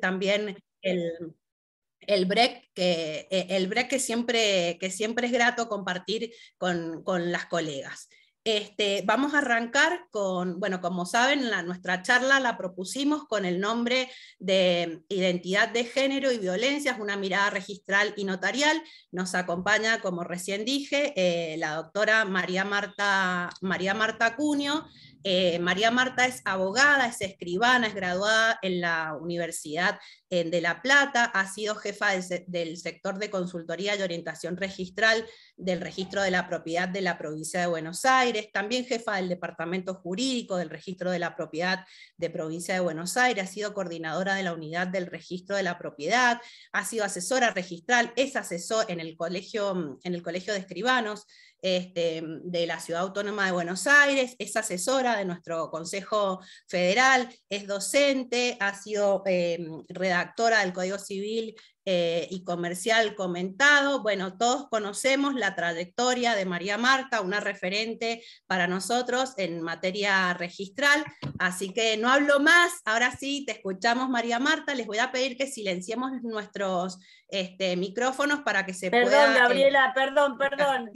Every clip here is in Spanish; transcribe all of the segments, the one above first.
también el, el break que, eh, el break que, siempre, que siempre es grato compartir con, con las colegas. Este, vamos a arrancar con, bueno, como saben, la, nuestra charla la propusimos con el nombre de Identidad de Género y Violencias, una mirada registral y notarial. Nos acompaña, como recién dije, eh, la doctora María Marta, María Marta Cunio, eh, María Marta es abogada, es escribana, es graduada en la Universidad eh, de La Plata, ha sido jefa del, sector de consultoría y orientación registral del registro de la propiedad de la provincia de Buenos Aires, también jefa del departamento jurídico del registro de la propiedad de provincia de Buenos Aires, ha sido coordinadora de la unidad del registro de la propiedad, ha sido asesora registral, es asesor en el colegio, en el colegio de escribanos, este, de la Ciudad Autónoma de Buenos Aires, es asesora de nuestro Consejo Federal, es docente, ha sido eh, redactora del Código Civil eh, y Comercial comentado. Bueno, todos conocemos la trayectoria de María Marta, una referente para nosotros en materia registral, así que no hablo más, ahora sí, te escuchamos María Marta, les voy a pedir que silenciemos nuestros este, micrófonos para que se pueda... Perdón, Gabriela, perdón, perdón.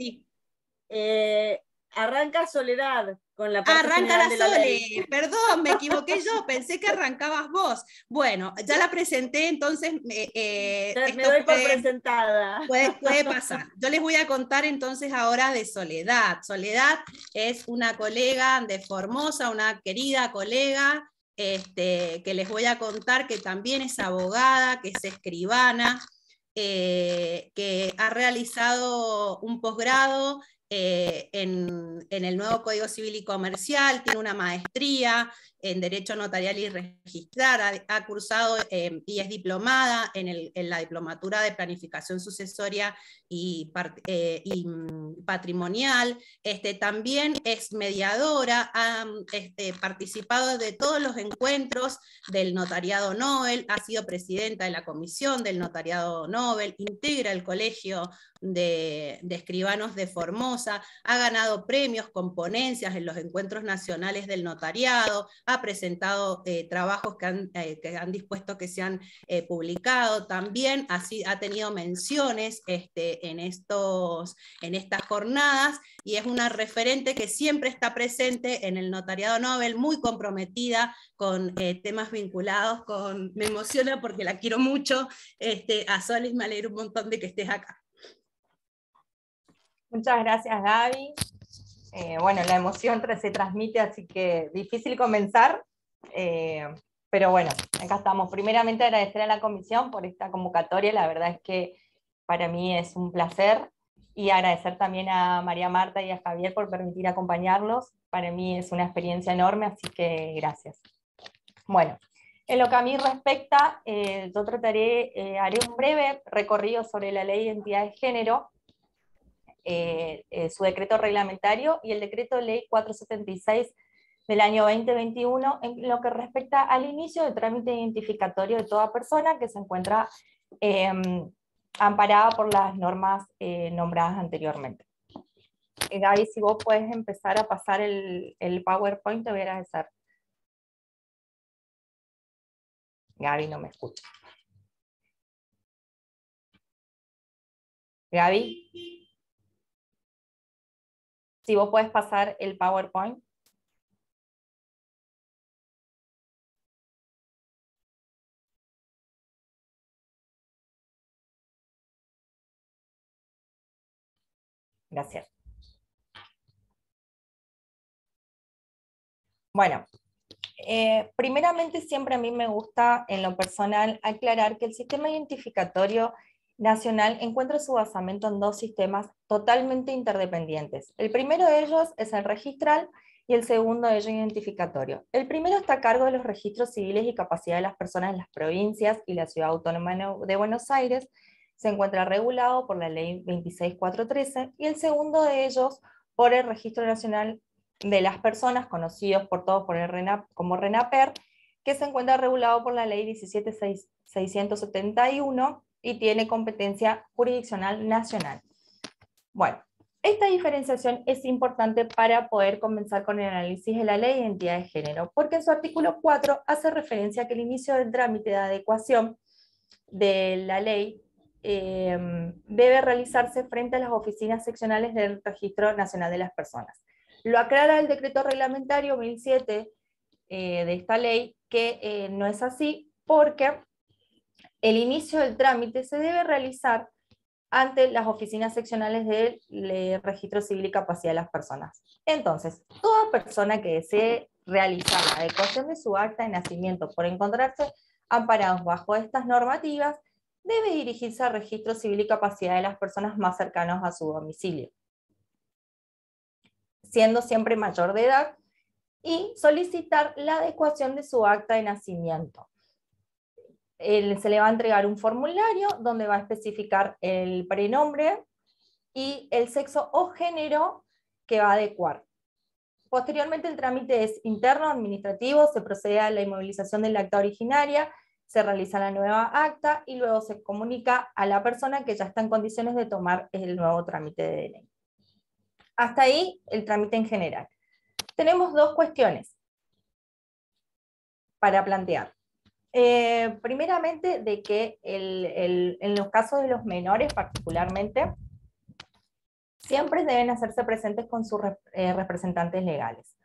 Eh, arranca Soledad con la parte Arranca la, Sole, perdón, me equivoqué yo, pensé que arrancabas vos. Bueno, ya la presenté, entonces... Eh, me doy por presentada. Puede, puede pasar. Yo les voy a contar entonces ahora de Soledad. Soledad es una colega de Formosa, una querida colega, este, que les voy a contar que también es abogada, que es escribana, eh, que ha realizado un posgrado eh, en, el nuevo Código Civil y Comercial, tiene una maestría en Derecho Notarial y Registrar, ha, cursado eh, y es diplomada en, la Diplomatura de Planificación Sucesoria y, eh, mm, Patrimonial. Este, también es mediadora, ha este, participado de todos los encuentros del Notariado Nobel, ha sido presidenta de la Comisión del Notariado Nobel, integra el Colegio de, Escribanos de Formosa, ha ganado premios con ponencias en los encuentros nacionales del notariado, ha presentado eh, trabajos que han, eh, que han, dispuesto que se han publicado, también así, ha tenido menciones este, en, estos, en estas jornadas y es una referente que siempre está presente en el notariado Nobel, muy comprometida con temas vinculados con, me emociona porque la quiero mucho, este, a Sol y me alegro un montón de que estés acá. Muchas gracias, Gaby. Eh, bueno, la emoción se transmite, así que difícil comenzar, eh, pero bueno, acá estamos. Primeramente agradecer a la comisión por esta convocatoria, la verdad es que para mí es un placer, y agradecer también a María Marta y a Javier por permitir acompañarlos. Para mí es una experiencia enorme, así que gracias. Bueno, en lo que a mí respecta, eh, yo trataré, haré un breve recorrido sobre la ley de identidad de género, eh, eh, su decreto reglamentario y el decreto ley 476 del año 2021 en lo que respecta al inicio del trámite identificatorio de toda persona que se encuentra em, amparada por las normas eh, nombradas anteriormente. Gaby, si vos puedes empezar a pasar el, el PowerPoint, te voy a agradecer. Gaby no me escucha. Gaby. Si vos puedes pasar el PowerPoint. Gracias. Bueno, eh, primeramente siempre a mí me gusta en lo personal aclarar que el sistema identificatorio nacional encuentra su basamento en dos sistemas totalmente interdependientes. El primero de ellos es el registral y el segundo de ellos identificatorio. El primero está a cargo de los registros civiles y capacidad de las personas en las provincias y la ciudad autónoma de Buenos Aires. Se encuentra regulado por la ley 26413 y el segundo de ellos por el Registro Nacional de las Personas, conocidos por todos por el como RENAPER, que se encuentra regulado por la ley 17671 y tiene competencia jurisdiccional nacional. Bueno, Esta diferenciación es importante para poder comenzar con el análisis de la ley de identidad de género, porque en su artículo 4 hace referencia a que el inicio del trámite de adecuación de la ley em, debe realizarse frente a las oficinas seccionales del Registro Nacional de las Personas. Lo aclara el decreto reglamentario 1007 eh, de esta ley, que eh, no es así, porque el inicio del trámite se debe realizar ante las oficinas seccionales del registro civil y capacidad de las personas. Entonces, toda persona que desee realizar la adecuación de su acta de nacimiento por encontrarse amparados bajo estas normativas, debe dirigirse al registro civil y capacidad de las personas más cercanas a su domicilio, siendo siempre mayor de edad, y solicitar la adecuación de su acta de nacimiento se le va a entregar un formulario donde va a especificar el prenombre y el sexo o género que va a adecuar. Posteriormente el trámite es interno, administrativo, se procede a la inmovilización del acta originaria, se realiza la nueva acta y luego se comunica a la persona que ya está en condiciones de tomar el nuevo trámite de DNI. Hasta ahí el trámite en general. Tenemos dos cuestiones para plantear. Eh, primeramente, de que en los casos de los menores particularmente, siempre deben hacerse presentes con sus eh, representantes legales.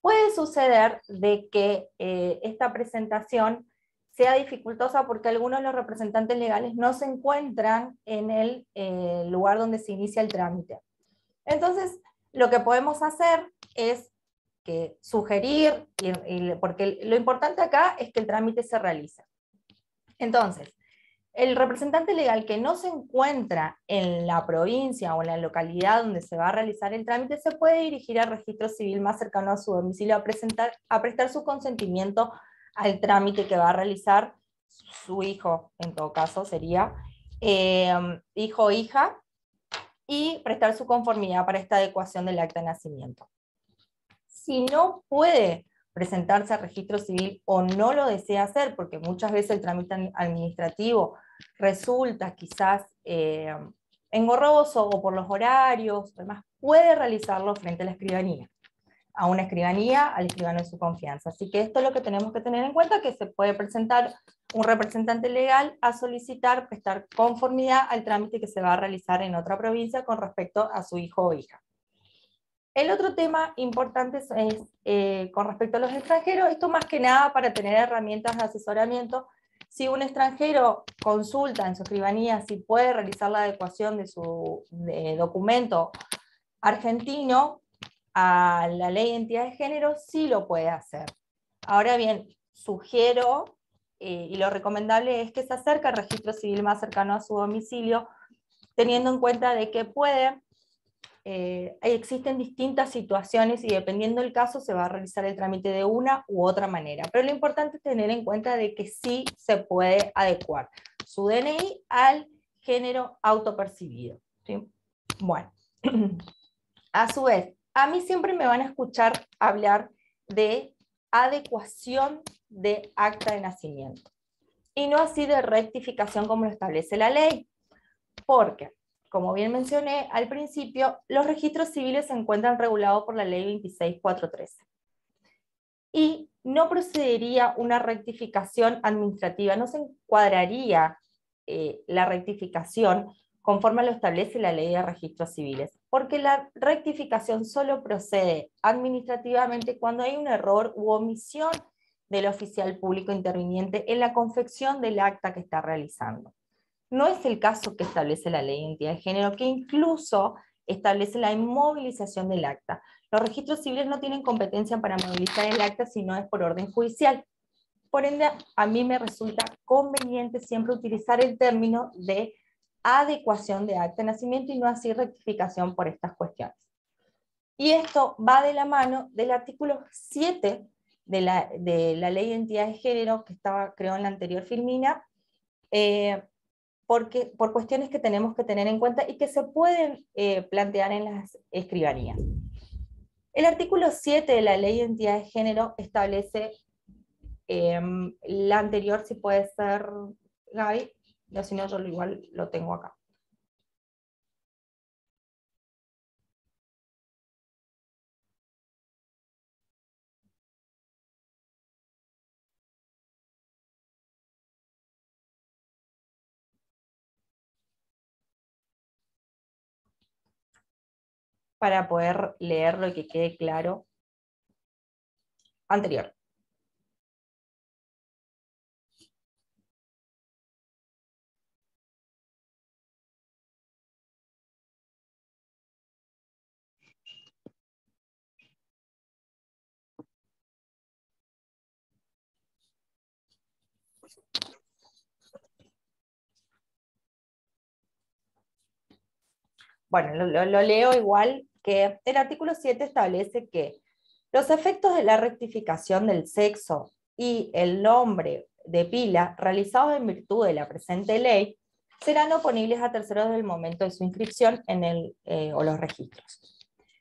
Puede suceder de que eh, esta presentación sea dificultosa porque algunos de los representantes legales no se encuentran en el lugar donde se inicia el trámite. Entonces, lo que podemos hacer es que sugerir, porque lo importante acá es que el trámite se realice. Entonces, el representante legal que no se encuentra en la provincia o en la localidad donde se va a realizar el trámite se puede dirigir al registro civil más cercano a su domicilio a, presentar, a prestar su consentimiento al trámite que va a realizar su hijo, en todo caso sería eh, hijo o hija, y prestar su conformidad para esta adecuación del acta de nacimiento. Si no puede presentarse al registro civil o no lo desea hacer, porque muchas veces el trámite administrativo resulta quizás eh, engorroso o por los horarios, además puede realizarlo frente a la escribanía, a una escribanía, al escribano de su confianza. Así que esto es lo que tenemos que tener en cuenta, que se puede presentar un representante legal a solicitar prestar conformidad al trámite que se va a realizar en otra provincia con respecto a su hijo o hija. El otro tema importante es, eh, con respecto a los extranjeros, esto más que nada para tener herramientas de asesoramiento. Si un extranjero consulta en su escribanía si puede realizar la adecuación de su documento argentino a la ley de identidad de género, sí lo puede hacer. Ahora bien, sugiero eh, y lo recomendable es que se acerque al registro civil más cercano a su domicilio, teniendo en cuenta de que puede eh, existen distintas situaciones y dependiendo del caso se va a realizar el trámite de una u otra manera. Pero lo importante es tener en cuenta de que sí se puede adecuar su DNI al género autopercibido. Bueno, a su vez, a mí siempre me van a escuchar hablar de adecuación de acta de nacimiento y no así de rectificación como lo establece la ley. Porque como bien mencioné al principio, los registros civiles se encuentran regulados por la ley 26413. Y no procedería una rectificación administrativa, no se encuadraría eh, la rectificación conforme lo establece la ley de registros civiles, porque la rectificación solo procede administrativamente cuando hay un error u omisión del oficial público interviniente en la confección del acta que está realizando. No es el caso que establece la ley de identidad de género, que incluso establece la inmovilización del acta. Los registros civiles no tienen competencia para movilizar el acta si no es por orden judicial. Por ende, a mí me resulta conveniente siempre utilizar el término de adecuación de acta de nacimiento y no así rectificación por estas cuestiones. Y esto va de la mano del artículo 7 de la, de la ley de identidad de género que estaba, creo, en la anterior filmina, eh, porque, por cuestiones que tenemos que tener en cuenta y que se pueden eh, plantear en las escribanías. El artículo 7 de la Ley de Identidad de Género establece em, la anterior, si puede ser Gaby, o si no, yo igual lo tengo acá. para poder leerlo y que quede claro. Anterior. Bueno, lo, leo igual que el artículo 7 establece que los efectos de la rectificación del sexo y el nombre de pila realizados en virtud de la presente ley serán oponibles a terceros del momento de su inscripción en el, eh, o los registros.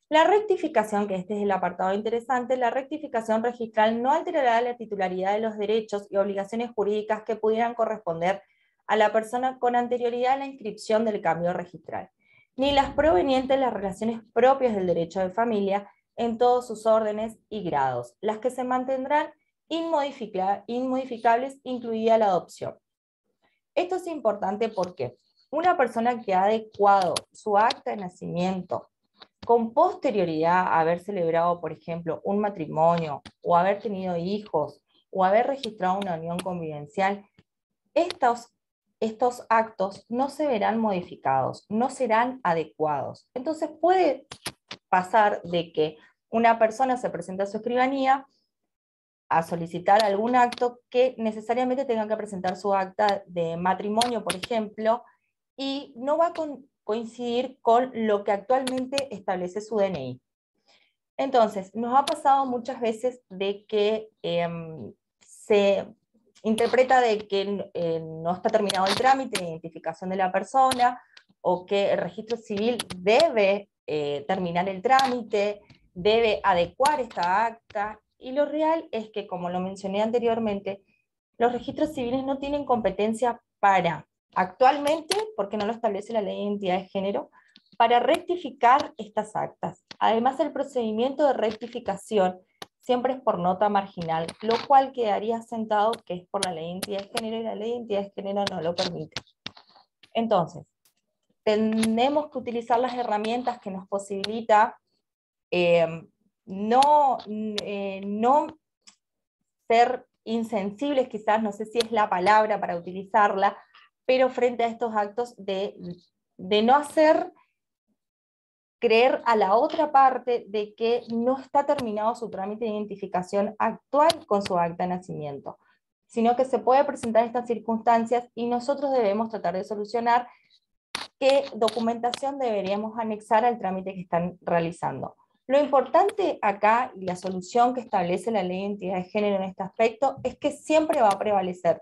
La rectificación, que este es el apartado interesante, la rectificación registral no alterará la titularidad de los derechos y obligaciones jurídicas que pudieran corresponder a la persona con anterioridad a la inscripción del cambio registral, ni las provenientes de las relaciones propias del derecho de familia en todos sus órdenes y grados, las que se mantendrán inmodificables, incluida la adopción. Esto es importante porque una persona que ha adecuado su acta de nacimiento con posterioridad a haber celebrado, por ejemplo, un matrimonio o haber tenido hijos o haber registrado una unión convivencial, estos, estos actos no se verán modificados, no serán adecuados. Entonces puede pasar de que una persona se presente a su escribanía a solicitar algún acto que necesariamente tenga que presentar su acta de matrimonio, por ejemplo, y no va con, coincidir con lo que actualmente establece su DNI. Entonces, nos ha pasado muchas veces de que em, se interpreta de que eh, no está terminado el trámite de identificación de la persona o que el registro civil debe eh, terminar el trámite, debe adecuar esta acta, y lo real es que, como lo mencioné anteriormente, los registros civiles no tienen competencia para actualmente, porque no lo establece la ley de identidad de género, para rectificar estas actas. Además, el procedimiento de rectificación siempre es por nota marginal, lo cual quedaría sentado que es por la ley de identidad de género y la ley de identidad de género no lo permite. Entonces, tenemos que utilizar las herramientas que nos posibilita eh, no, eh, no ser insensibles, quizás, no sé si es la palabra para utilizarla, pero frente a estos actos de, no hacer creer a la otra parte de que no está terminado su trámite de identificación actual con su acta de nacimiento, sino que se puede presentar estas circunstancias y nosotros debemos tratar de solucionar qué documentación deberíamos anexar al trámite que están realizando. Lo importante acá, y la solución que establece la ley de identidad de género en este aspecto, es que siempre va a prevalecer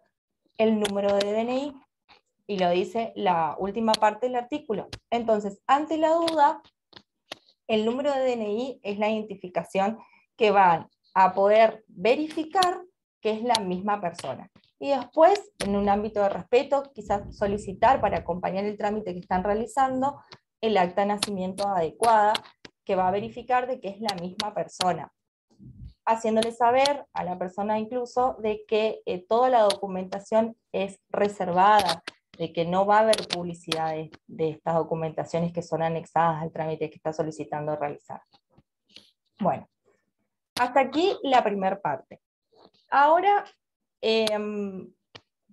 el número de DNI y lo dice la última parte del artículo. Entonces, ante la duda, el número de DNI es la identificación que van a poder verificar que es la misma persona. Y después, en un ámbito de respeto, quizás solicitar para acompañar el trámite que están realizando el acta de nacimiento adecuada que va a verificar de que es la misma persona, haciéndole saber a la persona incluso de que eh, toda la documentación es reservada, de que no va a haber publicidad de, estas documentaciones que son anexadas al trámite que está solicitando realizar. Bueno, hasta aquí la primera parte. Ahora, em,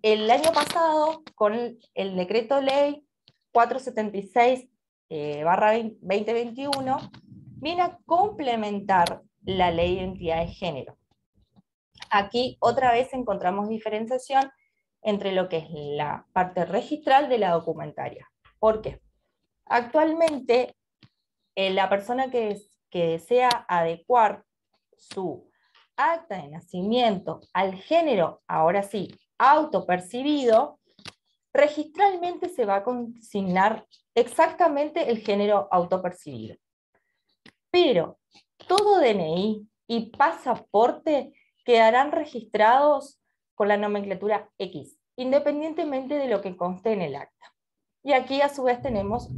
el año pasado, con el decreto ley 476 eh, barra 2021, viene a complementar la ley de identidad de género. Aquí otra vez encontramos diferenciación entre lo que es la parte registral de la documentaria. ¿Por qué? Actualmente, eh, la persona que, que desea adecuar su acta de nacimiento al género, ahora sí, autopercibido, registralmente se va a consignar exactamente el género autopercibido. Pero todo DNI y pasaporte quedarán registrados con la nomenclatura X, independientemente de lo que conste en el acta. Y aquí a su vez tenemos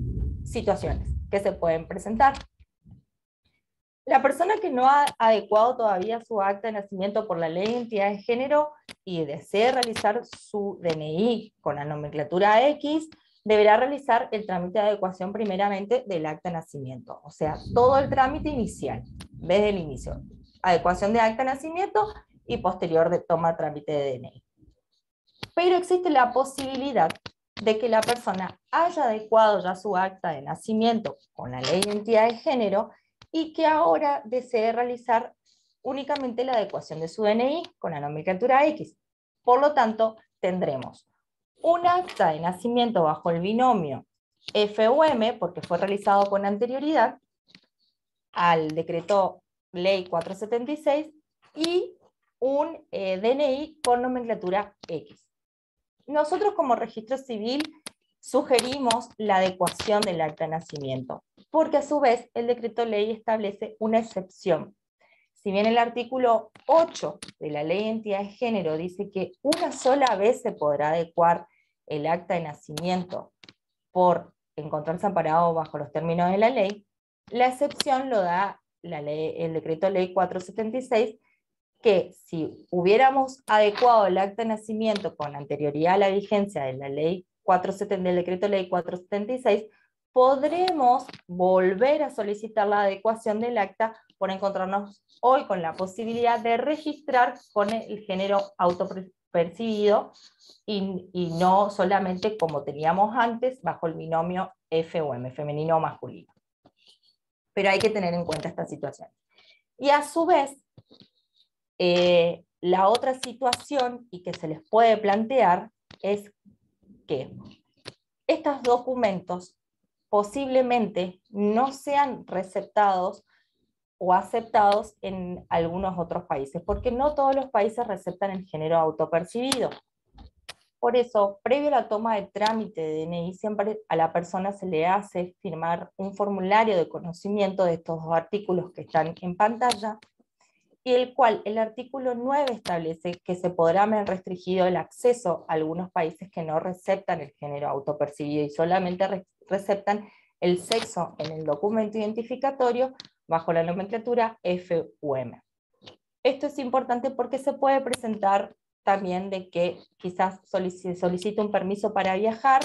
situaciones que se pueden presentar. La persona que no ha adecuado todavía su acta de nacimiento por la ley de identidad de género y desea realizar su DNI con la nomenclatura X, deberá realizar el trámite de adecuación primeramente del acta de nacimiento, o sea, todo el trámite inicial, desde el inicio. Adecuación de acta de nacimiento y posterior de toma trámite de DNI. Pero existe la posibilidad de que la persona haya adecuado ya su acta de nacimiento con la ley de identidad de género y que ahora desee realizar únicamente la adecuación de su DNI con la nomenclatura X. Por lo tanto, tendremos un acta de nacimiento bajo el binomio FUM, porque fue realizado con anterioridad al decreto ley 476, y un eh, DNI con nomenclatura X. Nosotros como registro civil sugerimos la adecuación del acta de nacimiento, porque a su vez el decreto ley establece una excepción. Si bien el artículo 8 de la ley de identidad de género dice que una sola vez se podrá adecuar el acta de nacimiento por encontrarse amparado bajo los términos de la ley, la excepción lo da la ley, el decreto ley 476, que si hubiéramos adecuado el acta de nacimiento con anterioridad a la vigencia de la ley 470, del decreto ley 476, podremos volver a solicitar la adecuación del acta por encontrarnos hoy con la posibilidad de registrar con el género autopercibido y, y no solamente como teníamos antes bajo el binomio FOM, femenino o masculino. Pero hay que tener en cuenta esta situación. Y a su vez, eh, la otra situación y que se les puede plantear es que estos documentos posiblemente no sean receptados o aceptados en algunos otros países, porque no todos los países receptan el género autopercibido. Por eso, previo a la toma de trámite de DNI, siempre a la persona se le hace firmar un formulario de conocimiento de estos dos artículos que están en pantalla, y el cual el artículo 9 establece que se podrá ver restringido el acceso a algunos países que no receptan el género autopercibido y solamente receptan el sexo en el documento identificatorio bajo la nomenclatura FUM. Esto es importante porque se puede presentar también de que quizás solicite un permiso para viajar,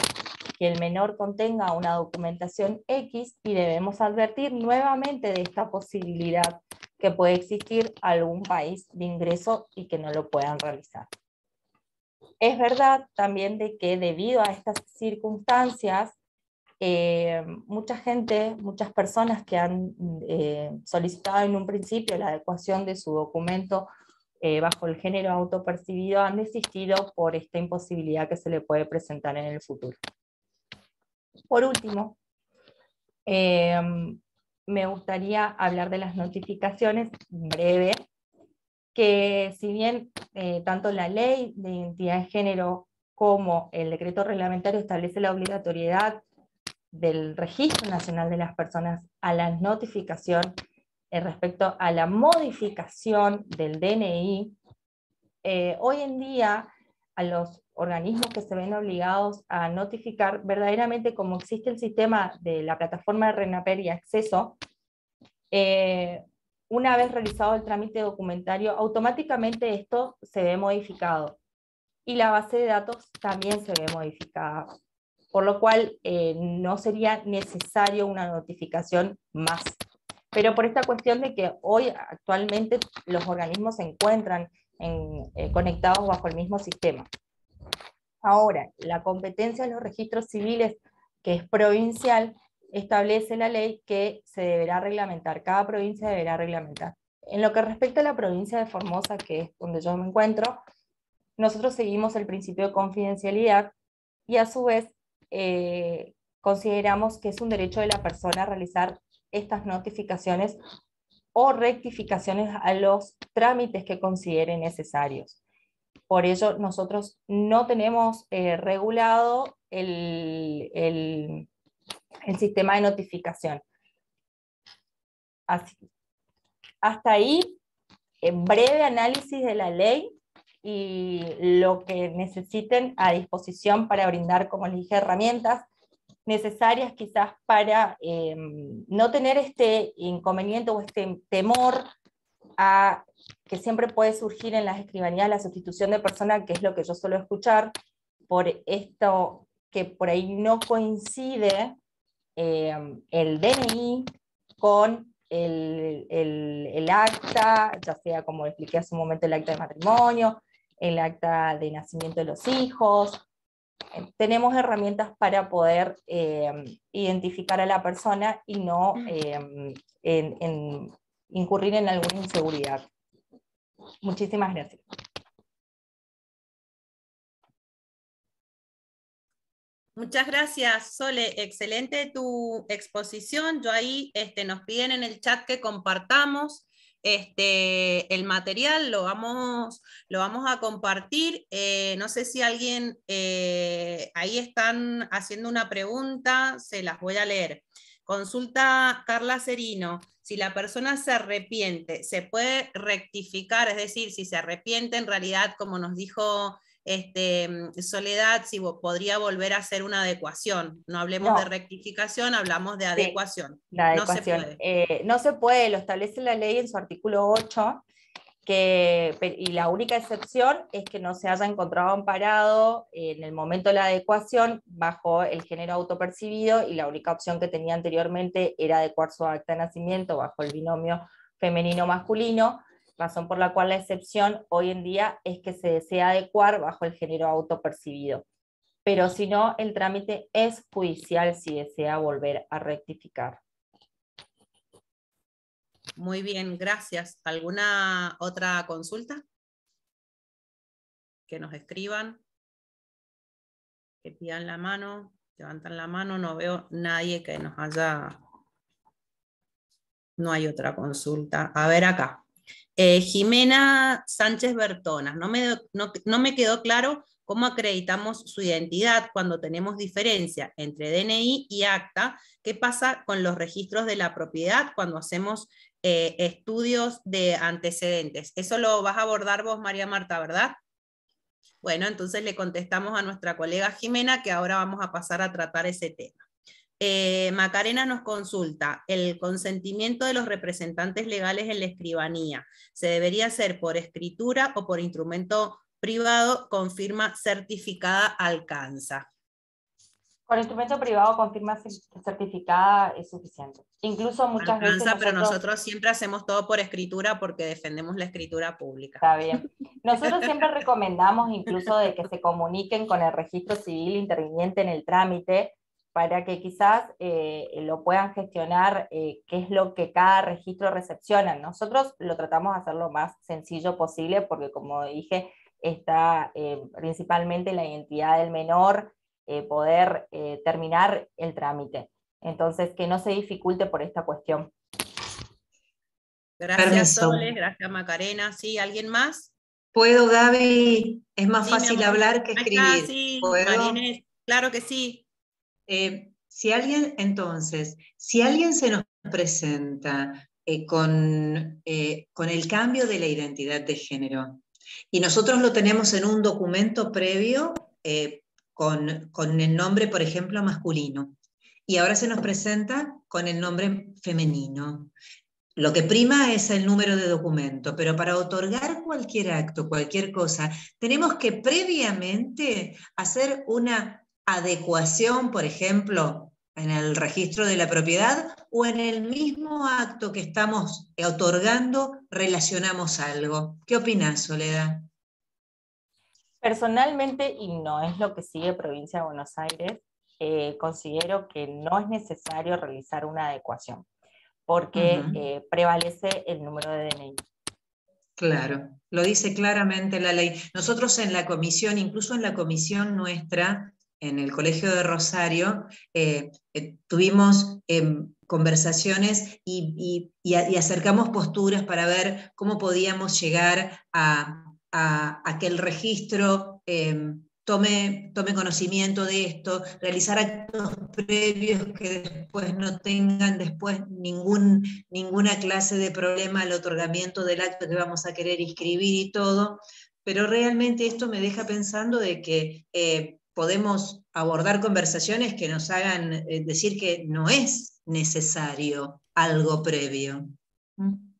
que el menor contenga una documentación X y debemos advertir nuevamente de esta posibilidad que puede existir algún país de ingreso y que no lo puedan realizar. Es verdad también de que debido a estas circunstancias, eh, mucha gente, muchas personas que han eh, solicitado en un principio la adecuación de su documento eh, bajo el género autopercibido han desistido por esta imposibilidad que se le puede presentar en el futuro. Por último, me gustaría hablar de las notificaciones breve, que si bien tanto la ley de identidad de género como el decreto reglamentario establece la obligatoriedad del Registro Nacional de las Personas a la notificación eh, respecto a la modificación del DNI, eh, hoy en día a los organismos que se ven obligados a notificar, verdaderamente como existe el sistema de la plataforma de RENAPER y acceso, eh, una vez realizado el trámite documentario, automáticamente esto se ve modificado y la base de datos también se ve modificada por lo cual eh, no sería necesario una notificación más. Pero por esta cuestión de que hoy actualmente los organismos se encuentran eh, conectados bajo el mismo sistema. Ahora, la competencia de los registros civiles, que es provincial, establece la ley que se deberá reglamentar, cada provincia deberá reglamentar. En lo que respecta a la provincia de Formosa, que es donde yo me encuentro, nosotros seguimos el principio de confidencialidad y a su vez eh, consideramos que es un derecho de la persona realizar estas notificaciones o rectificaciones a los trámites que considere necesarios. Por ello, nosotros no tenemos eh, regulado el, el, sistema de notificación. Así. Hasta ahí, en breve análisis de la ley y lo que necesiten a disposición para brindar, como les dije, herramientas necesarias quizás para eh, no tener este inconveniente o este temor a que siempre puede surgir en las escribanías la sustitución de persona, que es lo que yo suelo escuchar, por esto que por ahí no coincide eh, el DNI con el, el, acta, ya sea como expliqué hace un momento, el acta de matrimonio, el acta de nacimiento de los hijos. Tenemos herramientas para poder eh, identificar a la persona y no mm. en, incurrir en alguna inseguridad. Muchísimas gracias. Muchas gracias, Sole. Excelente tu exposición. Yo ahí este, nos piden en el chat que compartamos este, el material, lo vamos, lo vamos a compartir. Eh, no sé si alguien, eh, ahí están haciendo una pregunta, se las voy a leer. Consulta Carla Serino, si la persona se arrepiente, ¿se puede rectificar? Es decir, si se arrepiente en realidad, como nos dijo este, Soledad, si podría volver a hacer una adecuación. No hablemos de rectificación, hablamos de adecuación. la adecuación. No se, puede. Eh, no se puede, lo establece la ley en su artículo 8, y la única excepción es que no se haya encontrado amparado en el momento de la adecuación bajo el género autopercibido y la única opción que tenía anteriormente era adecuar su acta de nacimiento bajo el binomio femenino-masculino razón por la cual la excepción hoy en día es que se desea adecuar bajo el género autopercibido. Pero si no, el trámite es judicial si desea volver a rectificar. Muy bien, gracias. ¿Alguna otra consulta? Que nos escriban, que pidan la mano, levantan la mano, no veo nadie que nos haya... No hay otra consulta. A ver acá. Eh, Jimena Sánchez Bertonas, no me, no, me quedó claro cómo acreditamos su identidad cuando tenemos diferencia entre DNI y acta. ¿Qué pasa con los registros de la propiedad cuando hacemos eh, estudios de antecedentes? Eso lo vas a abordar vos, María Marta, ¿verdad? Bueno, entonces le contestamos a nuestra colega Jimena que ahora vamos a pasar a tratar ese tema. Eh, Macarena nos consulta, el consentimiento de los representantes legales en la escribanía, ¿se debería hacer por escritura o por instrumento privado con firma certificada alcanza? Por instrumento privado con firma certificada es suficiente. Incluso muchas veces. Nosotros, pero nosotros siempre hacemos todo por escritura porque defendemos la escritura pública. Está bien. Nosotros siempre recomendamos incluso de que se comuniquen con el registro civil interviniente en el trámite para que quizás eh, lo puedan gestionar eh, qué es lo que cada registro recepciona. Nosotros lo tratamos de hacer lo más sencillo posible porque, como dije, está eh, principalmente la identidad del menor, poder terminar el trámite. Entonces, que no se dificulte por esta cuestión. Gracias, Sole, gracias, Macarena. ¿Sí? ¿Alguien más? Puedo, Gaby. Es más fácil hablar que escribir. sí, claro que sí. Eh, si alguien, entonces, si alguien se nos presenta eh, con, eh, con el cambio de la identidad de género y nosotros lo tenemos en un documento previo con, con el nombre, por ejemplo, masculino, y ahora se nos presenta con el nombre femenino. Lo que prima es el número de documento, pero para otorgar cualquier acto, cualquier cosa, tenemos que previamente hacer una adecuación, por ejemplo, en el registro de la propiedad o en el mismo acto que estamos otorgando relacionamos algo. ¿Qué opinas, Soledad? Personalmente, y no es lo que sigue Provincia de Buenos Aires, eh, considero que no es necesario realizar una adecuación, porque eh, prevalece el número de DNI. Claro, lo dice claramente la ley. Nosotros en la comisión, incluso en la comisión nuestra, en el Colegio de Rosario, eh, eh, tuvimos em, conversaciones y, acercamos posturas para ver cómo podíamos llegar a, que el registro em, tome, conocimiento de esto, realizar actos previos que después no tengan después ningún, ninguna clase de problema al otorgamiento del acto que vamos a querer inscribir y todo, pero realmente esto me deja pensando de que eh, podemos abordar conversaciones que nos hagan eh, decir que no es necesario algo previo. ¿Mm?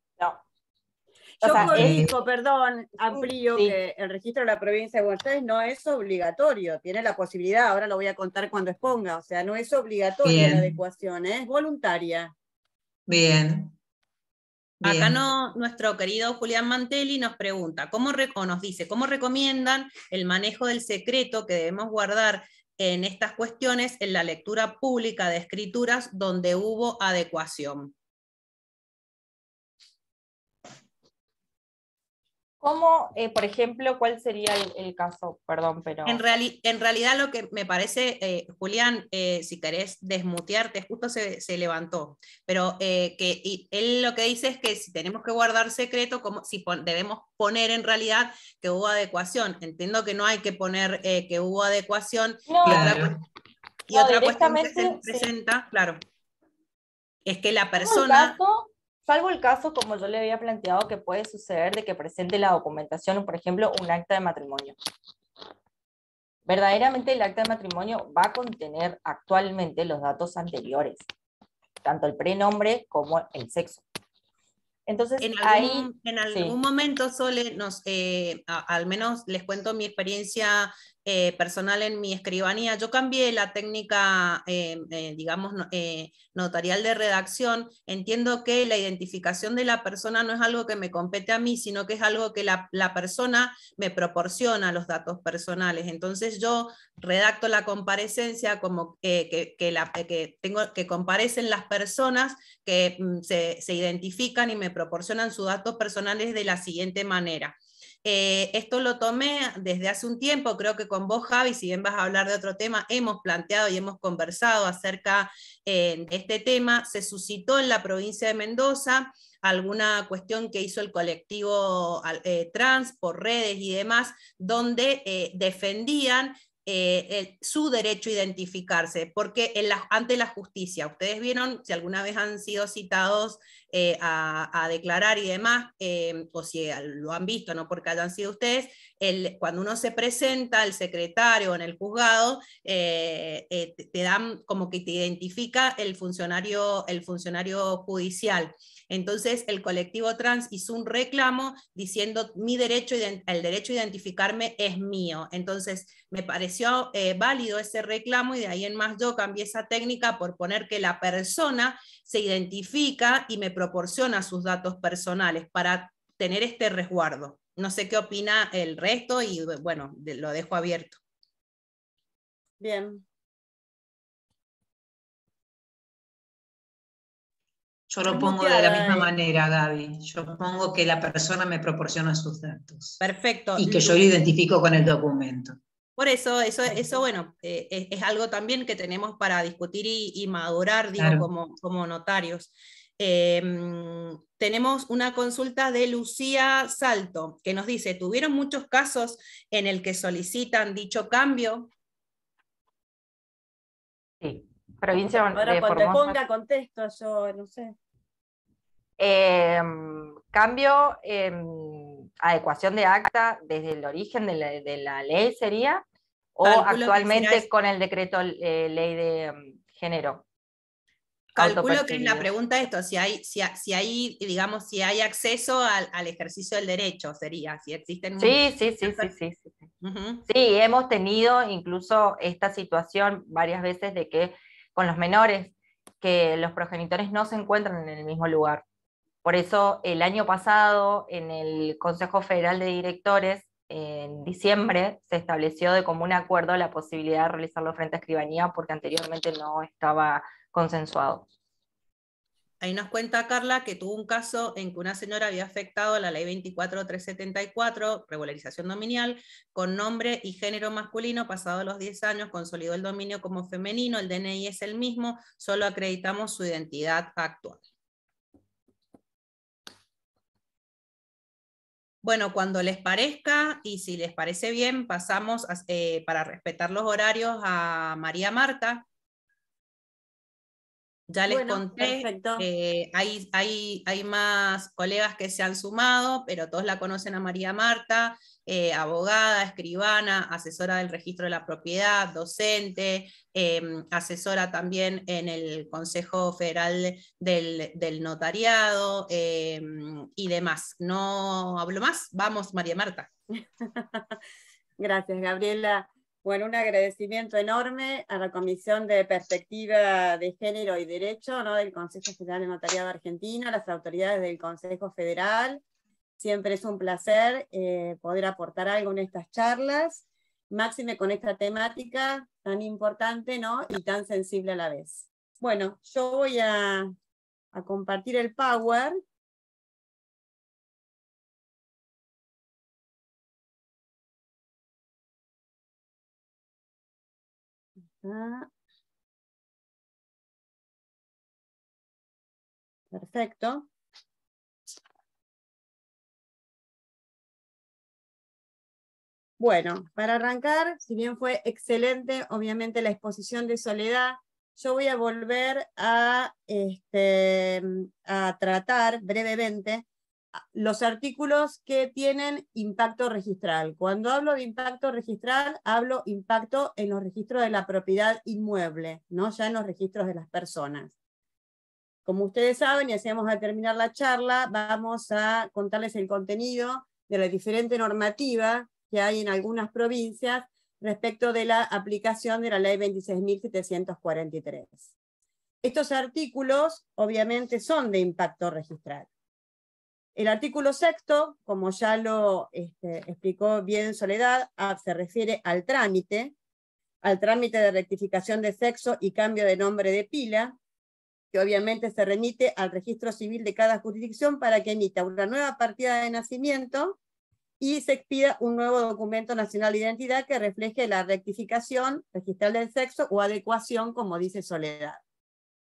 Yo corrijo, perdón, amplío que el registro de la provincia de Buenos Aires no es obligatorio, tiene la posibilidad, ahora lo voy a contar cuando exponga, o sea, no es obligatoria la adecuación, ¿eh? es voluntaria. Bien. Acá no, nuestro querido Julián Mantelli nos pregunta, ¿cómo o nos dice, ¿cómo recomiendan el manejo del secreto que debemos guardar en estas cuestiones en la lectura pública de escrituras donde hubo adecuación? ¿Cómo, eh, por ejemplo, cuál sería el, caso? Perdón, pero... En, en, realidad lo que me parece, eh, Julián, eh, si querés desmutearte, justo se, levantó, pero que él lo que dice es que si tenemos que guardar secreto, como si debemos poner en realidad que hubo adecuación. Entiendo que no hay que poner que hubo adecuación. y otra, cuestión que se presenta, claro, es que la persona... Salvo el caso, como yo le había planteado, que puede suceder de que presente la documentación, por ejemplo, un acta de matrimonio. Verdaderamente el acta de matrimonio va a contener actualmente los datos anteriores, tanto el prenombre como el sexo. Entonces, en algún, en algún momento, Sole, nos, eh, al menos les cuento mi experiencia eh, personal en mi escribanía. Yo cambié la técnica, eh, eh, digamos, notarial de redacción. Entiendo que la identificación de la persona no es algo que me compete a mí, sino que es algo que la, persona me proporciona los datos personales. Entonces yo redacto la comparecencia como que, la, que, tengo, que comparecen las personas que mm, se, se identifican y me proporcionan sus datos personales de la siguiente manera. Eh, esto lo tomé desde hace un tiempo, creo que con vos, Javi, si bien vas a hablar de otro tema, hemos planteado y hemos conversado acerca eh, de este tema. Se suscitó en la provincia de Mendoza alguna cuestión que hizo el colectivo eh, trans por redes y demás, donde defendían su derecho a identificarse, porque ante la justicia, ustedes vieron, si alguna vez han sido citados eh, a, declarar y demás, eh, o si lo han visto, no porque hayan sido ustedes, cuando uno se presenta, el secretario en el juzgado, eh, te, dan como que te identifica el funcionario, el funcionario judicial. Entonces el colectivo trans hizo un reclamo diciendo mi derecho, el derecho a identificarme es mío. Entonces me pareció válido ese reclamo y de ahí en más yo cambié esa técnica por poner que la persona se identifica y me proporciona sus datos personales para tener este resguardo. No sé qué opina el resto y bueno, lo dejo abierto. Bien. Yo lo pongo de la misma manera, Gaby. Yo pongo que la persona me proporciona sus datos. Perfecto. Y que yo lo identifico con el documento. Por eso, eso, eso bueno, eh, es, algo también que tenemos para discutir y, madurar, digo, como, como notarios. Em, tenemos una consulta de Lucía Salto, que nos dice, ¿tuvieron muchos casos en el que solicitan dicho cambio? Sí, provincia Ahora cuando ponga contexto, yo no sé. Em, cambio, em, adecuación de acta desde el origen de la, ley sería, o actualmente con el decreto eh, ley de em, género. Calculo que la pregunta es esto, si hay, si, si hay, digamos, si hay acceso al, ejercicio del derecho, sería, si existen... Sí, sí, sí, sí, sí. Sí, hemos tenido incluso esta situación varias veces de que con los menores, que los progenitores no se encuentran en el mismo lugar. Por eso el año pasado en el Consejo Federal de Directores, en diciembre, se estableció de común acuerdo la posibilidad de realizarlo frente a escribanía porque anteriormente no estaba consensuado. Ahí nos cuenta Carla que tuvo un caso en que una señora había afectado la ley 24374, regularización dominial, con nombre y género masculino, pasado los 10 años, consolidó el dominio como femenino, el DNI es el mismo, solo acreditamos su identidad actual. Bueno, cuando les parezca y si les parece bien, pasamos eh, para respetar los horarios a María Marta. Ya les conté, eh, hay, hay, hay más colegas que se han sumado, pero todos la conocen a María Marta, eh, abogada, escribana, asesora del registro de la propiedad, docente, em, asesora también en el Consejo Federal del, Notariado em, y demás. No hablo más, vamos María Marta. Gracias, Gabriela. Bueno, un agradecimiento enorme a la Comisión de Perspectiva de Género y Derecho ¿no? del Consejo Federal de Notariado Argentina, las autoridades del Consejo Federal. Siempre es un placer eh, poder aportar algo en estas charlas, máxime con esta temática tan importante ¿no? y tan sensible a la vez. Bueno, yo voy a, a compartir el Power Perfecto. Bueno, para arrancar, si bien fue excelente, obviamente, la exposición de Soledad, yo voy a volver a, este, a tratar brevemente los artículos que tienen impacto registral. Cuando hablo de impacto registral, hablo impacto en los registros de la propiedad inmueble, no ya en los registros de las personas. Como ustedes saben, y hacemos a terminar la charla, vamos a contarles el contenido de la diferente normativa que hay en algunas provincias respecto de la aplicación de la ley 26.743. Estos artículos obviamente son de impacto registral. El artículo sexto, como ya lo este, explicó bien Soledad, ah, se refiere al trámite, al trámite de rectificación de sexo y cambio de nombre de pila, que obviamente se remite al registro civil de cada jurisdicción para que emita una nueva partida de nacimiento y se expida un nuevo documento nacional de identidad que refleje la rectificación registral del sexo o adecuación, como dice Soledad.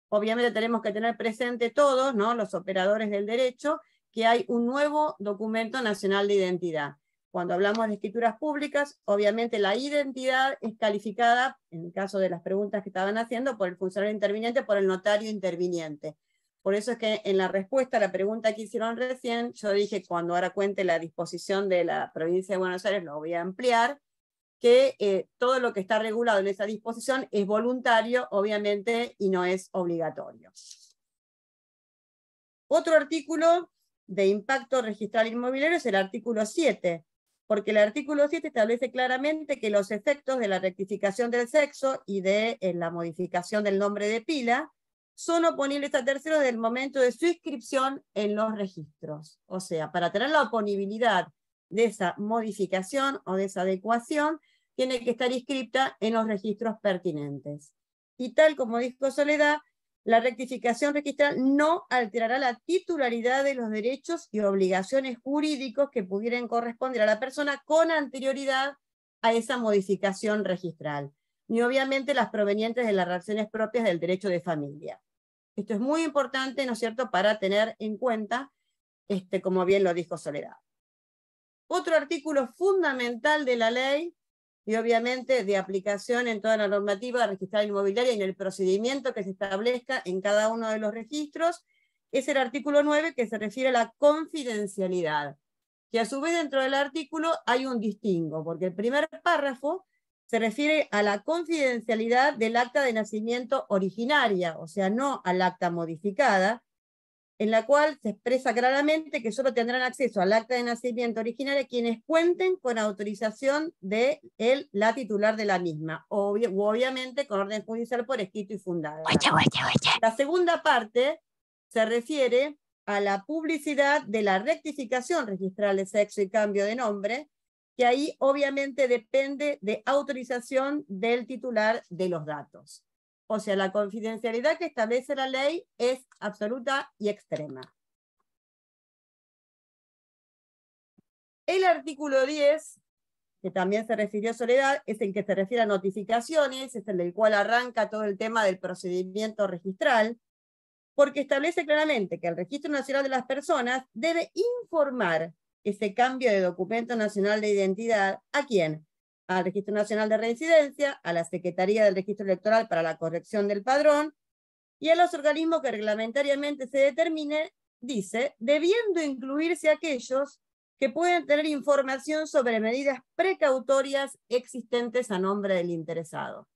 Obviamente tenemos que tener presente todos, ¿no? los operadores del derecho, que hay un nuevo documento nacional de identidad. Cuando hablamos de escrituras públicas, obviamente la identidad es calificada, en el caso de las preguntas que estaban haciendo, por el funcionario interviniente, por el notario interviniente. Por eso es que en la respuesta a la pregunta que hicieron recién, yo dije, cuando ahora cuente la disposición de la provincia de Buenos Aires, lo voy a ampliar, que eh, todo lo que está regulado en esa disposición es voluntario, obviamente, y no es obligatorio. Otro artículo de impacto registral inmobiliario es el artículo 7, porque el artículo 7 establece claramente que los efectos de la rectificación del sexo y de la modificación del nombre de pila son oponibles a terceros del momento de su inscripción en los registros. O sea, para tener la oponibilidad de esa modificación o de esa adecuación, tiene que estar inscrita en los registros pertinentes. Y tal como dijo Soledad, la rectificación registral no alterará la titularidad de los derechos y obligaciones jurídicos que pudieran corresponder a la persona con anterioridad a esa modificación registral, ni obviamente las provenientes de las relaciones propias del derecho de familia. Esto es muy importante, ¿no es cierto?, para tener en cuenta, este, como bien lo dijo Soledad. Otro artículo fundamental de la ley y obviamente de aplicación en toda la normativa registral inmobiliaria y en el procedimiento que se establezca en cada uno de los registros, es el artículo 9 que se refiere a la confidencialidad, que a su vez dentro del artículo hay un distingo, porque el primer párrafo se refiere a la confidencialidad del acta de nacimiento originaria, o sea, no al acta modificada, en la cual se expresa claramente que solo tendrán acceso al acta de nacimiento original quienes cuenten con autorización de él, la titular de la misma, o obviamente con orden judicial por escrito y fundado. La segunda parte se refiere a la publicidad de la rectificación registral de sexo y cambio de nombre, que ahí obviamente depende de autorización del titular de los datos. O sea, la confidencialidad que establece la ley es absoluta y extrema. El artículo 10, que también se refirió a Soledad, es el que se refiere a notificaciones, es el del cual arranca todo el tema del procedimiento registral, porque establece claramente que el Registro Nacional de las Personas debe informar ese cambio de documento nacional de identidad a quién? Al Registro Nacional de Residencia, a la Secretaría del Registro Electoral para la corrección del padrón y a los organismos que reglamentariamente se determine, dice, debiendo incluirse aquellos que pueden tener información sobre medidas precautorias existentes a nombre del interesado.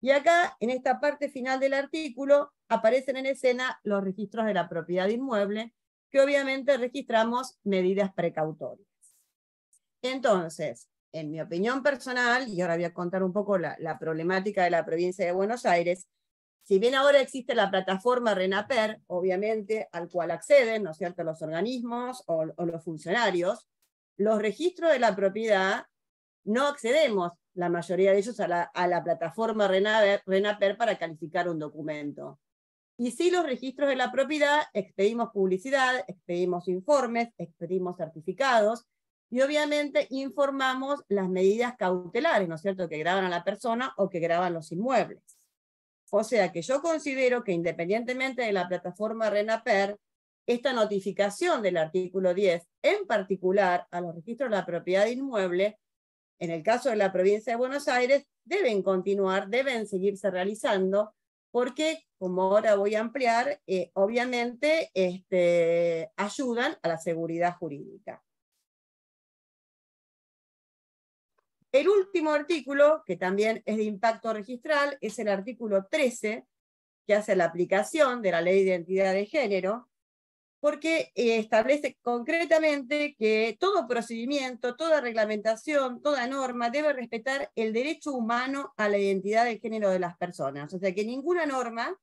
Y acá, en esta parte final del artículo, aparecen en escena los registros de la propiedad inmueble, que obviamente registramos medidas precautorias. Entonces, en mi opinión personal, y ahora voy a contar un poco la, problemática de la provincia de Buenos Aires, si bien ahora existe la plataforma RENAPER, obviamente, al cual acceden, ¿no es cierto?, los organismos o, los funcionarios, los registros de la propiedad no accedemos, la mayoría de ellos, a la, a la plataforma RENAPER para calificar un documento. Y si los registros de la propiedad expedimos publicidad, expedimos informes, expedimos certificados, y obviamente informamos las medidas cautelares, ¿no es cierto?, que graban a la persona o que graban los inmuebles. O sea que yo considero que independientemente de la plataforma RENAPER, esta notificación del artículo 10, en particular a los registros de la propiedad inmueble, en el caso de la provincia de Buenos Aires, deben continuar, deben seguirse realizando, porque, como ahora voy a ampliar, eh, obviamente este, ayudan a la seguridad jurídica. El último artículo, que también es de impacto registral, es el artículo 13, que hace la aplicación de la ley de identidad de género, porque eh, establece concretamente que todo procedimiento, toda reglamentación, toda norma debe respetar el derecho humano a la identidad de género de las personas. O sea que ninguna norma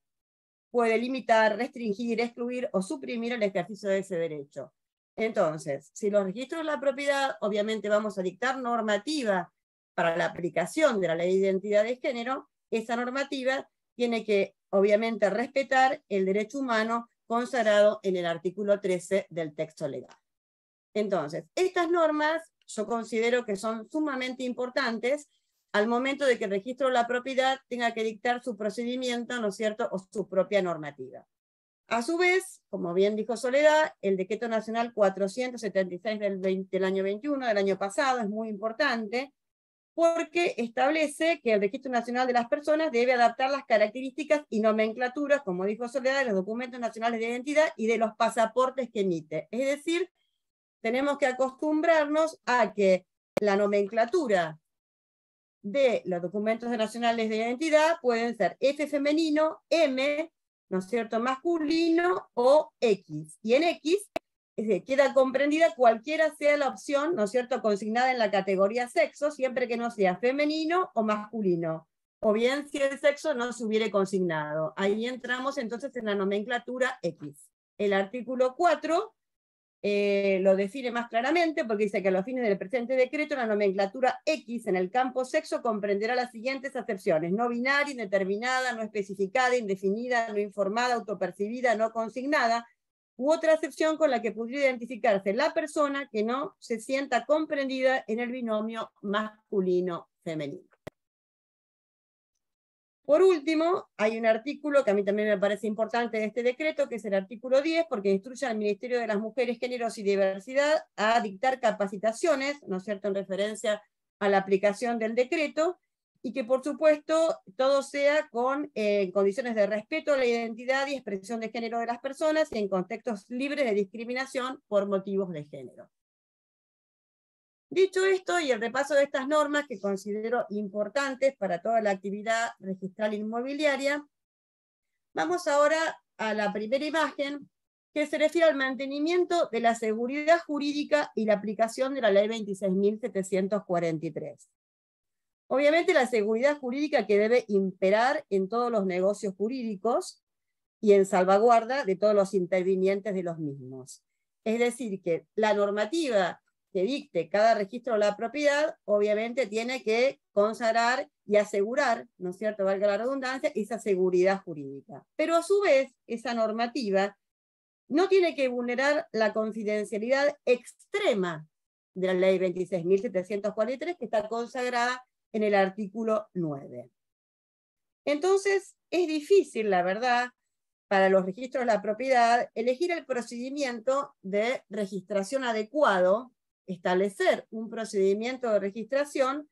puede limitar, restringir, excluir o suprimir el ejercicio de ese derecho. Entonces, si los registros de la propiedad, obviamente vamos a dictar normativa para la aplicación de la ley de identidad de género, esa normativa tiene que, obviamente, respetar el derecho humano consagrado en el artículo 13 del texto legal. Entonces, estas normas yo considero que son sumamente importantes al momento de que el registro de la propiedad tenga que dictar su procedimiento, ¿no es cierto?, o su propia normativa. A su vez, como bien dijo Soledad, el decreto nacional 476 del, del año 21, del año pasado, es muy importante, porque establece que el Registro Nacional de las Personas debe adaptar las características y nomenclaturas, como dijo Soledad, de los documentos nacionales de identidad y de los pasaportes que emite. Es decir, tenemos que acostumbrarnos a que la nomenclatura de los documentos nacionales de identidad pueden ser F femenino, M, ¿no es cierto?, masculino o X. Y en X queda comprendida cualquiera sea la opción, ¿no es cierto?, consignada en la categoría sexo, siempre que no sea femenino o masculino, o bien si el sexo no se hubiere consignado. Ahí entramos entonces en la nomenclatura X. El artículo 4 eh, lo define más claramente porque dice que a los fines del presente decreto la nomenclatura X en el campo sexo comprenderá las siguientes acepciones, no binaria, indeterminada, no especificada, indefinida, no informada, autopercibida, no consignada, u otra acepción con la que pudiera identificarse la persona que no se sienta comprendida en el binomio masculino-femenino. Por último, hay un artículo que a mí también me parece importante de este decreto, que es el artículo 10, porque instruye al Ministerio de las Mujeres, Géneros y Diversidad a dictar capacitaciones, ¿no es cierto?, en referencia a la aplicación del decreto, y que por supuesto todo sea con eh, condiciones de respeto a la identidad y expresión de género de las personas y en contextos libres de discriminación por motivos de género. Dicho esto y el repaso de estas normas que considero importantes para toda la actividad registral inmobiliaria, vamos ahora a la primera imagen que se refiere al mantenimiento de la seguridad jurídica y la aplicación de la ley 26.743. Obviamente la seguridad jurídica que debe imperar en todos los negocios jurídicos y en salvaguarda de todos los intervinientes de los mismos. Es decir, que la normativa que dicte cada registro de la propiedad, obviamente tiene que consagrar y asegurar, ¿no es cierto?, valga la redundancia, esa seguridad jurídica. Pero a su vez, esa normativa no tiene que vulnerar la confidencialidad extrema de la ley 26.743, que está consagrada en el artículo 9. Entonces, es difícil, la verdad, para los registros de la propiedad, elegir el procedimiento de registración adecuado, establecer un procedimiento de registración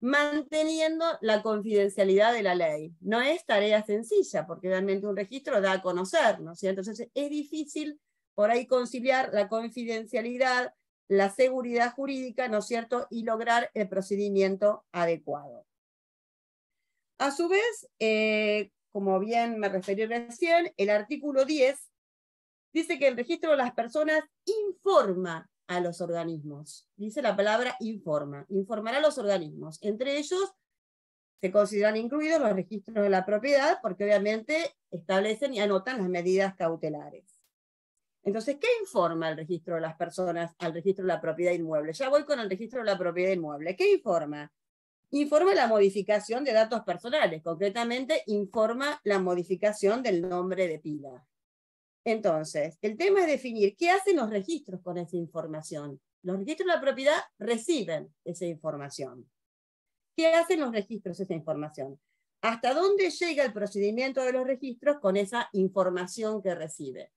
manteniendo la confidencialidad de la ley. No es tarea sencilla, porque realmente un registro da a conocer, ¿no Entonces es difícil por ahí conciliar la confidencialidad, la seguridad jurídica, ¿no es cierto?, y lograr el procedimiento adecuado. A su vez, eh, como bien me referí recién, el artículo 10 dice que el registro de las personas informa a los organismos. Dice la palabra informa. Informará a los organismos. Entre ellos se consideran incluidos los registros de la propiedad porque obviamente establecen y anotan las medidas cautelares. Entonces, ¿qué informa el registro de las personas al registro de la propiedad inmueble? Ya voy con el registro de la propiedad inmueble. ¿Qué informa? Informa la modificación de datos personales. Concretamente, informa la modificación del nombre de pila. Entonces, el tema es definir qué hacen los registros con esa información. Los registros de la propiedad reciben esa información. ¿Qué hacen los registros esa información? ¿Hasta dónde llega el procedimiento de los registros con esa información que recibe?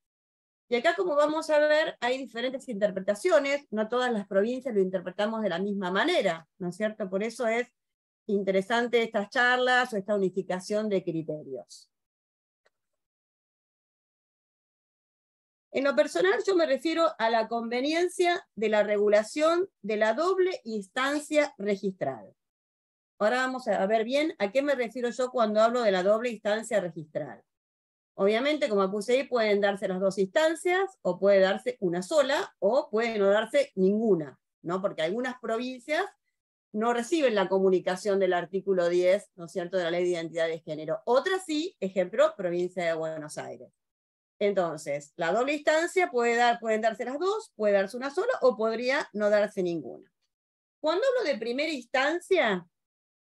Y acá, como vamos a ver, hay diferentes interpretaciones, no todas las provincias lo interpretamos de la misma manera, ¿no es cierto? Por eso es interesante estas charlas o esta unificación de criterios. En lo personal yo me refiero a la conveniencia de la regulación de la doble instancia registral. Ahora vamos a ver bien a qué me refiero yo cuando hablo de la doble instancia registral. Obviamente, como puse ahí, pueden darse las dos instancias, o puede darse una sola, o puede no darse ninguna, ¿no? Porque algunas provincias no reciben la comunicación del artículo 10, ¿no es cierto?, de la Ley de Identidad de Género. Otras sí, ejemplo, provincia de Buenos Aires. Entonces, la doble instancia puede dar, pueden darse las dos, puede darse una sola o podría no darse ninguna. Cuando hablo de primera instancia,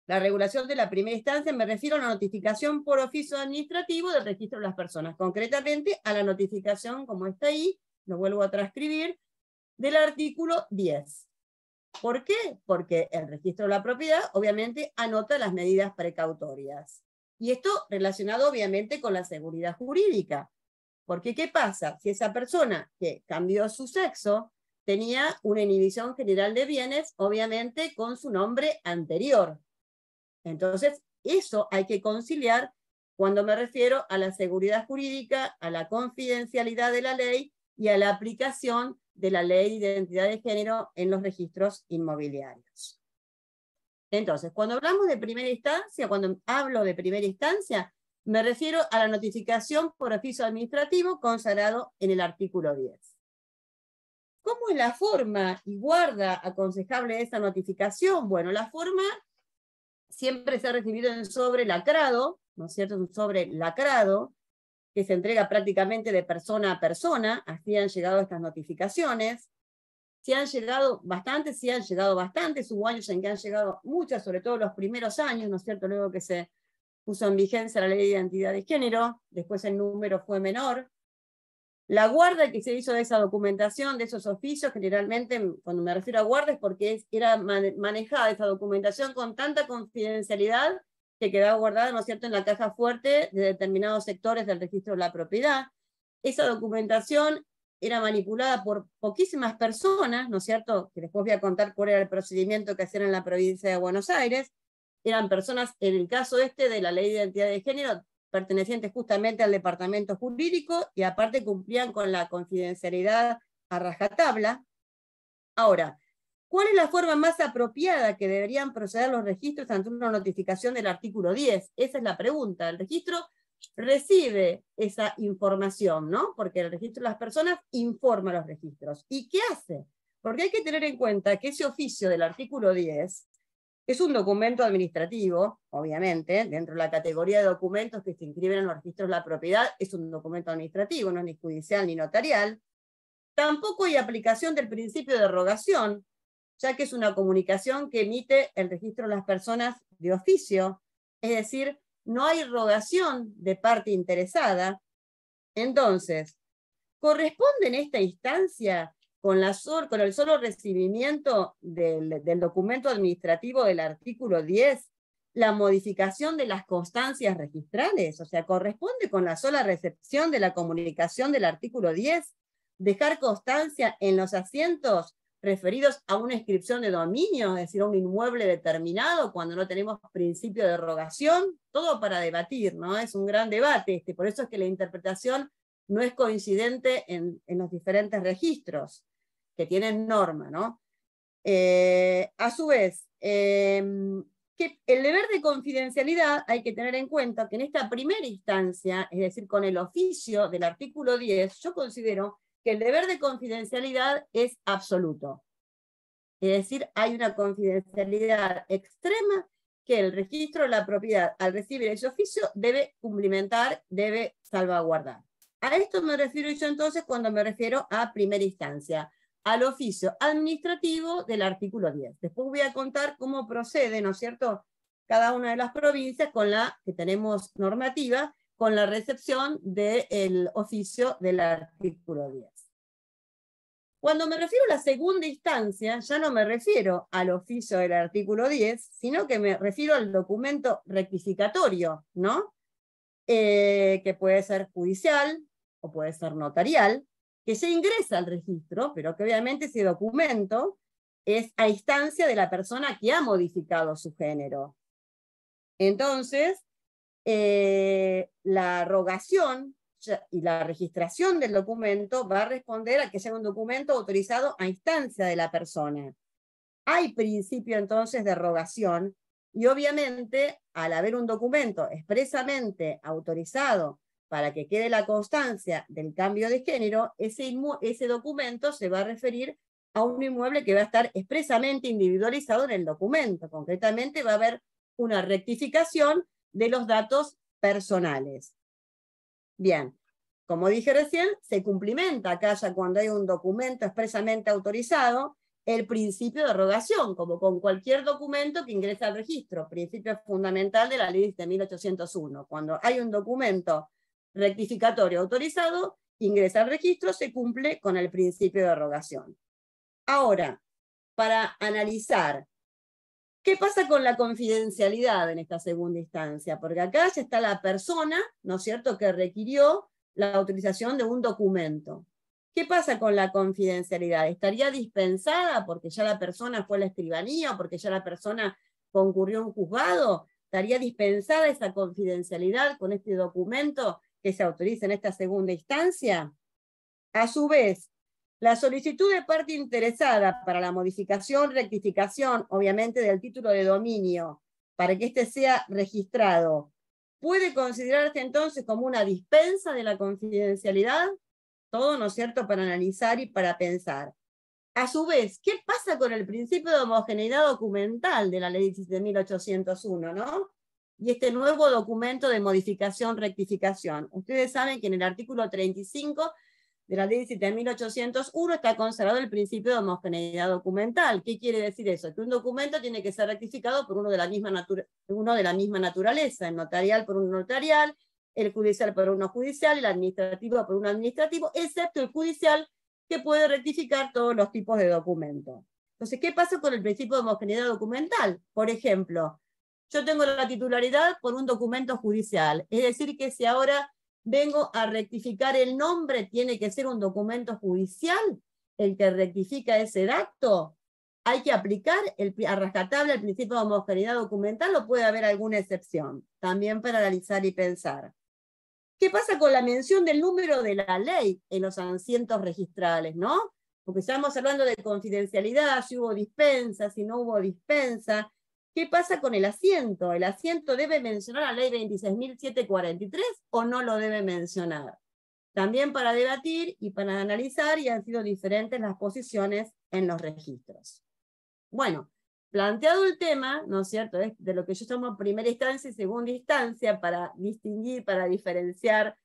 la regulación de la primera instancia me refiero a la notificación por oficio administrativo del registro de las personas, concretamente a la notificación, como está ahí, lo vuelvo a transcribir, del artículo 10. ¿Por qué? Porque el registro de la propiedad obviamente anota las medidas precautorias. Y esto relacionado obviamente con la seguridad jurídica. Porque ¿qué pasa? Si esa persona que cambió su sexo tenía una inhibición general de bienes, obviamente con su nombre anterior. Entonces, eso hay que conciliar cuando me refiero a la seguridad jurídica, a la confidencialidad de la ley y a la aplicación de la ley de identidad de género en los registros inmobiliarios. Entonces, cuando hablamos de primera instancia, cuando hablo de primera instancia, me refiero a la notificación por oficio administrativo consagrado en el artículo 10. ¿Cómo es la forma y guarda aconsejable esta notificación? Bueno, la forma siempre se ha recibido en sobre lacrado, ¿no es cierto? Un sobre lacrado, que se entrega prácticamente de persona a persona, así han llegado estas notificaciones. Si han llegado bastantes, si han llegado bastantes, hubo años en que han llegado muchas, sobre todo los primeros años, ¿no es cierto? Luego que se puso en vigencia la ley de identidad de género, después el número fue menor. La guarda que se hizo de esa documentación, de esos oficios, generalmente, cuando me refiero a guarda, porque era manejada esa documentación con tanta confidencialidad que quedaba guardada, ¿no cierto?, en la caja fuerte de determinados sectores del registro de la propiedad. Esa documentación era manipulada por poquísimas personas, ¿no es cierto?, que después voy a contar cuál era el procedimiento que hacían en la provincia de Buenos Aires, eran personas, en el caso este de la ley de identidad de género, pertenecientes justamente al departamento jurídico y aparte cumplían con la confidencialidad a rajatabla. Ahora, ¿cuál es la forma más apropiada que deberían proceder los registros ante una notificación del artículo 10? Esa es la pregunta. El registro recibe esa información, ¿no? Porque el registro de las personas informa a los registros. ¿Y qué hace? Porque hay que tener en cuenta que ese oficio del artículo 10 es un documento administrativo, obviamente, dentro de la categoría de documentos que se inscriben en los registros de la propiedad, es un documento administrativo, no es ni judicial ni notarial. Tampoco hay aplicación del principio de rogación, ya que es una comunicación que emite el registro de las personas de oficio, es decir, no hay rogación de parte interesada. Entonces, ¿corresponde en esta instancia con, la con el solo recibimiento del, del documento administrativo del artículo 10, la modificación de las constancias registrales, o sea, corresponde con la sola recepción de la comunicación del artículo 10, dejar constancia en los asientos referidos a una inscripción de dominio, es decir, a un inmueble determinado, cuando no tenemos principio de rogación, todo para debatir, ¿no? Es un gran debate, este, por eso es que la interpretación no es coincidente en, los diferentes registros que tienen norma, ¿no? Eh, a su vez, em, que el deber de confidencialidad hay que tener en cuenta que en esta primera instancia, es decir, con el oficio del artículo 10, yo considero que el deber de confidencialidad es absoluto. Es decir, hay una confidencialidad extrema que el registro de la propiedad, al recibir ese oficio, debe cumplimentar, debe salvaguardar. A esto me refiero yo entonces cuando me refiero a primera instancia, al oficio administrativo del artículo 10. Después voy a contar cómo procede, ¿no es cierto?, cada una de las provincias con la que tenemos normativa con la recepción del oficio del artículo 10. Cuando me refiero a la segunda instancia, ya no me refiero al oficio del artículo 10, sino que me refiero al documento rectificatorio, ¿no? Eh, que puede ser judicial o puede ser notarial, que se ingresa al registro, pero que obviamente ese documento es a instancia de la persona que ha modificado su género. Entonces, eh, la rogación y la registración del documento va a responder a que sea un documento autorizado a instancia de la persona. Hay principio entonces de rogación y obviamente al haber un documento expresamente autorizado para que quede la constancia del cambio de género, ese, ese documento se va a referir a un inmueble que va a estar expresamente individualizado en el documento. Concretamente va a haber una rectificación de los datos personales. Bien, como dije recién, se cumplimenta acá ya cuando hay un documento expresamente autorizado el principio de rogación, como con cualquier documento que ingresa al registro, principio fundamental de la ley de 1801. Cuando hay un documento rectificatorio autorizado, ingresa al registro, se cumple con el principio de rogación. Ahora, para analizar ¿Qué pasa con la confidencialidad en esta segunda instancia? Porque acá ya está la persona, ¿no es cierto?, que requirió la utilización de un documento. ¿Qué pasa con la confidencialidad? ¿Estaría dispensada porque ya la persona fue a la escribanía porque ya la persona concurrió a un juzgado? ¿Estaría dispensada esa confidencialidad con este documento que se autoriza en esta segunda instancia? A su vez, la solicitud de parte interesada para la modificación, rectificación, obviamente, del título de dominio, para que éste sea registrado, ¿puede considerarse entonces como una dispensa de la confidencialidad? Todo, ¿no es cierto?, para analizar y para pensar. A su vez, ¿qué pasa con el principio de homogeneidad documental de la ley de 1801, no? Y este nuevo documento de modificación, rectificación. Ustedes saben que en el artículo 35 de la ley 17.801 está consagrado el principio de homogeneidad documental. ¿Qué quiere decir eso? Que un documento tiene que ser rectificado por uno de la misma, uno de la misma naturaleza, el notarial por un notarial, el judicial por uno judicial, el administrativo por un administrativo, excepto el judicial que puede rectificar todos los tipos de documentos. Entonces, ¿qué pasa con el principio de homogeneidad documental? Por ejemplo, yo tengo la titularidad por un documento judicial, es decir, que si ahora vengo a rectificar el nombre, tiene que ser un documento judicial el que rectifica ese dato. Hay que aplicar el, a rescatable el principio de homogeneidad documental o puede haber alguna excepción, también para analizar y pensar. ¿Qué pasa con la mención del número de la ley en los asientos registrales, no? Porque estamos hablando de confidencialidad, si hubo dispensa, si no hubo dispensa, ¿Qué pasa con el asiento? ¿El asiento debe mencionar la ley 26.743 o no lo debe mencionar? También para debatir y para analizar y han sido diferentes las posiciones en los registros. Bueno, planteado el tema, ¿no es cierto?, de lo que yo llamo primera instancia y segunda instancia para distinguir, para diferenciar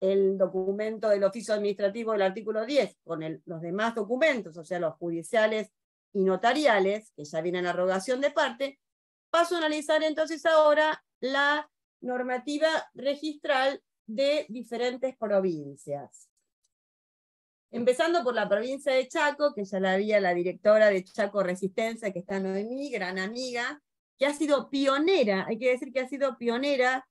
el documento del oficio administrativo del artículo 10 con los demás documentos, o sea, los judiciales y notariales, que ya vienen a rogación de parte, Paso a analizar entonces ahora la normativa registral de diferentes provincias. Empezando por la provincia de Chaco, que ya la había la directora de Chaco Resistencia, que está Noemí, gran amiga, que ha sido pionera, hay que decir que ha sido pionera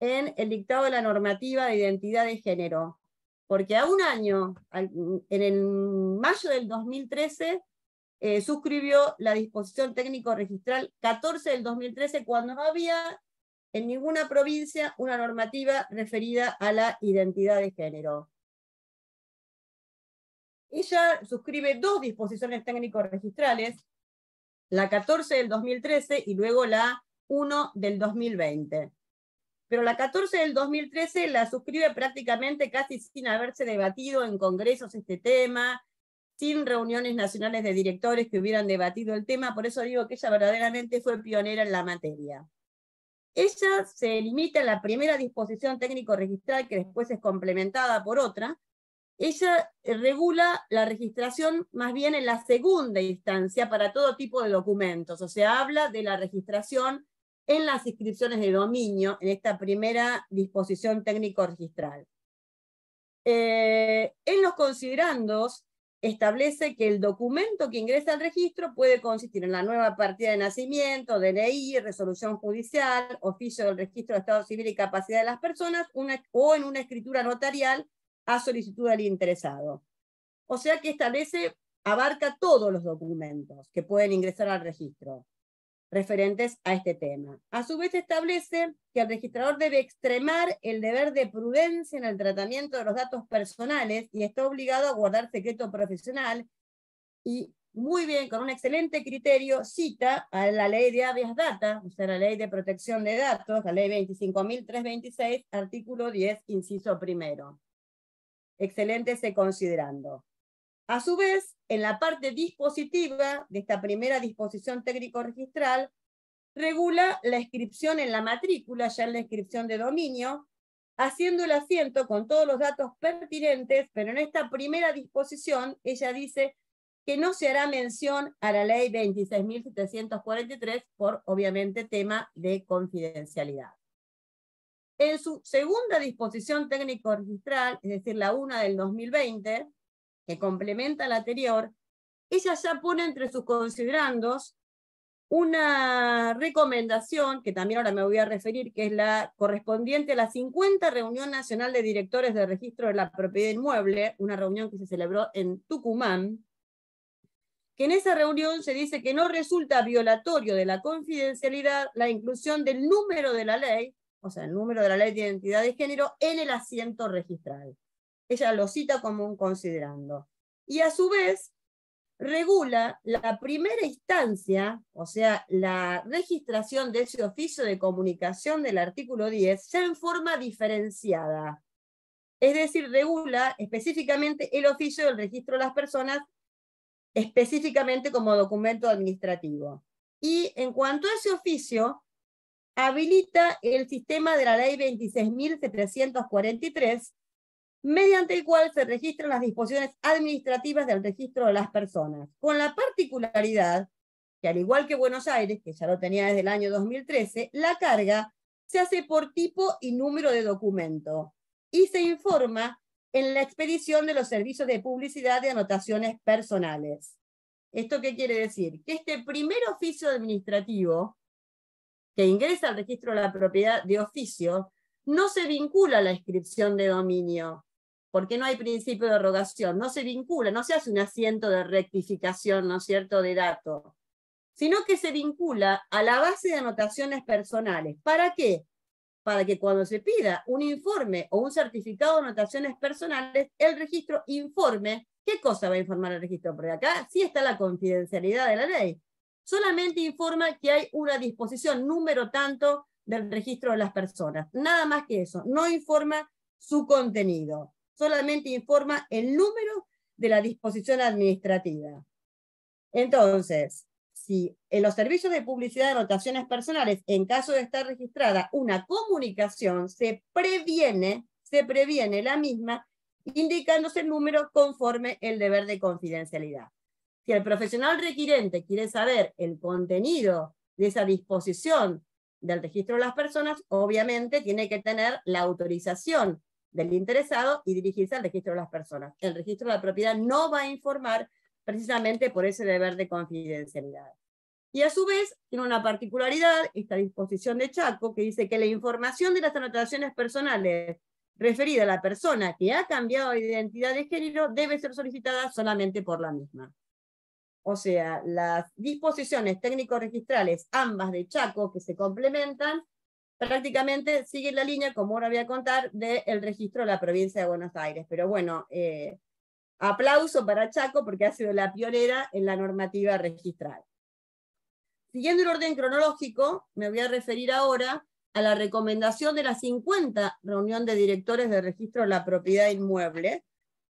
en el dictado de la normativa de identidad de género. Porque a un año, en el mayo del 2013, eh, suscribió la disposición técnico registral 14 del 2013 cuando no había en ninguna provincia una normativa referida a la identidad de género. Ella suscribe dos disposiciones técnicos registrales, la 14 del 2013 y luego la 1 del 2020. Pero la 14 del 2013 la suscribe prácticamente casi sin haberse debatido en congresos este tema, sin reuniones nacionales de directores que hubieran debatido el tema, por eso digo que ella verdaderamente fue pionera en la materia. Ella se limita a la primera disposición técnico registral, que después es complementada por otra. Ella regula la registración más bien en la segunda instancia para todo tipo de documentos, o sea, habla de la registración en las inscripciones de dominio, en esta primera disposición técnico registral. Eh, en los considerandos establece que el documento que ingresa al registro puede consistir en la nueva partida de nacimiento, DNI, resolución judicial, oficio del registro de Estado Civil y capacidad de las personas, o en una escritura notarial a solicitud del interesado. O sea que establece, abarca todos los documentos que pueden ingresar al registro referentes a este tema. A su vez establece que el registrador debe extremar el deber de prudencia en el tratamiento de los datos personales y está obligado a guardar secreto profesional y muy bien, con un excelente criterio, cita a la ley de habeas data, o sea, la ley de protección de datos, la ley 25.326, artículo 10, inciso primero. Excelente se considerando. A su vez, en la parte dispositiva de esta primera disposición técnico-registral, regula la inscripción en la matrícula, ya en la inscripción de dominio, haciendo el asiento con todos los datos pertinentes, pero en esta primera disposición ella dice que no se hará mención a la ley 26.743 por, obviamente, tema de confidencialidad. En su segunda disposición técnico-registral, es decir, la una del 2020, que complementa la anterior, ella ya pone entre sus considerandos una recomendación, que también ahora me voy a referir, que es la correspondiente a la 50 Reunión Nacional de Directores de Registro de la Propiedad Inmueble, una reunión que se celebró en Tucumán, que en esa reunión se dice que no resulta violatorio de la confidencialidad la inclusión del número de la ley, o sea, el número de la ley de identidad de género, en el asiento registral ella lo cita como un considerando. Y a su vez, regula la primera instancia, o sea, la registración de ese oficio de comunicación del artículo 10, ya en forma diferenciada. Es decir, regula específicamente el oficio del registro de las personas, específicamente como documento administrativo. Y en cuanto a ese oficio, habilita el sistema de la ley 26.743, mediante el cual se registran las disposiciones administrativas del registro de las personas, con la particularidad que al igual que Buenos Aires, que ya lo tenía desde el año 2013, la carga se hace por tipo y número de documento y se informa en la expedición de los servicios de publicidad de anotaciones personales. ¿Esto qué quiere decir? Que este primer oficio administrativo que ingresa al registro de la propiedad de oficio no se vincula a la inscripción de dominio, porque no hay principio de rogación, no se vincula, no se hace un asiento de rectificación, ¿no es cierto?, de datos, sino que se vincula a la base de anotaciones personales. ¿Para qué? Para que cuando se pida un informe o un certificado de anotaciones personales, el registro informe qué cosa va a informar el registro, porque acá sí está la confidencialidad de la ley. Solamente informa que hay una disposición número tanto del registro de las personas. Nada más que eso. No informa su contenido solamente informa el número de la disposición administrativa. Entonces, si en los servicios de publicidad de anotaciones personales, en caso de estar registrada una comunicación, se previene, se previene la misma, indicándose el número conforme el deber de confidencialidad. Si el profesional requirente quiere saber el contenido de esa disposición del registro de las personas, obviamente tiene que tener la autorización del interesado y dirigirse al registro de las personas. El registro de la propiedad no va a informar precisamente por ese deber de confidencialidad. Y a su vez, tiene una particularidad, esta disposición de Chaco, que dice que la información de las anotaciones personales referida a la persona que ha cambiado de identidad de género debe ser solicitada solamente por la misma. o sea, las disposiciones técnico-registrales, ambas de Chaco, que se complementan, prácticamente siguen la línea, como ahora voy a contar, del registro de la provincia de Buenos Aires. Pero bueno, eh, aplauso para Chaco porque ha sido la pionera en la normativa registral. Siguiendo el orden cronológico, me voy a referir ahora a la recomendación de la 50 reunión de directores de registro de la propiedad inmueble,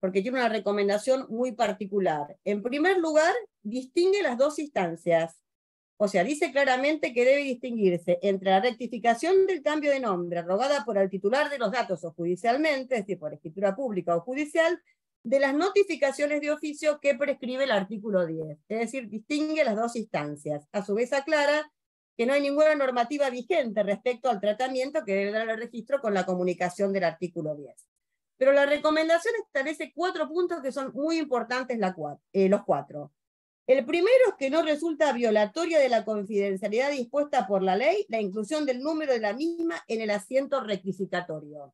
porque tiene una recomendación muy particular. En primer lugar, distingue las dos instancias. O sea, dice claramente que debe distinguirse entre la rectificación del cambio de nombre rogada por el titular de los datos o judicialmente, es decir, por escritura pública o judicial, de las notificaciones de oficio que prescribe el artículo 10. Es decir, distingue las dos instancias. A su vez aclara que no hay ninguna normativa vigente respecto al tratamiento que debe dar el registro con la comunicación del artículo 10. Pero la recomendación establece cuatro puntos que son muy importantes eh, los cuatro. El primero es que no resulta violatoria de la confidencialidad dispuesta por la ley la inclusión del número de la misma en el asiento rectificatorio.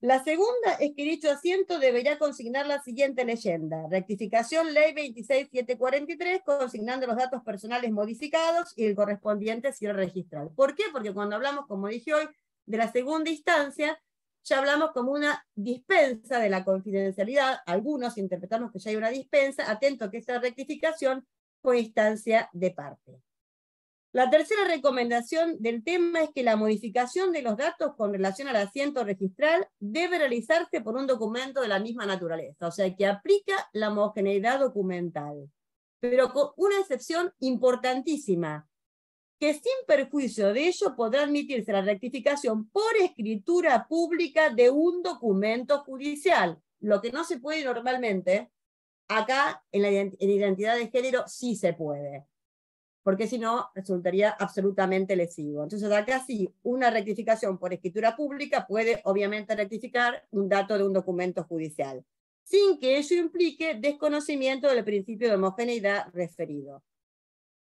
La segunda es que dicho asiento debería consignar la siguiente leyenda. Rectificación Ley 26743, consignando los datos personales modificados y el correspondiente cierre registral. ¿Por qué? Porque cuando hablamos, como dije hoy, de la segunda instancia, ya hablamos como una dispensa de la confidencialidad, algunos interpretamos que ya hay una dispensa, atento que esa rectificación fue instancia de parte. La tercera recomendación del tema es que la modificación de los datos con relación al asiento registral debe realizarse por un documento de la misma naturaleza, o sea, que aplica la homogeneidad documental, pero con una excepción importantísima, que sin perjuicio de ello podrá admitirse la rectificación por escritura pública de un documento judicial, lo que no se puede normalmente, acá en la identidad de género sí se puede, porque si no resultaría absolutamente lesivo. Entonces acá sí, una rectificación por escritura pública puede obviamente rectificar un dato de un documento judicial, sin que ello implique desconocimiento del principio de homogeneidad referido.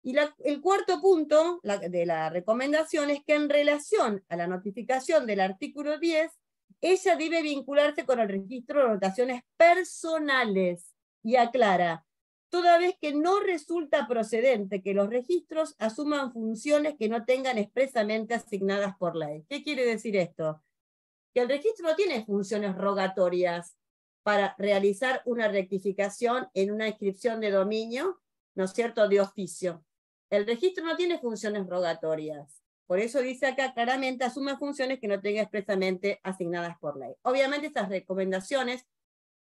Y el cuarto punto de la recomendación es que en relación a la notificación del artículo 10, ella debe vincularse con el registro de anotaciones personales y aclara, toda vez que no resulta procedente que los registros asuman funciones que no tengan expresamente asignadas por ley. ¿Qué quiere decir esto? Que el registro no tiene funciones rogatorias para realizar una rectificación en una inscripción de dominio, ¿no es cierto?, de oficio. El registro no tiene funciones rogatorias. Por eso dice acá claramente, asume funciones que no tenga expresamente asignadas por ley. Obviamente estas recomendaciones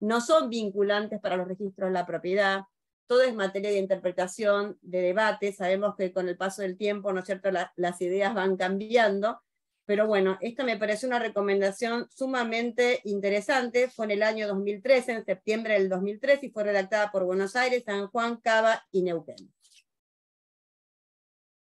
no son vinculantes para los registros de la propiedad, todo es materia de interpretación, de debate, sabemos que con el paso del tiempo, ¿no es cierto?, las ideas van cambiando, pero bueno, esta me parece una recomendación sumamente interesante, fue en el año 2013, en septiembre del 2013, y fue redactada por Buenos Aires, San Juan, Cava y Neuquén.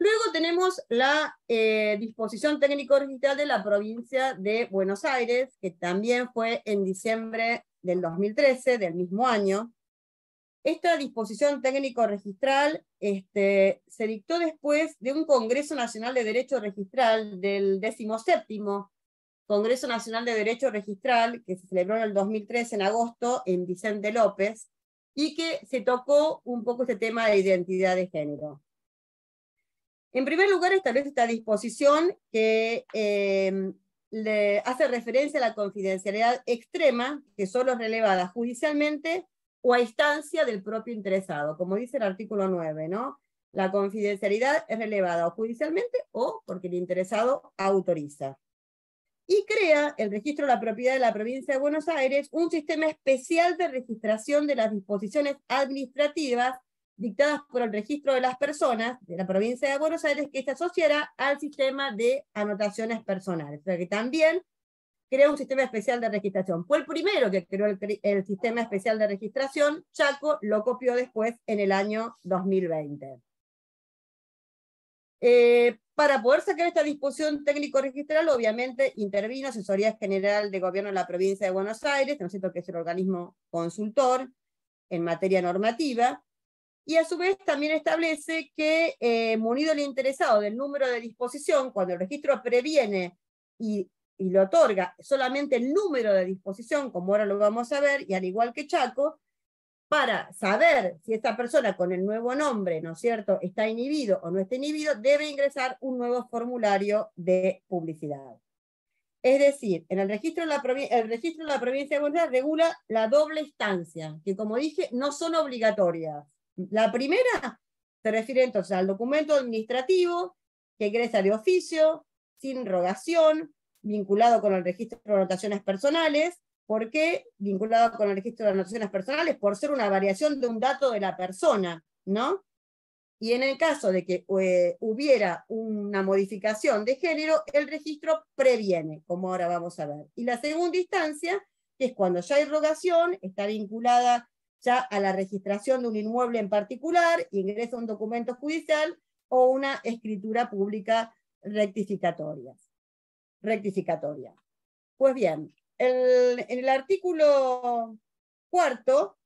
Luego tenemos la eh, disposición técnico-registral de la provincia de Buenos Aires, que también fue en diciembre del 2013, del mismo año. Esta disposición técnico-registral este, se dictó después de un Congreso Nacional de Derecho Registral del 17 Congreso Nacional de Derecho Registral, que se celebró en el 2013 en agosto en Vicente López, y que se tocó un poco este tema de identidad de género. En primer lugar, establece esta disposición que eh, le hace referencia a la confidencialidad extrema, que solo es relevada judicialmente o a instancia del propio interesado, como dice el artículo 9, ¿no? La confidencialidad es relevada o judicialmente o porque el interesado autoriza. Y crea el registro de la propiedad de la provincia de Buenos Aires un sistema especial de registración de las disposiciones administrativas dictadas por el registro de las personas de la provincia de Buenos Aires que se asociará al sistema de anotaciones personales. O que también crea un sistema especial de registración. Fue el primero que creó el, sistema especial de registración, Chaco lo copió después en el año 2020. Eh, para poder sacar esta disposición técnico-registral, obviamente intervino Asesoría General de Gobierno de la Provincia de Buenos Aires, que es el organismo consultor en materia normativa, y a su vez también establece que, eh, munido el interesado del número de disposición, cuando el registro previene y, y le otorga solamente el número de disposición, como ahora lo vamos a ver, y al igual que Chaco, para saber si esa persona con el nuevo nombre, ¿no es cierto?, está inhibido o no está inhibido, debe ingresar un nuevo formulario de publicidad. Es decir, en el registro el registro de la provincia de Buenos Aires regula la doble instancia, que como dije, no son obligatorias. La primera se refiere entonces al documento administrativo que ingresa de oficio, sin rogación, vinculado con el registro de anotaciones personales, ¿Por qué vinculado con el registro de anotaciones personales? Por ser una variación de un dato de la persona, ¿no? Y en el caso de que eh, hubiera una modificación de género, el registro previene, como ahora vamos a ver. Y la segunda instancia, que es cuando ya hay rogación, está vinculada ya a la registración de un inmueble en particular, ingresa un documento judicial o una escritura pública rectificatoria. rectificatoria. Pues bien, en el artículo cuarto,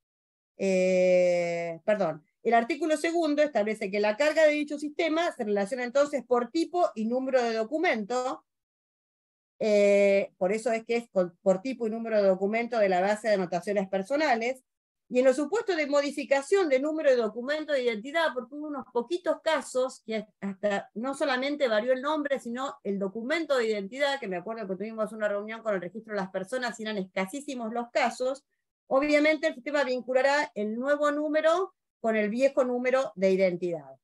eh, perdón, el artículo segundo establece que la carga de dicho sistema se relaciona entonces por tipo y número de documento. Eh, por eso es que es por tipo y número de documento de la base de anotaciones personales. Y en los supuestos de modificación de número de documento de identidad, porque hubo unos poquitos casos que hasta no solamente varió el nombre, sino el documento de identidad, que me acuerdo que tuvimos una reunión con el registro de las personas y eran escasísimos los casos, obviamente el sistema vinculará el nuevo número con el viejo número de identidad.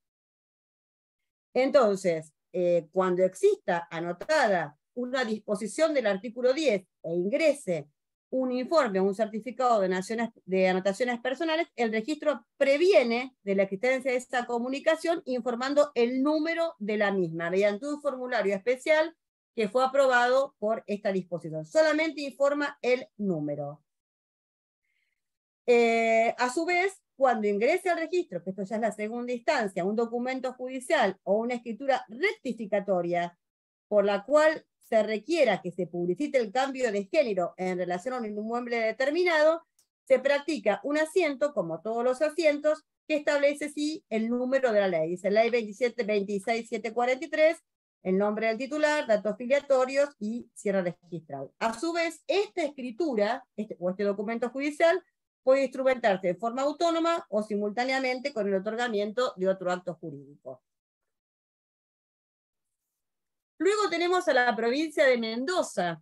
Entonces, eh, cuando exista anotada una disposición del artículo 10 e ingrese un informe o un certificado de, de anotaciones personales, el registro previene de la existencia de esta comunicación informando el número de la misma mediante un formulario especial que fue aprobado por esta disposición. Solamente informa el número. Eh, a su vez, cuando ingrese al registro, que esto ya es la segunda instancia, un documento judicial o una escritura rectificatoria por la cual se requiera que se publicite el cambio de género en relación a un inmueble determinado, se practica un asiento, como todos los asientos, que establece sí el número de la ley. Dice ley 2726743, el nombre del titular, datos filiatorios y cierre registrado. A su vez, esta escritura este, o este documento judicial puede instrumentarse de forma autónoma o simultáneamente con el otorgamiento de otro acto jurídico. Luego tenemos a la provincia de Mendoza,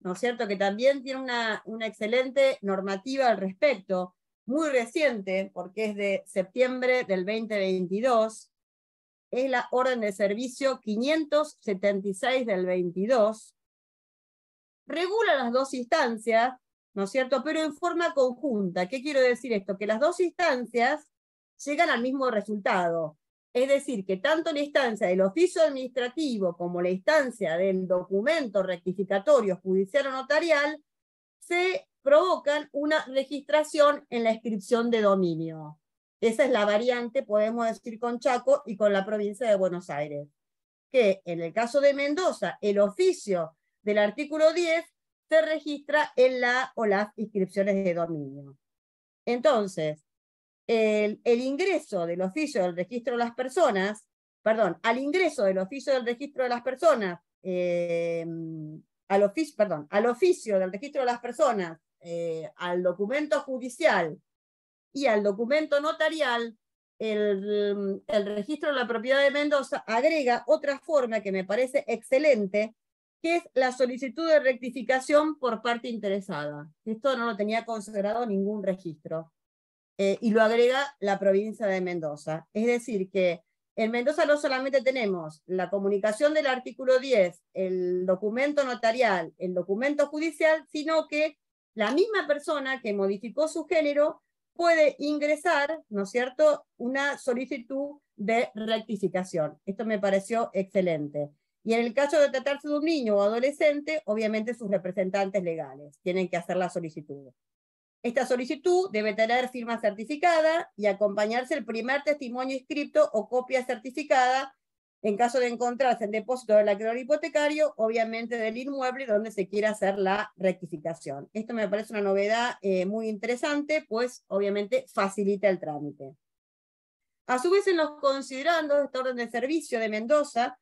¿no es cierto?, que también tiene una, una excelente normativa al respecto, muy reciente, porque es de septiembre del 2022, es la orden de servicio 576 del 22, regula las dos instancias, ¿no es cierto?, pero en forma conjunta. ¿Qué quiero decir esto? Que las dos instancias llegan al mismo resultado. Es decir, que tanto la instancia del oficio administrativo como la instancia del documento rectificatorio judicial o notarial se provocan una registración en la inscripción de dominio. Esa es la variante, podemos decir, con Chaco y con la provincia de Buenos Aires. Que en el caso de Mendoza, el oficio del artículo 10 se registra en la o las inscripciones de dominio. Entonces, el, ingreso del oficio del registro de las personas, perdón, al ingreso del oficio del registro de las personas, perdón, al oficio del registro de las personas, eh, al documento judicial y al documento notarial, el, el, registro de la propiedad de Mendoza agrega otra forma que me parece excelente, que es la solicitud de rectificación por parte interesada. Esto no lo tenía considerado ningún registro. Eh, y lo agrega la provincia de Mendoza. Es decir, que en Mendoza no solamente tenemos la comunicación del artículo 10, el documento notarial, el documento judicial, sino que la misma persona que modificó su género puede ingresar, ¿no es cierto?, una solicitud de rectificación. Esto me pareció excelente. Y en el caso de tratarse de un niño o adolescente, obviamente sus representantes legales tienen que hacer la solicitud. Esta solicitud debe tener firma certificada y acompañarse el primer testimonio inscripto o copia certificada en caso de encontrarse en depósito del acreedor hipotecario, obviamente del inmueble donde se quiera hacer la rectificación. Esto me parece una novedad eh, muy interesante, pues obviamente facilita el trámite. A su vez, en los considerando de esta orden de servicio de Mendoza,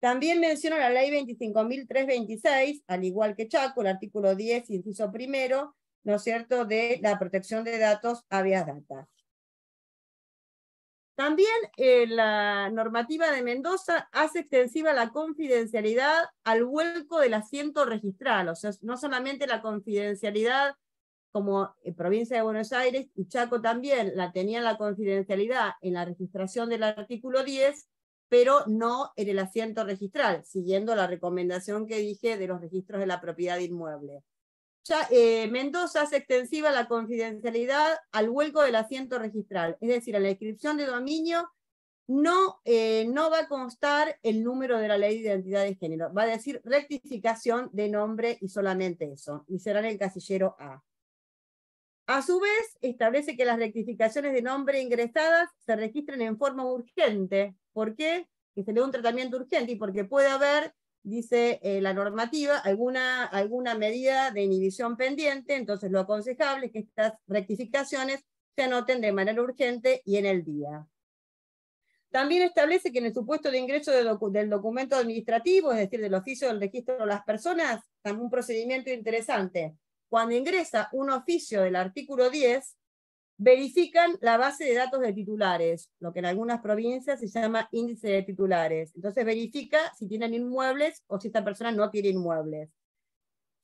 también menciona la ley 25.326, al igual que Chaco, el artículo 10, inciso primero, ¿no es cierto?, de la protección de datos habeas data. También eh, la normativa de Mendoza hace extensiva la confidencialidad al vuelco del asiento registral, o sea, no solamente la confidencialidad como provincia de Buenos Aires y Chaco también la tenían la confidencialidad en la registración del artículo 10, pero no en el asiento registral, siguiendo la recomendación que dije de los registros de la propiedad inmueble. Ya, eh, Mendoza hace extensiva la confidencialidad al vuelco del asiento registral, es decir, en la inscripción de dominio no, eh, no va a constar el número de la ley de identidad de género, va a decir rectificación de nombre y solamente eso, y será en el casillero A. A su vez, establece que las rectificaciones de nombre ingresadas se registren en forma urgente. ¿Por qué? Que se le dé un tratamiento urgente y porque puede haber, dice eh, la normativa, alguna, alguna medida de inhibición pendiente, entonces lo aconsejable es que estas rectificaciones se anoten de manera urgente y en el día. También establece que en el supuesto de ingreso del documento administrativo, es decir, del oficio del registro de las personas, un procedimiento interesante cuando ingresa un oficio del artículo 10, verifican la base de datos de titulares, lo que en algunas provincias se llama índice de titulares. Entonces verifica si tienen inmuebles o si esta persona no tiene inmuebles.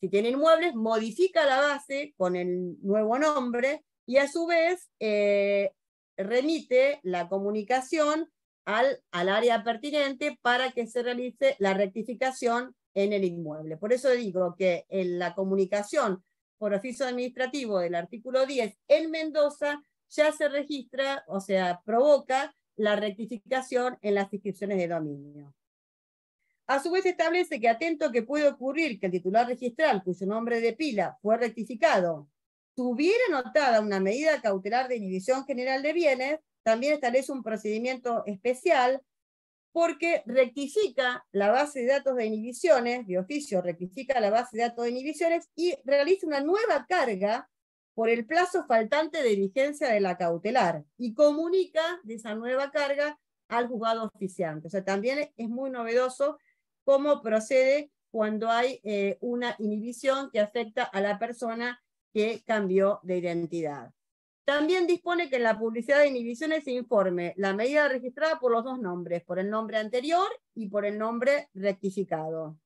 Si tiene inmuebles, modifica la base con el nuevo nombre y a su vez eh, remite la comunicación al, al área pertinente para que se realice la rectificación en el inmueble. Por eso digo que en la comunicación por oficio administrativo del artículo 10 en Mendoza, ya se registra, o sea, provoca la rectificación en las inscripciones de dominio. A su vez establece que atento que puede ocurrir que el titular registral cuyo nombre de pila fue rectificado tuviera anotada una medida cautelar de inhibición general de bienes, también establece un procedimiento especial porque rectifica la base de datos de inhibiciones, de oficio rectifica la base de datos de inhibiciones y realiza una nueva carga por el plazo faltante de vigencia de la cautelar y comunica de esa nueva carga al juzgado oficiante. O sea, también es muy novedoso cómo procede cuando hay eh, una inhibición que afecta a la persona que cambió de identidad. También dispone que en la publicidad de inhibiciones se informe la medida registrada por los dos nombres, por el nombre anterior y por el nombre rectificado.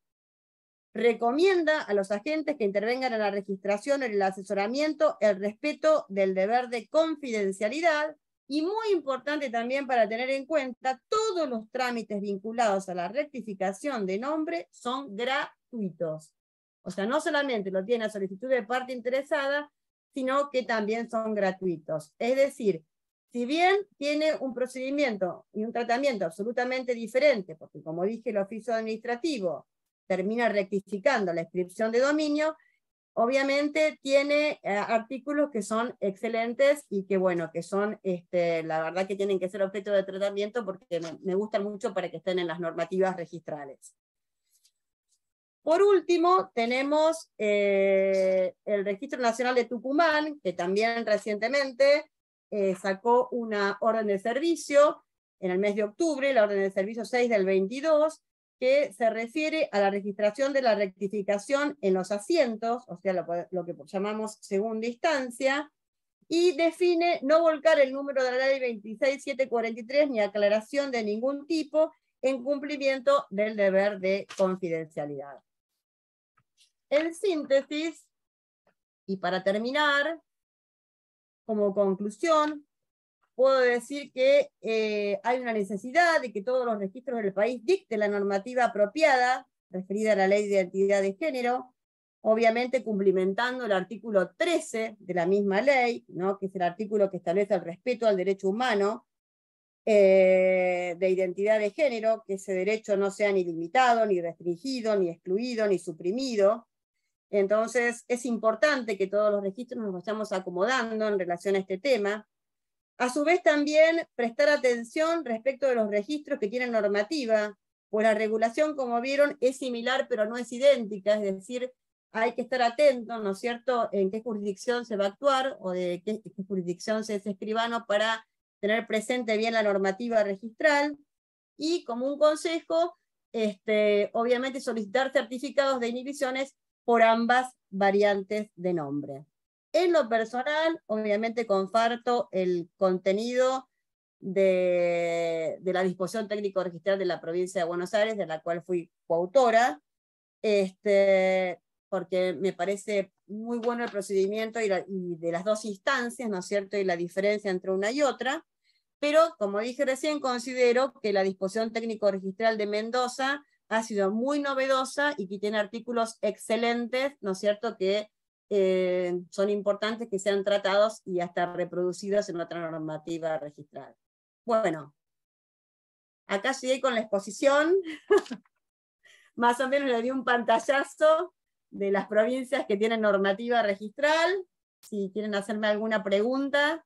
Recomienda a los agentes que intervengan en la registración, en el asesoramiento, el respeto del deber de confidencialidad y muy importante también para tener en cuenta, todos los trámites vinculados a la rectificación de nombre son gratuitos. O sea, no solamente lo tiene a solicitud de parte interesada, sino que también son gratuitos. Es decir, si bien tiene un procedimiento y un tratamiento absolutamente diferente, porque como dije, el oficio administrativo termina rectificando la inscripción de dominio, obviamente tiene eh, artículos que son excelentes y que, bueno, que son, este, la verdad que tienen que ser objeto de tratamiento porque me, me gustan mucho para que estén en las normativas registrales. Por último, tenemos eh, el Registro Nacional de Tucumán, que también recientemente eh, sacó una orden de servicio en el mes de octubre, la orden de servicio 6 del 22, que se refiere a la registración de la rectificación en los asientos, o sea, lo, lo que llamamos segunda instancia, y define no volcar el número de la ley 26743 ni aclaración de ningún tipo en cumplimiento del deber de confidencialidad. En síntesis, y para terminar, como conclusión, puedo decir que eh, hay una necesidad de que todos los registros del país dicten la normativa apropiada referida a la ley de identidad de género, obviamente cumplimentando el artículo 13 de la misma ley, ¿no? que es el artículo que establece el respeto al derecho humano eh, de identidad de género, que ese derecho no sea ni limitado, ni restringido, ni excluido, ni suprimido, entonces, es importante que todos los registros nos vayamos acomodando en relación a este tema. A su vez, también prestar atención respecto de los registros que tienen normativa, pues la regulación, como vieron, es similar, pero no es idéntica, es decir, hay que estar atento, ¿no es cierto?, en qué jurisdicción se va a actuar o de qué, jurisdicción se es escribano para tener presente bien la normativa registral. Y como un consejo, este, obviamente solicitar certificados de inhibiciones por ambas variantes de nombre. En lo personal, obviamente comparto el contenido de, la disposición técnico registral de la provincia de Buenos Aires, de la cual fui coautora, este, porque me parece muy bueno el procedimiento y, y, de las dos instancias, ¿no es cierto?, y la diferencia entre una y otra, pero como dije recién, considero que la disposición técnico registral de Mendoza ha sido muy novedosa y que tiene artículos excelentes, ¿no es cierto?, que eh, son importantes que sean tratados y hasta reproducidos en otra normativa registral. Bueno, acá llegué con la exposición, más o menos le di un pantallazo de las provincias que tienen normativa registral, si quieren hacerme alguna pregunta.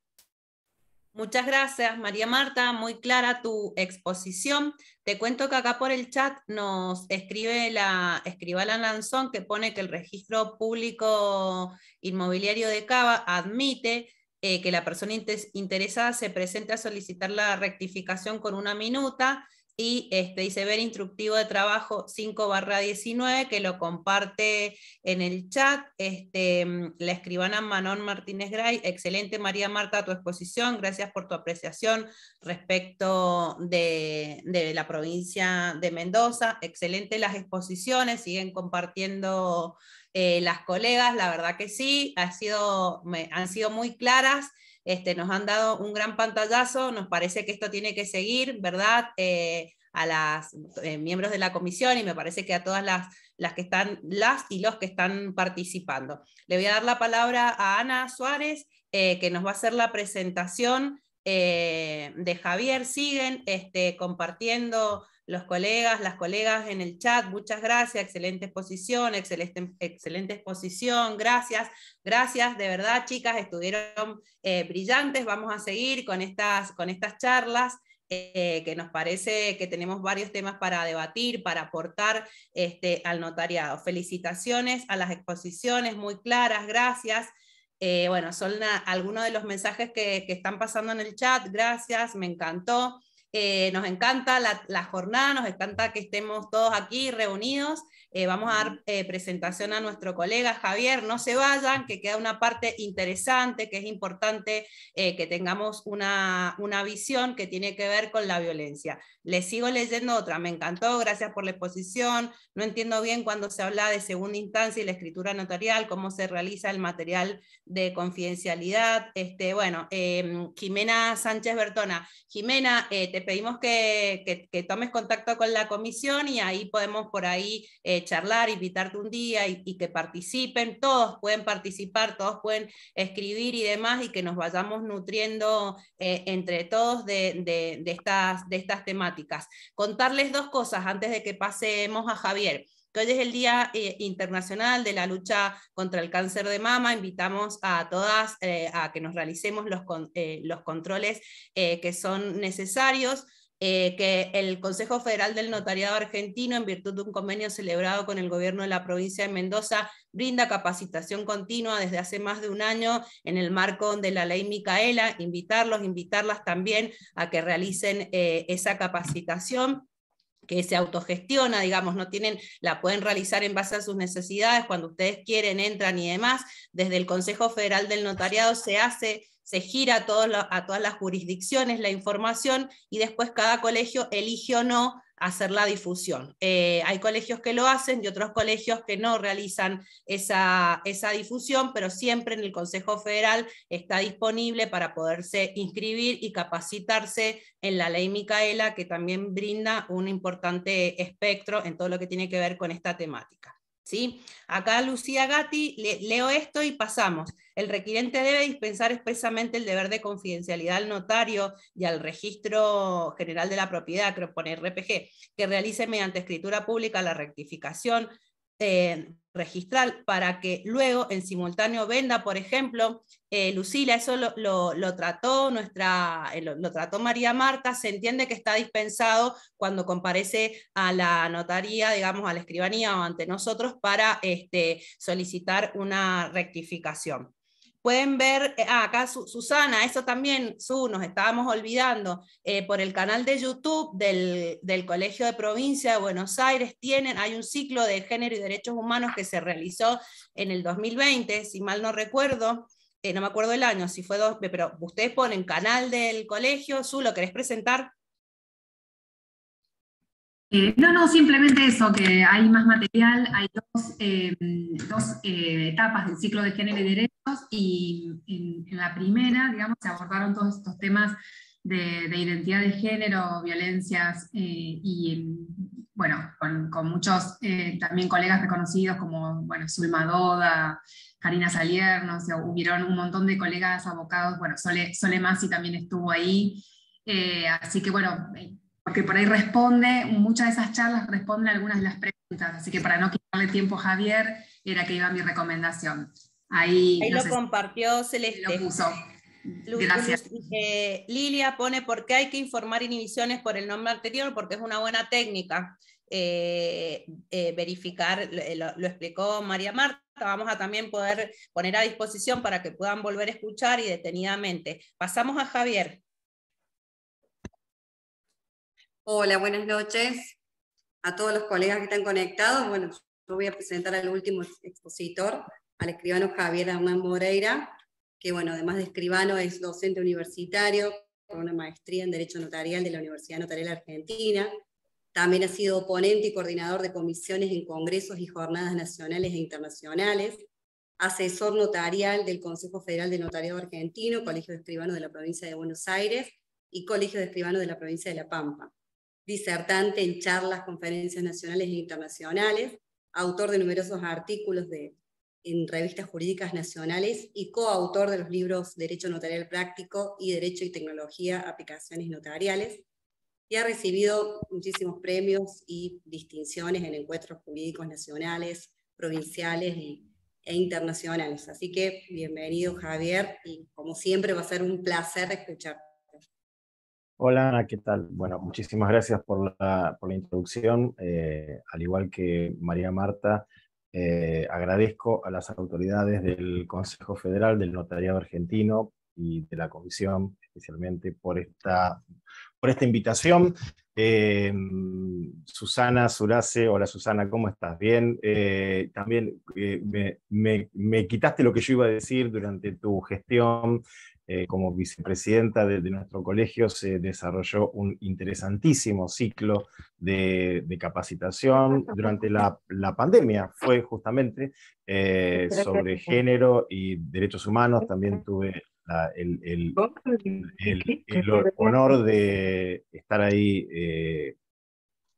Muchas gracias, María Marta. Muy clara tu exposición. Te cuento que acá por el chat nos escribe la escribala Lanzón que pone que el registro público inmobiliario de Cava admite eh, que la persona interesada se presente a solicitar la rectificación con una minuta y este, dice ver instructivo de trabajo 5 barra 19 que lo comparte en el chat. Este, mm, la escribana Manon Martínez Gray, excelente María Marta tu exposición, gracias por tu apreciación respecto de, la provincia de Mendoza, excelente las exposiciones, siguen compartiendo eh, las colegas, la verdad que sí, ha sido, han sido muy claras este, nos han dado un gran pantallazo, nos parece que esto tiene que seguir, ¿verdad? Eh, a las eh, miembros de la comisión y me parece que a todas las, las que están, las y los que están participando. Le voy a dar la palabra a Ana Suárez, eh, que nos va a hacer la presentación de Javier. Siguen este, compartiendo los colegas, las colegas en el chat, muchas gracias, excelente exposición, excelente, excelente exposición, gracias, gracias, de verdad chicas, estuvieron eh, brillantes, vamos a seguir con estas, con estas charlas. Eh, que nos parece que tenemos varios temas para debatir, para aportar este, al notariado. Felicitaciones a las exposiciones, muy claras, gracias. Eh, bueno, son algunos de los mensajes que, que, están pasando en el chat, gracias, me encantó. Eh, nos encanta la, jornada, nos encanta que estemos todos aquí reunidos. Eh, vamos a dar eh, presentación a nuestro colega Javier. No se vayan, que queda una parte interesante, que es importante que tengamos una, una visión que tiene que ver con la violencia. Les sigo leyendo otra, me encantó, gracias por la exposición. No entiendo bien cuando se habla de segunda instancia y la escritura notarial, cómo se realiza el material de confidencialidad. Este, bueno, em, Jimena Sánchez Bertona. Jimena, eh, te pedimos que, tomes contacto con la comisión y ahí podemos por ahí eh, charlar, invitarte un día y, que participen. Todos pueden participar, todos pueden escribir y demás y que nos vayamos nutriendo eh, entre todos de, estas, de estas temáticas. Contarles dos cosas antes de que pasemos a Javier. hoy es el Día eh, Internacional de la Lucha contra el Cáncer de Mama. Invitamos a todas eh, a que nos realicemos los, los controles que son necesarios. Que el Consejo Federal del Notariado Argentino, en virtud de un convenio celebrado con el gobierno de la provincia de Mendoza, brinda capacitación continua desde hace más de un año en el marco de la ley Micaela, invitarlos, invitarlas también a que realicen eh, esa capacitación que se autogestiona, digamos, no tienen, la pueden realizar en base a sus necesidades, cuando ustedes quieren, entran y demás. Desde el Consejo Federal del Notariado se hace se gira a, a, todas las jurisdicciones la información y después cada colegio elige o no hacer la difusión. Eh, hay colegios que lo hacen y otros colegios que no realizan esa, esa difusión, pero siempre en el Consejo Federal está disponible para poderse inscribir y capacitarse en la ley Micaela, que también brinda un importante espectro en todo lo que tiene que ver con esta temática. ¿Sí? Acá Lucía Gatti, leo esto y pasamos. El requirente debe dispensar expresamente el deber de confidencialidad al notario y al registro general de la propiedad, creo poner RPG, que realice mediante escritura pública la rectificación eh, registral para que luego en simultáneo venda, por ejemplo, eh, Lucila, eso lo, trató nuestra, eh, lo, trató María Marta, se entiende que está dispensado cuando comparece a la notaría, digamos, a la escribanía o ante nosotros para este, solicitar una rectificación. Pueden ver, eh, ah, acá Susana, eso también, Su, nos estábamos olvidando, eh, por el canal de YouTube del, del, Colegio de Provincia de Buenos Aires, tienen, hay un ciclo de género y derechos humanos que se realizó en el 2020, si mal no recuerdo, eh, no me acuerdo el año, si fue dos, pero ustedes ponen canal del colegio, Su, ¿lo querés presentar? Eh, no, no, simplemente eso, que hay más material, hay dos, eh, etapas del ciclo de género y derechos, y en, la primera, digamos, se abordaron todos estos temas de, identidad de género, violencias, y bueno, con, muchos también colegas reconocidos como, bueno, Zulma Doda, Karina Salierno, o hubieron un montón de colegas abocados, bueno, Sole, Sole Masi también estuvo ahí, eh, así que bueno, eh, porque por ahí responde, muchas de esas charlas responden algunas de las preguntas, así que para no quitarle tiempo a Javier, era que iba mi recomendación. Ahí, lo compartió Celeste. Lo puso. Gracias. Eh, Lilia pone por qué hay que informar inhibiciones por el nombre anterior, porque es una buena técnica. verificar, lo, explicó María Marta, vamos a también poder poner a disposición para que puedan volver a escuchar y detenidamente. Pasamos a Javier. Hola, buenas noches a todos los colegas que están conectados. Bueno, yo voy a presentar al último expositor, al escribano Javier Hernán Moreira, que bueno, además de escribano es docente universitario con una maestría en Derecho Notarial de la Universidad Notarial Argentina, también ha sido ponente y coordinador de comisiones en congresos y jornadas nacionales e internacionales, asesor notarial del Consejo Federal de Notariado Argentino, Colegio de Escribanos de la Provincia de Buenos Aires y Colegio de Escribanos de la Provincia de La Pampa. Disertante en charlas, conferencias nacionales e internacionales, autor de numerosos artículos de, en revistas jurídicas nacionales y coautor de los libros Derecho Notarial Práctico y Derecho y Tecnología, Aplicaciones Notariales, y ha recibido muchísimos premios y distinciones en encuentros jurídicos nacionales, provinciales e internacionales. Así que bienvenido Javier y como siempre va a ser un placer escucharte. Hola ¿qué tal? Bueno, muchísimas gracias por la, introducción. Eh, al igual que María Marta, eh, agradezco a las autoridades del Consejo Federal del Notariado Argentino y de la Comisión especialmente por esta por esta invitación. Eh, Susana Surace, hola Susana, ¿cómo estás? Bien, también me, quitaste lo que yo iba a decir durante tu gestión. Como vicepresidenta de, nuestro colegio se desarrolló un interesantísimo ciclo de, capacitación durante la, la, pandemia. Fue justamente sobre género y derechos humanos. También tuve el, el, el, honor de estar ahí eh,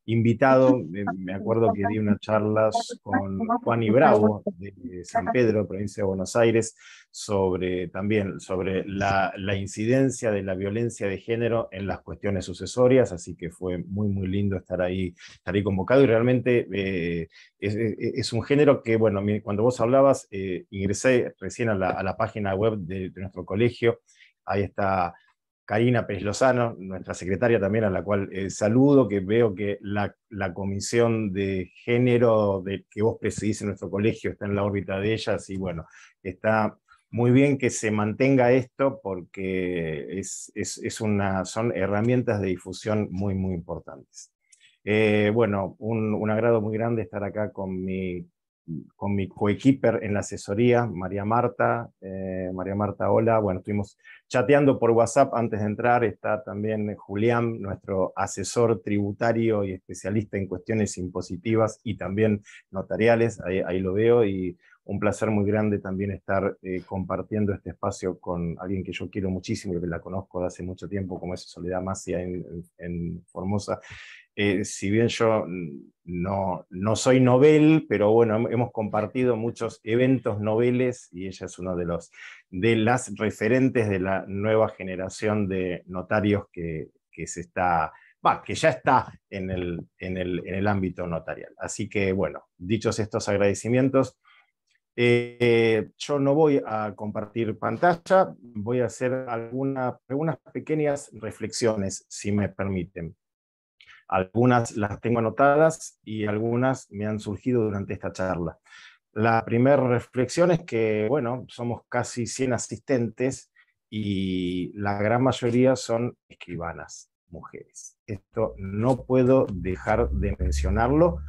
invitado, me acuerdo que di unas charlas con Juan y Bravo de San Pedro, provincia de Buenos Aires, sobre también sobre la, la, incidencia de la violencia de género en las cuestiones sucesorias, así que fue muy, muy lindo estar ahí, estar ahí convocado y realmente eh, es, es, un género que, bueno, cuando vos hablabas, eh, ingresé recién a la, a la, página web de, de nuestro colegio, ahí está Karina Pérez Lozano, nuestra secretaria también, a la cual eh, saludo, que veo que la, comisión de género de, que vos presidís en nuestro colegio está en la órbita de ellas y bueno, está muy bien que se mantenga esto porque es, una, son herramientas de difusión muy, muy importantes. Eh, bueno, un, agrado muy grande estar acá con mi con mi coequiper en la asesoría, María Marta. Eh, María Marta, hola. Bueno, estuvimos chateando por WhatsApp antes de entrar. Está también Julián, nuestro asesor tributario y especialista en cuestiones impositivas y también notariales. Ahí, lo veo y un placer muy grande también estar eh, compartiendo este espacio con alguien que yo quiero muchísimo y que la conozco de hace mucho tiempo, como es Soledad Macia en, en Formosa. Eh, si bien yo no, no soy novel, pero bueno, hemos compartido muchos eventos noveles y ella es una de, los, de las referentes de la nueva generación de notarios que, que se está, que ya está en el, en, el, en el, ámbito notarial. Así que bueno, dichos estos agradecimientos, eh, yo no voy a compartir pantalla, voy a hacer algunas pequeñas reflexiones, si me permiten. Algunas las tengo anotadas y algunas me han surgido durante esta charla. La primera reflexión es que, bueno, somos casi 100 asistentes y la gran mayoría son escribanas, mujeres. Esto no puedo dejar de mencionarlo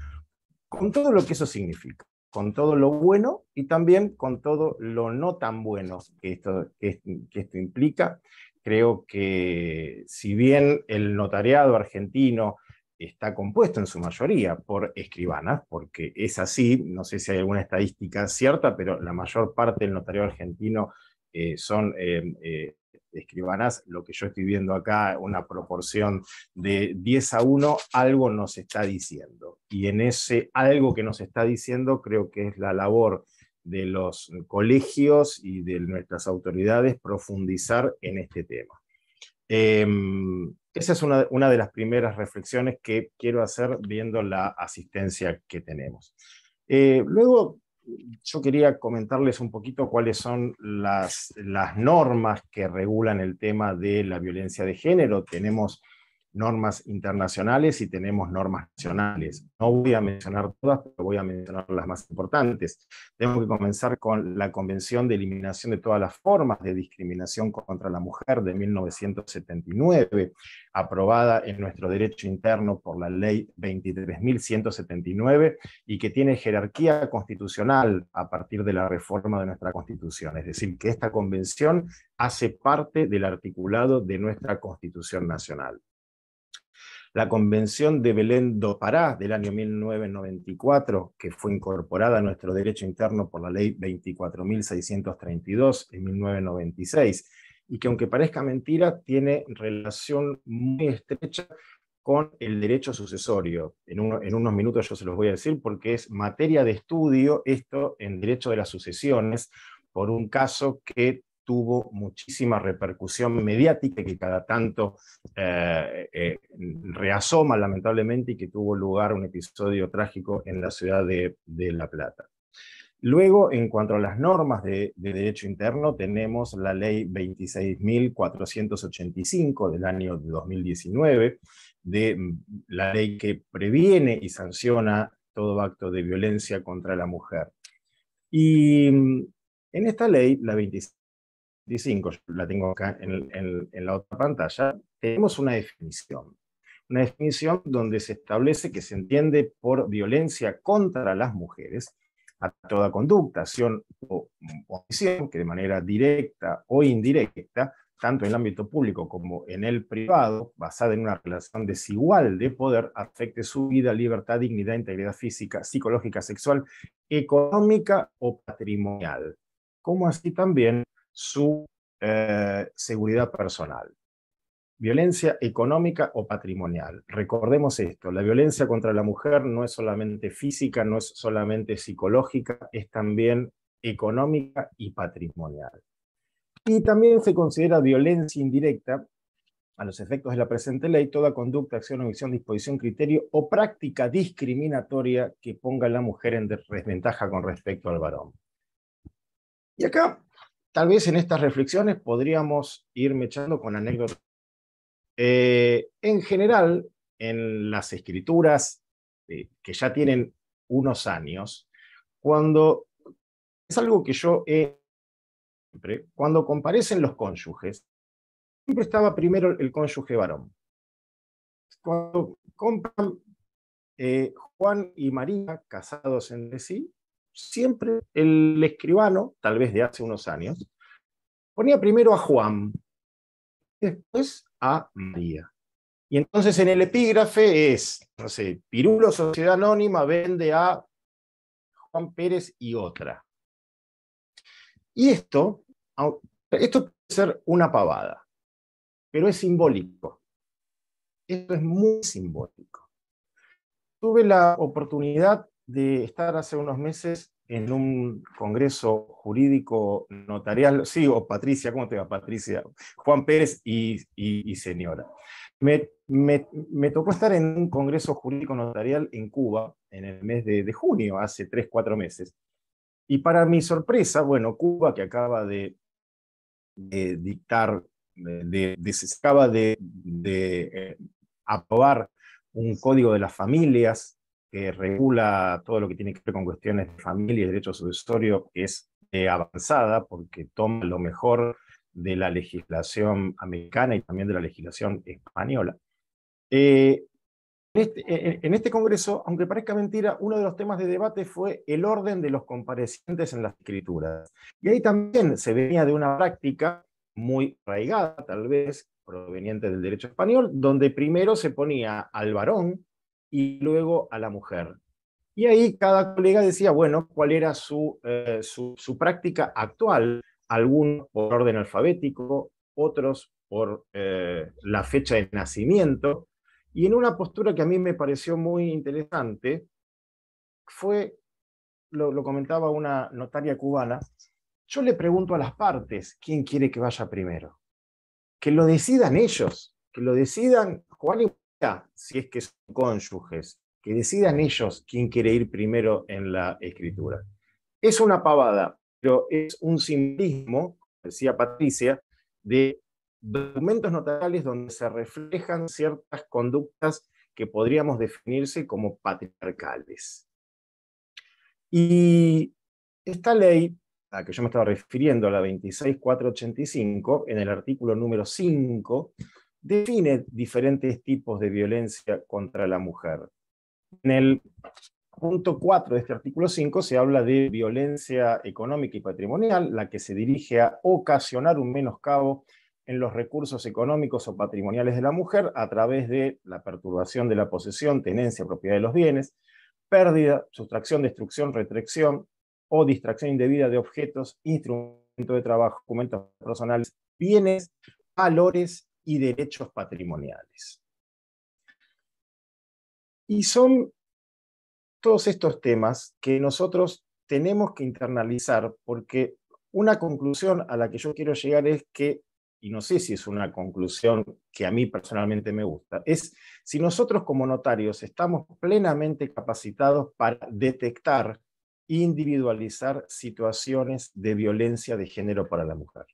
con todo lo que eso significa. con todo lo bueno y también con todo lo no tan bueno que esto, que esto implica. Creo que si bien el notariado argentino está compuesto en su mayoría por escribanas, porque es así, no sé si hay alguna estadística cierta, pero la mayor parte del notario argentino eh, son eh, eh, escribanas, lo que yo estoy viendo acá, una proporción de 10 a 1, algo nos está diciendo. Y en ese algo que nos está diciendo creo que es la labor de los colegios y de nuestras autoridades profundizar en este tema. Esa es una, una, de las primeras reflexiones que quiero hacer viendo la asistencia que tenemos. Eh, luego, yo quería comentarles un poquito cuáles son las, las normas que regulan el tema de la violencia de género. Tenemos normas internacionales y tenemos normas nacionales. No voy a mencionar todas, pero voy a mencionar las más importantes. Tenemos que comenzar con la Convención de Eliminación de todas las formas de discriminación contra la mujer de 1979, aprobada en nuestro derecho interno por la Ley 23.179 y que tiene jerarquía constitucional a partir de la reforma de nuestra Constitución. Es decir, que esta convención hace parte del articulado de nuestra Constitución Nacional la Convención de Belén do Pará del año 1994, que fue incorporada a nuestro derecho interno por la ley 24.632 en 1996, y que aunque parezca mentira, tiene relación muy estrecha con el derecho sucesorio. En, en, unos minutos yo se los voy a decir porque es materia de estudio esto en derecho de las sucesiones por un caso que tuvo muchísima repercusión mediática que cada tanto eh, eh, reasoma lamentablemente y que tuvo lugar un episodio trágico en la ciudad de, La Plata. Luego, en cuanto a las normas de, de, derecho interno, tenemos la ley 26.485 del año 2019, de mm, la ley que previene y sanciona todo acto de violencia contra la mujer. Y mm, en esta ley, la 26 25, la tengo acá en, la otra pantalla, tenemos una definición. Una definición donde se establece que se entiende por violencia contra las mujeres a toda conducta, acción o omisión que de manera directa o indirecta, tanto en el ámbito público como en el privado, basada en una relación desigual de poder, afecte su vida, libertad, dignidad, integridad física, psicológica, sexual, económica o patrimonial, como así también su eh, seguridad personal. Violencia económica o patrimonial. Recordemos esto, la violencia contra la mujer no es solamente física, no es solamente psicológica, es también económica y patrimonial. Y también se considera violencia indirecta, a los efectos de la presente ley, toda conducta, acción, omisión, disposición, criterio o práctica discriminatoria que ponga a la mujer en desventaja con respecto al varón. Y acá tal vez en estas reflexiones podríamos irme echando con anécdotas. Eh, en general, en las escrituras eh, que ya tienen unos años, cuando es algo que yo he cuando comparecen los cónyuges, siempre estaba primero el cónyuge varón. Cuando compran eh, Juan y María casados entre sí, siempre el escribano, tal vez de hace unos años, ponía primero a Juan, después a María. Y entonces en el epígrafe es, no sé, Pirulo Sociedad Anónima vende a Juan Pérez y otra. Y esto, esto puede ser una pavada, pero es simbólico. Esto es muy simbólico. Tuve la oportunidad de estar hace unos meses en un congreso jurídico notarial, sí, o Patricia, ¿cómo te va Patricia? Juan Pérez y, señora. Me, me, tocó estar en un congreso jurídico notarial en Cuba en el mes de, junio, hace tres, cuatro meses. Y para mi sorpresa, bueno, Cuba que acaba de, dictar, de, se acaba de, eh, aprobar un código de las familias que regula todo lo que tiene que ver con cuestiones de familia y derecho sucesorio es eh, avanzada porque toma lo mejor de la legislación americana y también de la legislación española. Eh, este, en este Congreso, aunque parezca mentira, uno de los temas de debate fue el orden de los comparecientes en las escrituras. Y ahí también se venía de una práctica muy arraigada, tal vez, proveniente del derecho español, donde primero se ponía al varón y luego a la mujer. Y ahí cada colega decía, bueno, cuál era su, eh, su, práctica actual, algunos por orden alfabético, otros por eh, la fecha de nacimiento, y en una postura que a mí me pareció muy interesante, fue, lo, comentaba una notaria cubana, yo le pregunto a las partes quién quiere que vaya primero. Que lo decidan ellos, que lo decidan Juan si es que son cónyuges, que decidan ellos quién quiere ir primero en la escritura. Es una pavada, pero es un simbolismo, decía Patricia, de documentos notariales donde se reflejan ciertas conductas que podríamos definirse como patriarcales. Y esta ley, a la que yo me estaba refiriendo, la 26485, en el artículo número 5, define diferentes tipos de violencia contra la mujer. En el punto 4 de este artículo 5 se habla de violencia económica y patrimonial, la que se dirige a ocasionar un menoscabo en los recursos económicos o patrimoniales de la mujer a través de la perturbación de la posesión, tenencia, propiedad de los bienes, pérdida, sustracción, destrucción, retracción o distracción indebida de objetos, instrumentos de trabajo, documentos personales, bienes, valores y derechos patrimoniales. Y son todos estos temas que nosotros tenemos que internalizar porque una conclusión a la que yo quiero llegar es que y no sé si es una conclusión que a mí personalmente me gusta, es si nosotros como notarios estamos plenamente capacitados para detectar e individualizar situaciones de violencia de género para la mujer.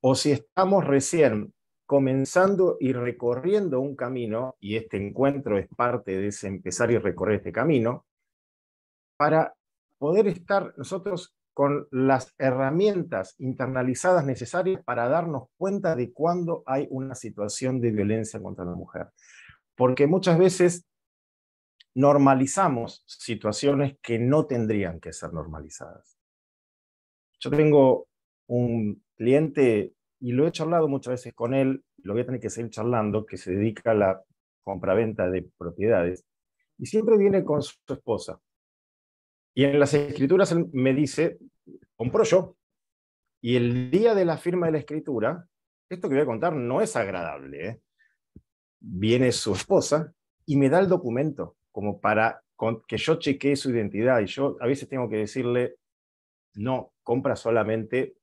O si estamos recién comenzando y recorriendo un camino, y este encuentro es parte de ese empezar y recorrer este camino, para poder estar nosotros con las herramientas internalizadas necesarias para darnos cuenta de cuándo hay una situación de violencia contra la mujer. Porque muchas veces normalizamos situaciones que no tendrían que ser normalizadas. Yo tengo un cliente, y lo he charlado muchas veces con él, lo voy a tener que seguir charlando, que se dedica a la compraventa de propiedades, y siempre viene con su esposa. Y en las escrituras él me dice, compro yo. Y el día de la firma de la escritura, esto que voy a contar no es agradable. ¿eh? Viene su esposa y me da el documento como para que yo chequee su identidad. Y yo a veces tengo que decirle, no, compra solamente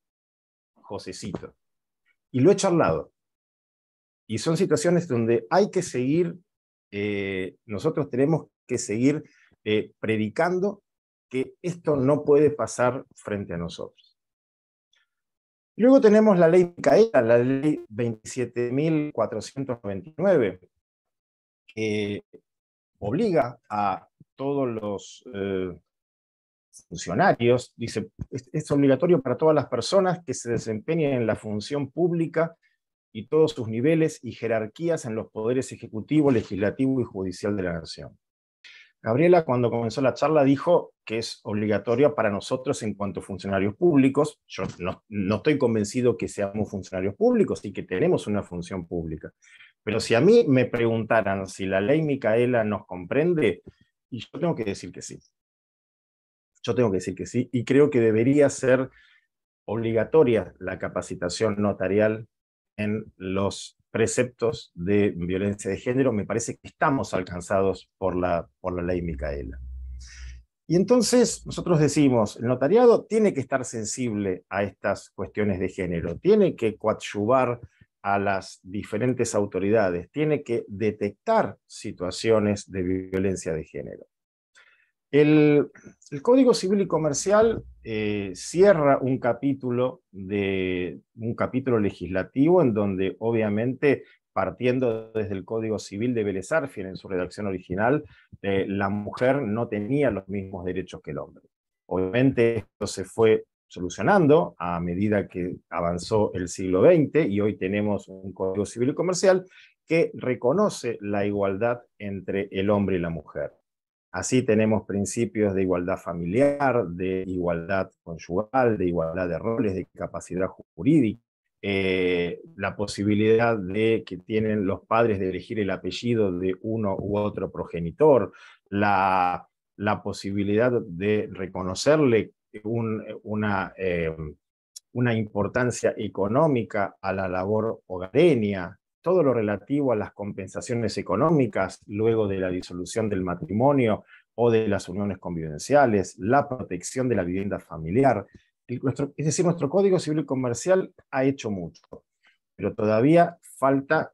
Josecito. Y lo he charlado. Y son situaciones donde hay que seguir, eh, nosotros tenemos que seguir eh, predicando que esto no puede pasar frente a nosotros. Luego tenemos la ley Micaela, la ley 27.499, que obliga a todos los eh, funcionarios, dice, es, obligatorio para todas las personas que se desempeñen en la función pública y todos sus niveles y jerarquías en los poderes ejecutivo, legislativo y judicial de la nación. Gabriela, cuando comenzó la charla, dijo que es obligatoria para nosotros en cuanto a funcionarios públicos. Yo no, estoy convencido que seamos funcionarios públicos y que tenemos una función pública. Pero si a mí me preguntaran si la ley Micaela nos comprende, y yo tengo que decir que sí. Yo tengo que decir que sí, y creo que debería ser obligatoria la capacitación notarial en los preceptos de violencia de género, me parece que estamos alcanzados por la, por la ley Micaela. Y entonces nosotros decimos, el notariado tiene que estar sensible a estas cuestiones de género, tiene que coadyuvar a las diferentes autoridades, tiene que detectar situaciones de violencia de género. El, Código Civil y Comercial eh, cierra un capítulo, de, un capítulo legislativo en donde obviamente partiendo desde el Código Civil de Vélez en su redacción original, eh, la mujer no tenía los mismos derechos que el hombre. Obviamente esto se fue solucionando a medida que avanzó el siglo XX y hoy tenemos un Código Civil y Comercial que reconoce la igualdad entre el hombre y la mujer. Así tenemos principios de igualdad familiar, de igualdad conyugal, de igualdad de roles, de capacidad jurídica, eh, la posibilidad de que tienen los padres de elegir el apellido de uno u otro progenitor, la, posibilidad de reconocerle una, eh, una importancia económica a la labor hogareña, todo lo relativo a las compensaciones económicas luego de la disolución del matrimonio o de las uniones convivenciales, la protección de la vivienda familiar. es decir, nuestro Código Civil Comercial ha hecho mucho, pero todavía falta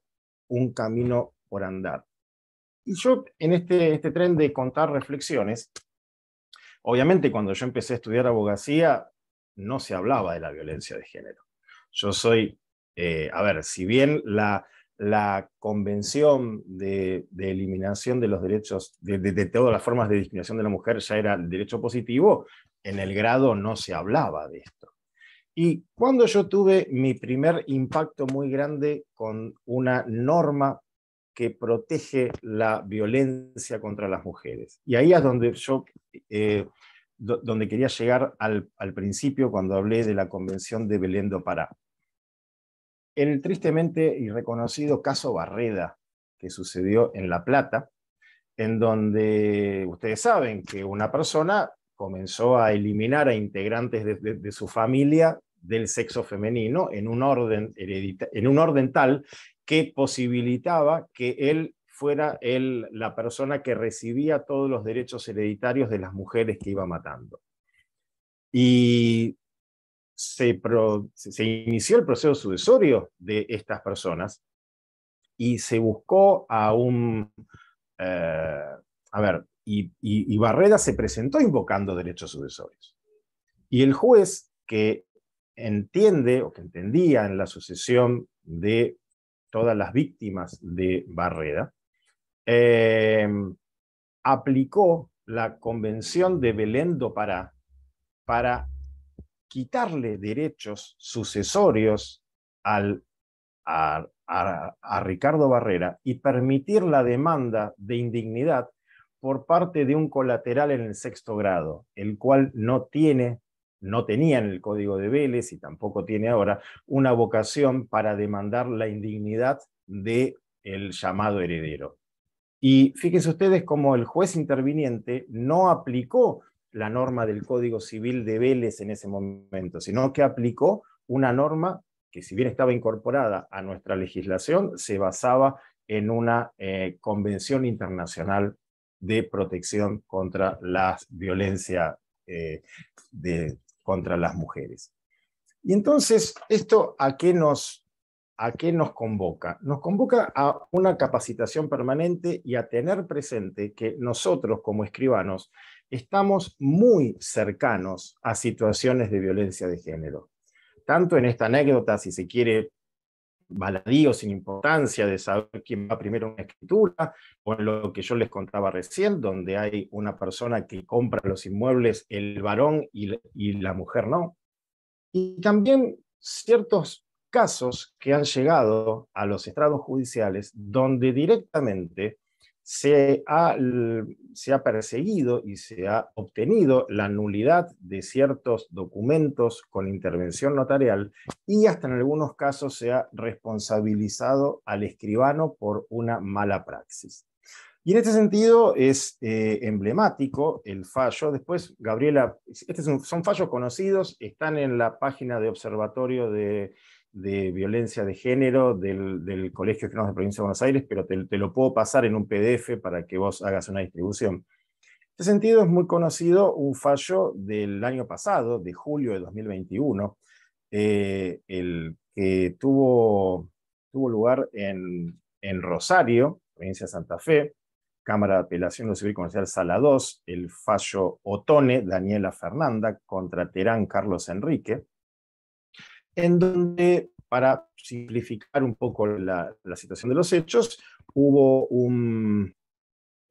un camino por andar. Y yo en este, este tren de contar reflexiones, obviamente cuando yo empecé a estudiar abogacía no se hablaba de la violencia de género. Yo soy, eh, a ver, si bien la, la convención de, eliminación de los derechos, de, todas las formas de discriminación de la mujer ya era derecho positivo, en el grado no se hablaba de esto. Y cuando yo tuve mi primer impacto muy grande con una norma que protege la violencia contra las mujeres. Y ahí es donde yo, eh, donde quería llegar al, al, principio cuando hablé de la Convención de Belén do Pará el tristemente y reconocido caso Barreda, que sucedió en La Plata, en donde ustedes saben que una persona comenzó a eliminar a integrantes de, su familia del sexo femenino en un, orden en un orden tal que posibilitaba que él fuera él la persona que recibía todos los derechos hereditarios de las mujeres que iba matando. Y se, inició el proceso sucesorio de estas personas y se buscó a un... Eh, a ver, y, Barreda se presentó invocando derechos sucesorios. Y el juez que entiende o que entendía en la sucesión de todas las víctimas de Barreda, eh, aplicó la Convención de Belén do Pará para quitarle derechos sucesorios al, a, Ricardo Barrera y permitir la demanda de indignidad por parte de un colateral en el sexto grado, el cual no tiene, no tenía en el Código de Vélez y tampoco tiene ahora una vocación para demandar la indignidad del el llamado heredero. Y fíjense ustedes cómo el juez interviniente no aplicó la norma del Código Civil de Vélez en ese momento, sino que aplicó una norma que si bien estaba incorporada a nuestra legislación, se basaba en una eh, convención internacional de protección contra la violencia eh, contra las mujeres. Y entonces, ¿esto a qué, nos, a qué nos convoca? Nos convoca a una capacitación permanente y a tener presente que nosotros como escribanos estamos muy cercanos a situaciones de violencia de género. Tanto en esta anécdota, si se quiere, baladío sin importancia de saber quién va primero en una escritura, o en lo que yo les contaba recién, donde hay una persona que compra los inmuebles, el varón y, y la mujer no. Y también ciertos casos que han llegado a los estrados judiciales donde directamente se ha, se ha perseguido y se ha obtenido la nulidad de ciertos documentos con intervención notarial y hasta en algunos casos se ha responsabilizado al escribano por una mala praxis. Y en este sentido es eh, emblemático el fallo. Después, Gabriela, estos son fallos conocidos, están en la página de observatorio de de violencia de género del, Colegio de Escribanos de Provincia de Buenos Aires, pero te, lo puedo pasar en un PDF para que vos hagas una distribución. En este sentido, es muy conocido un fallo del año pasado, de julio de 2021, eh, el que tuvo, tuvo lugar en, en Rosario, provincia de Santa Fe, Cámara de Apelación de Civil Comercial Sala 2, el fallo Otone, Daniela Fernanda, contra Terán Carlos Enrique, en donde, para simplificar un poco la, situación de los hechos, hubo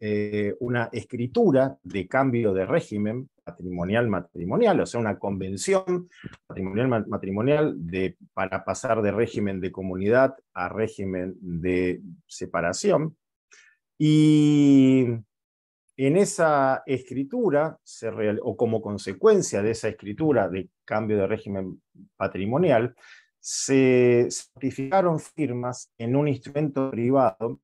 eh, una escritura de cambio de régimen patrimonial-matrimonial, o sea, una convención patrimonial-matrimonial para pasar de régimen de comunidad a régimen de separación. Y en esa escritura, o como consecuencia de esa escritura de cambio de régimen patrimonial, se certificaron firmas en un instrumento privado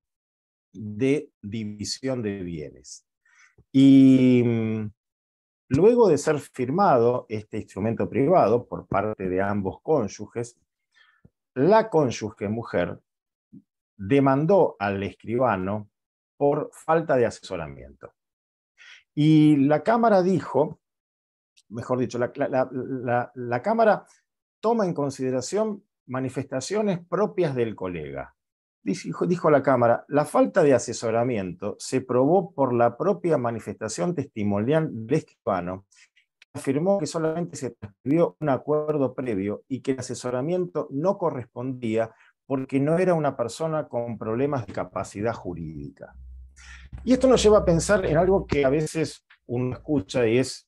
de división de bienes. Y mm, luego de ser firmado este instrumento privado por parte de ambos cónyuges, la cónyuge mujer demandó al escribano por falta de asesoramiento. Y la Cámara dijo, mejor dicho, la, Cámara toma en consideración manifestaciones propias del colega. Dijo, la Cámara, la falta de asesoramiento se probó por la propia manifestación testimonial del escribano, que afirmó que solamente se transcribió un acuerdo previo y que el asesoramiento no correspondía porque no era una persona con problemas de capacidad jurídica. Y esto nos lleva a pensar en algo que a veces uno escucha y es,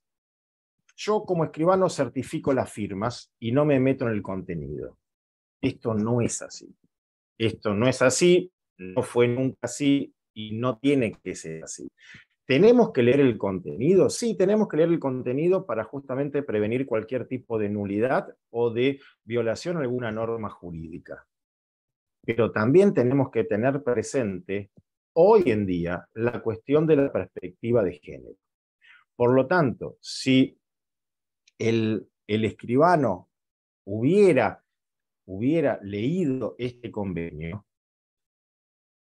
yo como escribano certifico las firmas y no me meto en el contenido. Esto no es así. Esto no es así, no fue nunca así y no tiene que ser así. ¿Tenemos que leer el contenido? Sí, tenemos que leer el contenido para justamente prevenir cualquier tipo de nulidad o de violación a alguna norma jurídica. Pero también tenemos que tener presente hoy en día la cuestión de la perspectiva de género. Por lo tanto, si el, escribano hubiera, hubiera leído este convenio,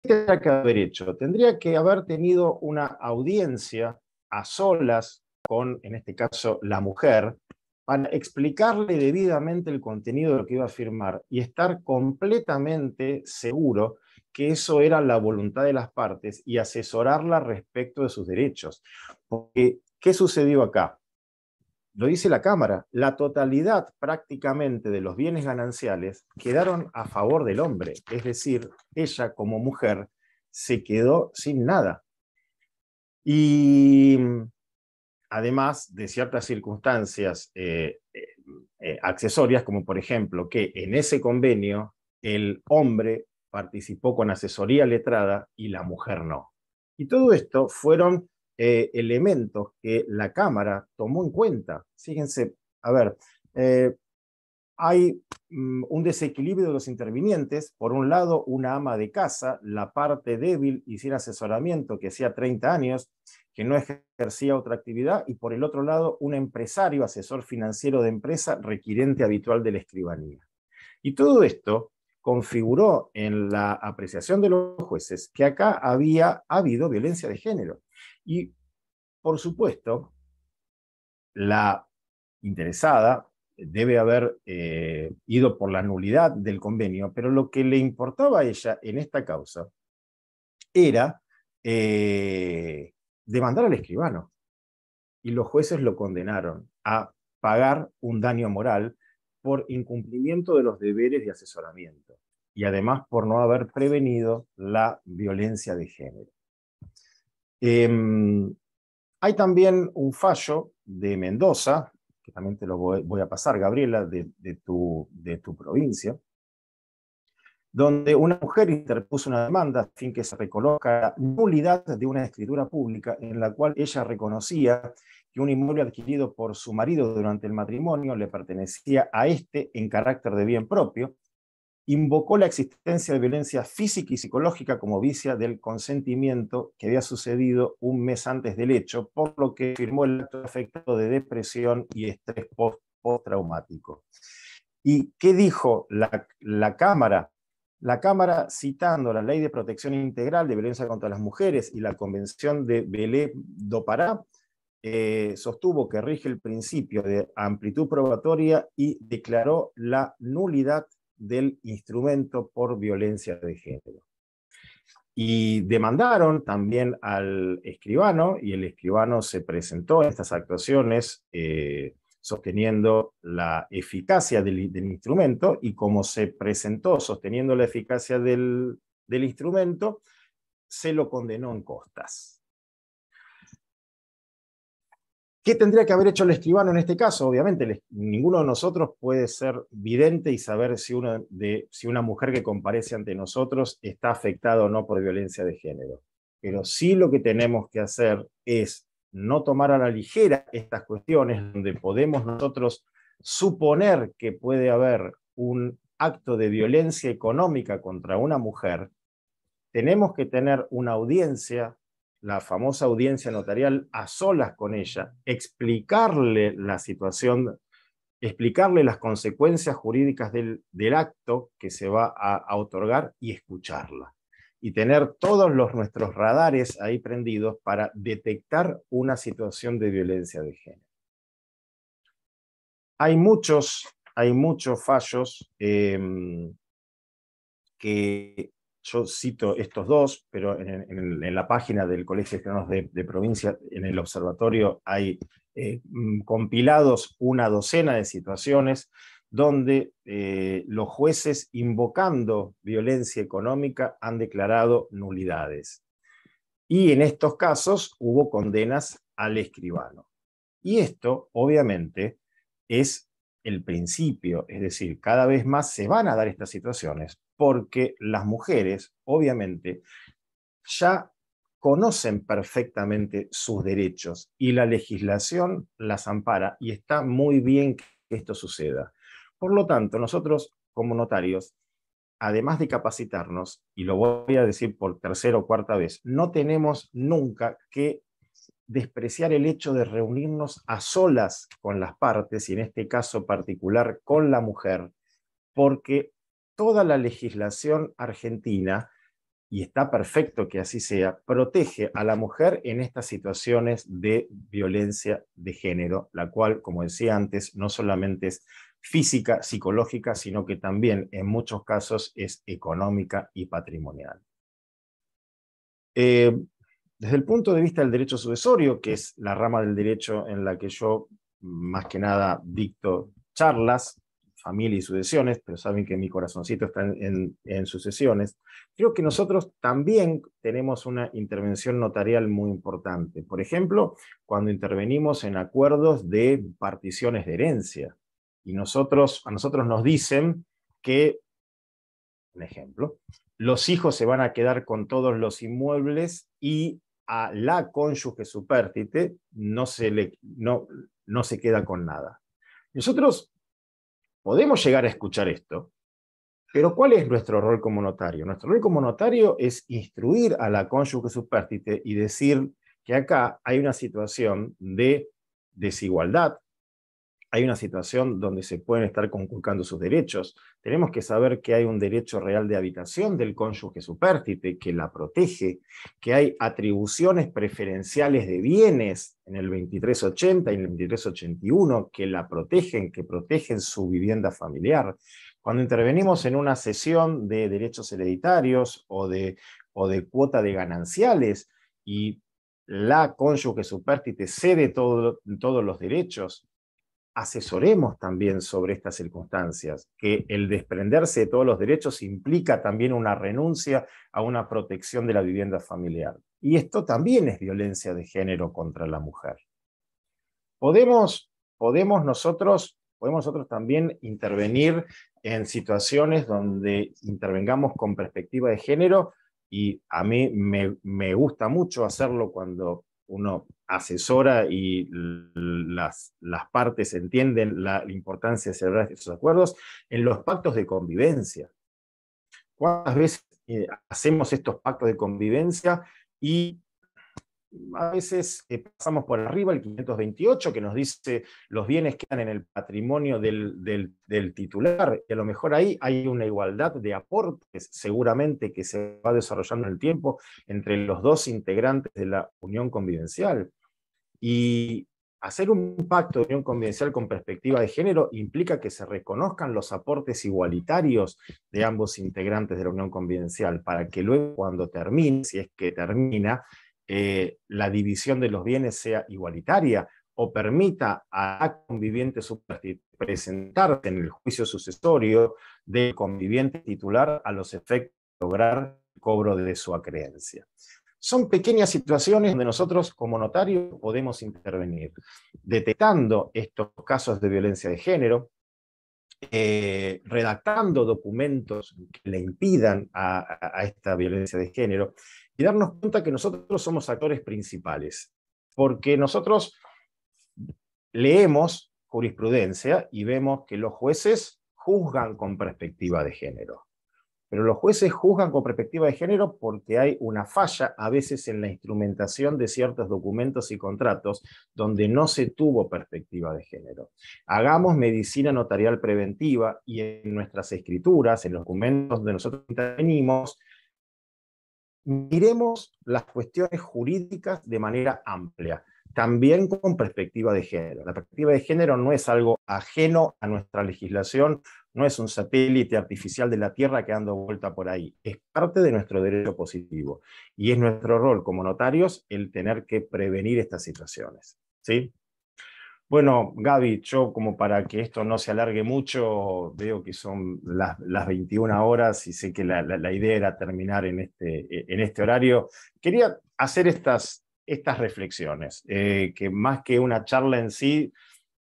¿qué tendría que haber hecho? Tendría que haber tenido una audiencia a solas con, en este caso, la mujer, para explicarle debidamente el contenido de lo que iba a firmar y estar completamente seguro que eso era la voluntad de las partes y asesorarla respecto de sus derechos. Porque, ¿qué sucedió acá? Lo dice la Cámara, la totalidad prácticamente de los bienes gananciales quedaron a favor del hombre, es decir, ella como mujer se quedó sin nada. Y además de ciertas circunstancias eh, eh, eh, accesorias, como por ejemplo que en ese convenio el hombre participó con asesoría letrada y la mujer no. Y todo esto fueron eh, elementos que la Cámara tomó en cuenta. Fíjense, a ver, eh, hay mm, un desequilibrio de los intervinientes. Por un lado, una ama de casa, la parte débil y sin asesoramiento, que hacía 30 años, que no ejercía otra actividad, y por el otro lado, un empresario, asesor financiero de empresa, requirente habitual de la escribanía. Y todo esto configuró en la apreciación de los jueces que acá había habido violencia de género. Y, por supuesto, la interesada debe haber eh, ido por la nulidad del convenio, pero lo que le importaba a ella en esta causa era eh, demandar al escribano. Y los jueces lo condenaron a pagar un daño moral por incumplimiento de los deberes de asesoramiento y además por no haber prevenido la violencia de género. Em, hay también un fallo de Mendoza, que también te lo voy, a pasar, Gabriela, de, tu, de tu provincia, donde una mujer interpuso una demanda a fin que se recoloca la nulidad de una escritura pública en la cual ella reconocía que un inmueble adquirido por su marido durante el matrimonio le pertenecía a este en carácter de bien propio, invocó la existencia de violencia física y psicológica como vicia del consentimiento que había sucedido un mes antes del hecho, por lo que firmó el acto afectado de depresión y estrés postraumático. ¿Y qué dijo la, Cámara? La Cámara, citando la Ley de Protección Integral de Violencia contra las Mujeres y la Convención de Belé do Pará, eh, sostuvo que rige el principio de amplitud probatoria y declaró la nulidad del instrumento por violencia de género. Y demandaron también al escribano, y el escribano se presentó en estas actuaciones eh, sosteniendo la eficacia del, instrumento, y como se presentó sosteniendo la eficacia del, del instrumento, se lo condenó en costas. ¿Qué tendría que haber hecho el escribano en este caso? Obviamente, ninguno de nosotros puede ser vidente y saber si una, si una mujer que comparece ante nosotros está afectada o no por violencia de género. Pero sí lo que tenemos que hacer es no tomar a la ligera estas cuestiones donde podemos nosotros suponer que puede haber un acto de violencia económica contra una mujer, tenemos que tener una audiencia la famosa audiencia notarial a solas con ella, explicarle la situación, explicarle las consecuencias jurídicas del, acto que se va a, otorgar y escucharla. Y tener todos los, nuestros radares ahí prendidos para detectar una situación de violencia de género. Hay muchos, hay muchos fallos em, que yo cito estos dos, pero en, la página del Colegio de de, Provincia, en el observatorio, hay eh, mm, compilados una docena de situaciones donde eh, los jueces, invocando violencia económica, han declarado nulidades. Y en estos casos hubo condenas al escribano. Y esto, obviamente, es el principio, es decir, cada vez más se van a dar estas situaciones porque las mujeres, obviamente, ya conocen perfectamente sus derechos y la legislación las ampara y está muy bien que esto suceda. Por lo tanto, nosotros como notarios, además de capacitarnos, y lo voy a decir por tercera o cuarta vez, no tenemos nunca que despreciar el hecho de reunirnos a solas con las partes, y en este caso particular con la mujer, porque toda la legislación argentina, y está perfecto que así sea, protege a la mujer en estas situaciones de violencia de género, la cual, como decía antes, no solamente es física, psicológica, sino que también en muchos casos es económica y patrimonial. Eh, desde el punto de vista del derecho sucesorio, que es la rama del derecho en la que yo más que nada dicto charlas, familia y sucesiones, pero saben que mi corazoncito está en, sucesiones, creo que nosotros también tenemos una intervención notarial muy importante. Por ejemplo, cuando intervenimos en acuerdos de particiones de herencia, y nosotros, a nosotros nos dicen que, un ejemplo, los hijos se van a quedar con todos los inmuebles y a la cónyuge supértite no se, le, no, no se queda con nada. Nosotros podemos llegar a escuchar esto, pero ¿cuál es nuestro rol como notario? Nuestro rol como notario es instruir a la cónyuge supérstite y decir que acá hay una situación de desigualdad, hay una situación donde se pueden estar conculcando sus derechos. Tenemos que saber que hay un derecho real de habitación del cónyuge supérstite que la protege, que hay atribuciones preferenciales de bienes en el 2380 y en el 2381 que la protegen, que protegen su vivienda familiar. Cuando intervenimos en una sesión de derechos hereditarios o de, o de cuota de gananciales y la cónyuge supérstite cede todos los derechos, asesoremos también sobre estas circunstancias, que el desprenderse de todos los derechos implica también una renuncia a una protección de la vivienda familiar. Y esto también es violencia de género contra la mujer. Podemos, podemos, nosotros, podemos nosotros también intervenir en situaciones donde intervengamos con perspectiva de género y a mí me, me gusta mucho hacerlo cuando uno asesora y las, las partes entienden la, importancia de celebrar esos acuerdos en los pactos de convivencia. ¿Cuántas veces eh, hacemos estos pactos de convivencia y a veces eh, pasamos por arriba el 528 que nos dice los bienes quedan en el patrimonio del, del, titular y a lo mejor ahí hay una igualdad de aportes seguramente que se va desarrollando en el tiempo entre los dos integrantes de la unión convivencial. Y hacer un pacto de unión convivencial con perspectiva de género implica que se reconozcan los aportes igualitarios de ambos integrantes de la unión convivencial para que luego cuando termine, si es que termina, eh, la división de los bienes sea igualitaria o permita a conviviente presentarse en el juicio sucesorio del conviviente titular a los efectos de lograr el cobro de su acreencia. Son pequeñas situaciones donde nosotros como notario podemos intervenir, detectando estos casos de violencia de género, eh, redactando documentos que le impidan a, esta violencia de género y darnos cuenta que nosotros somos actores principales, porque nosotros leemos jurisprudencia y vemos que los jueces juzgan con perspectiva de género. Pero los jueces juzgan con perspectiva de género porque hay una falla a veces en la instrumentación de ciertos documentos y contratos donde no se tuvo perspectiva de género. Hagamos medicina notarial preventiva y en nuestras escrituras, en los documentos donde nosotros intervenimos, miremos las cuestiones jurídicas de manera amplia también con perspectiva de género. La perspectiva de género no es algo ajeno a nuestra legislación, no es un satélite artificial de la Tierra que dando vuelta por ahí, es parte de nuestro derecho positivo y es nuestro rol como notarios el tener que prevenir estas situaciones. ¿sí? Bueno, Gaby, yo como para que esto no se alargue mucho, veo que son las, las 21 horas y sé que la, la, idea era terminar en este, en este horario. Quería hacer estas, estas reflexiones, eh, que más que una charla en sí,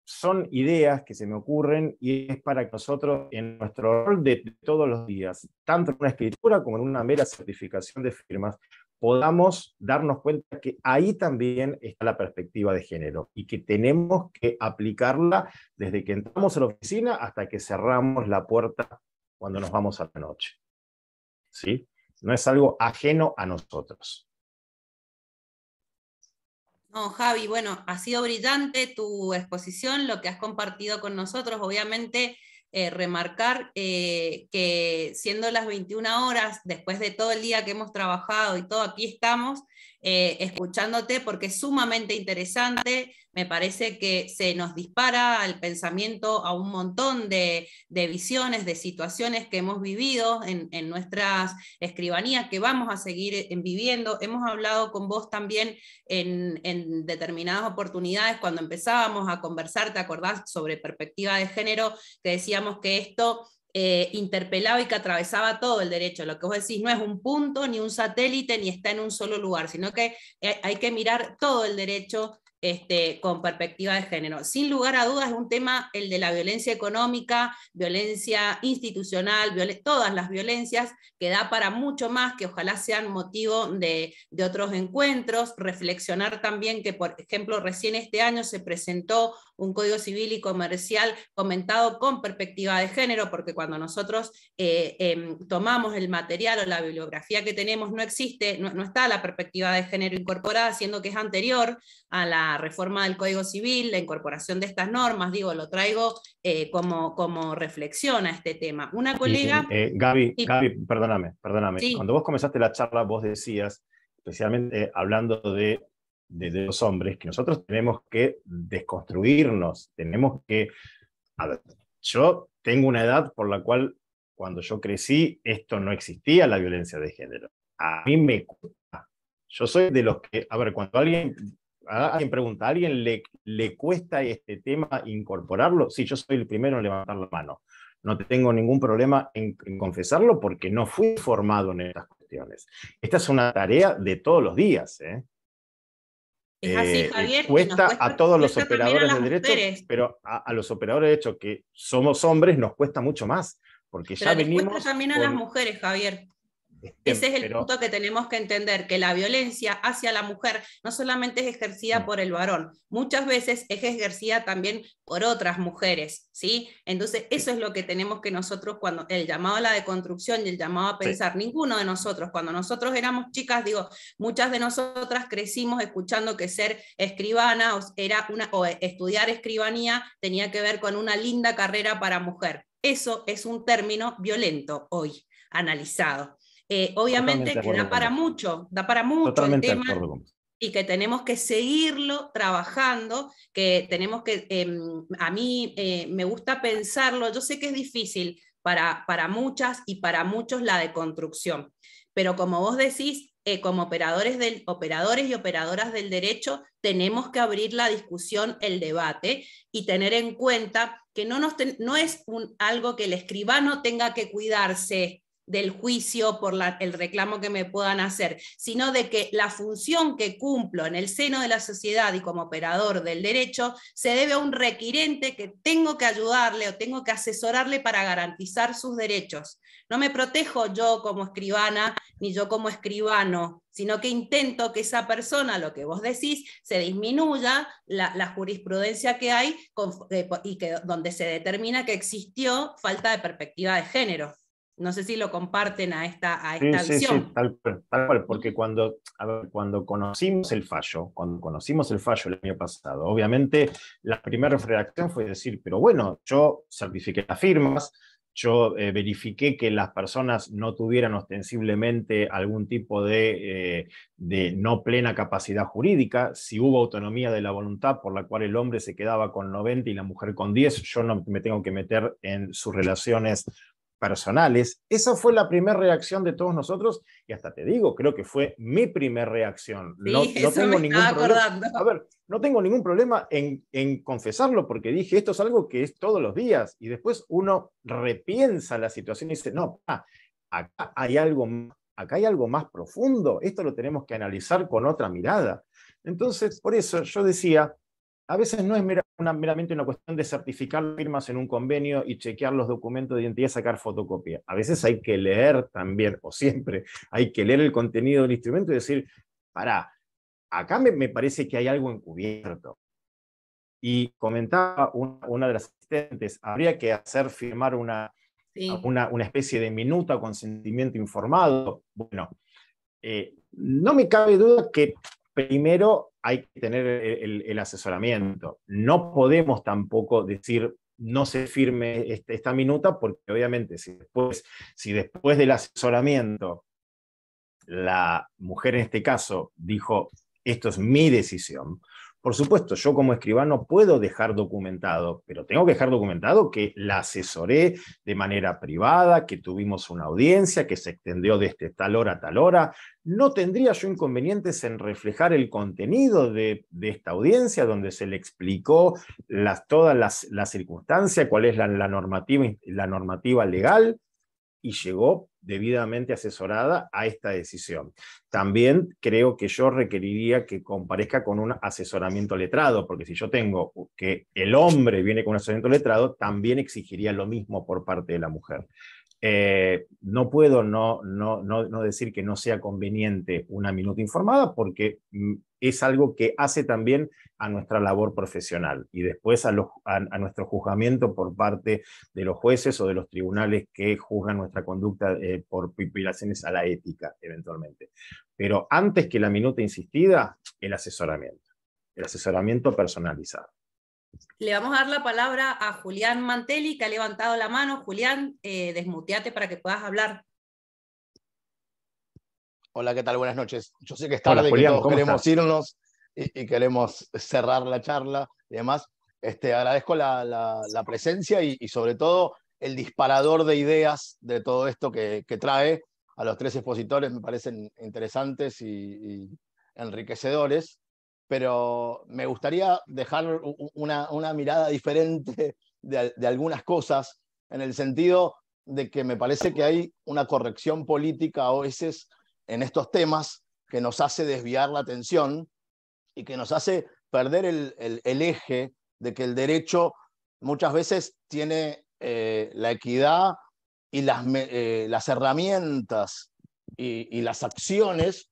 son ideas que se me ocurren y es para que nosotros, en nuestro rol de, todos los días, tanto en una escritura como en una mera certificación de firmas, podamos darnos cuenta que ahí también está la perspectiva de género y que tenemos que aplicarla desde que entramos a la oficina hasta que cerramos la puerta cuando nos vamos a la noche. ¿Sí? No es algo ajeno a nosotros. Javi, bueno, ha sido brillante tu exposición, lo que has compartido con nosotros. Obviamente, eh, remarcar eh, que siendo las 21 horas, después de todo el día que hemos trabajado y todo, aquí estamos eh, escuchándote porque es sumamente interesante me parece que se nos dispara al pensamiento a un montón de, visiones, de situaciones que hemos vivido en, nuestras escribanías, que vamos a seguir viviendo. Hemos hablado con vos también en, en determinadas oportunidades cuando empezábamos a conversar, ¿te acordás? Sobre perspectiva de género, que decíamos que esto eh, interpelaba y que atravesaba todo el derecho. Lo que vos decís no es un punto, ni un satélite, ni está en un solo lugar, sino que eh, hay que mirar todo el derecho este, con perspectiva de género. Sin lugar a dudas es un tema el de la violencia económica, violencia institucional, todas las violencias, que da para mucho más, que ojalá sean motivo de, otros encuentros, reflexionar también que, por ejemplo, recién este año se presentó un código civil y comercial comentado con perspectiva de género, porque cuando nosotros eh, em, tomamos el material o la bibliografía que tenemos, no existe, no está la perspectiva de género incorporada, siendo que es anterior a la reforma del Código Civil, la incorporación de estas normas, digo, lo traigo eh, como, como reflexión a este tema. Una colega... Eh, Gaby, Gaby, perdóname, perdóname. Cuando vos comenzaste la charla, vos decías, especialmente hablando de, de, los hombres, que nosotros tenemos que desconstruirnos, tenemos que... A ver, yo tengo una edad por la cual cuando yo crecí esto no existía, la violencia de género. A mí me yo soy de los que, a ver, cuando alguien alguien pregunta, ¿a alguien le, le cuesta este tema incorporarlo? Sí, yo soy el primero en levantar la mano. No tengo ningún problema en, confesarlo porque no fui formado en estas cuestiones. Esta es una tarea de todos los días. ¿eh? Es así, eh, Javier. Cuesta, a todos los operadores de derecho, pero a, los operadores de derecho que somos hombres nos cuesta mucho más, porque ya venimos. Cuesta también a las mujeres, Javier. Ese es el punto que tenemos que entender, que la violencia hacia la mujer no solamente es ejercida mm. por el varón, muchas veces es ejercida también por otras mujeres, ¿sí? Entonces, eso es lo que tenemos que nosotros, cuando el llamado a la deconstrucción y el llamado a pensar, ninguno de nosotros, cuando nosotros éramos chicas, digo, muchas de nosotras crecimos escuchando que ser escribana era una, o estudiar escribanía tenía que ver con una linda carrera para mujer. Eso es un término violento hoy analizado. Eh, obviamente que da para mucho, da para mucho el tema y que tenemos que seguirlo trabajando, que tenemos que, em, a mí eh, me gusta pensarlo, yo sé que es difícil para, para muchas y para muchos la deconstrucción, pero como vos decís, eh, como operadores, del, operadores y operadoras del derecho, tenemos que abrir la discusión, el debate y tener en cuenta que no, nos no es un, algo que el escribano tenga que cuidarse del juicio por el reclamo que me puedan hacer, sino de que la función que cumplo en el seno de la sociedad y como operador del derecho se debe a un requirente que tengo que ayudarle o tengo que asesorarle para garantizar sus derechos. No me protejo yo como escribana ni yo como escribano, sino que intento que esa persona, lo que vos decís, se disminuya la, jurisprudencia que hay eh, y que, donde se determina que existió falta de perspectiva de género. No sé si lo comparten a esta, a esta visión. Sí, tal, cual, porque cuando, cuando conocimos el fallo, cuando conocimos el fallo el año pasado, obviamente la primera reacción fue decir, pero bueno, yo certifiqué las firmas, yo eh, verifiqué que las personas no tuvieran ostensiblemente algún tipo de, eh, de, no plena capacidad jurídica. Si hubo autonomía de la voluntad por la cual el hombre se quedaba con 90 y la mujer con 10, yo no me tengo que meter en sus relaciones personales. Esa fue la primera reacción de todos nosotros y hasta te digo, creo que fue mi primera reacción. no, tengo ningún problema. A ver, no tengo ningún problema en, en, confesarlo porque dije, esto es algo que es todos los días y después uno repiensa la situación y dice, no, acá hay algo acá hay algo más profundo, esto lo tenemos que analizar con otra mirada. Entonces, por eso yo decía, a veces no es meramente una cuestión de certificar firmas en un convenio y chequear los documentos de identidad y sacar fotocopia. A veces hay que leer también, o siempre hay que leer el contenido del instrumento y decir, para, acá me, parece que hay algo encubierto. Y comentaba una, de las asistentes, habría que hacer firmar una, una, una, especie de minuta o consentimiento informado. Bueno, eh, no me cabe duda que primero hay que tener el, asesoramiento. No podemos tampoco decir no se firme este, esta minuta porque obviamente si después, si después del asesoramiento la mujer en este caso dijo, esto es mi decisión, por supuesto, yo como escribano puedo dejar documentado, pero tengo que dejar documentado que la asesoré de manera privada, que tuvimos una audiencia, que se extendió desde tal hora a tal hora. No tendría yo inconvenientes en reflejar el contenido de, esta audiencia, donde se le explicó las, todas las, circunstancias, cuál es la, normativa, la normativa legal, y llegó debidamente asesorada a esta decisión. También creo que yo requeriría que comparezca con un asesoramiento letrado, porque si yo tengo que el hombre viene con un asesoramiento letrado, también exigiría lo mismo por parte de la mujer. Eh, no puedo no, no, no, decir que no sea conveniente una minuta informada porque mm, es algo que hace también a nuestra labor profesional y después a, nuestro juzgamiento por parte de los jueces o de los tribunales que juzgan nuestra conducta eh, por violaciones a la ética eventualmente. Pero antes que la minuta insistida, el asesoramiento, el asesoramiento personalizado. Le vamos a dar la palabra a Julián Mantelli, que ha levantado la mano. Julián, eh, desmuteate para que puedas hablar. Hola, ¿qué tal? Buenas noches. Yo sé que está tarde, que todos queremos irnos y, queremos cerrar la charla y demás. Este, agradezco la, presencia y, sobre todo el disparador de ideas de todo esto que, trae a los tres expositores. Me parecen interesantes y enriquecedores pero me gustaría dejar una, mirada diferente de, algunas cosas, en el sentido de que me parece que hay una corrección política a veces en estos temas que nos hace desviar la atención y que nos hace perder el, eje de que el derecho muchas veces tiene eh, la equidad y las, eh, las herramientas y, y las acciones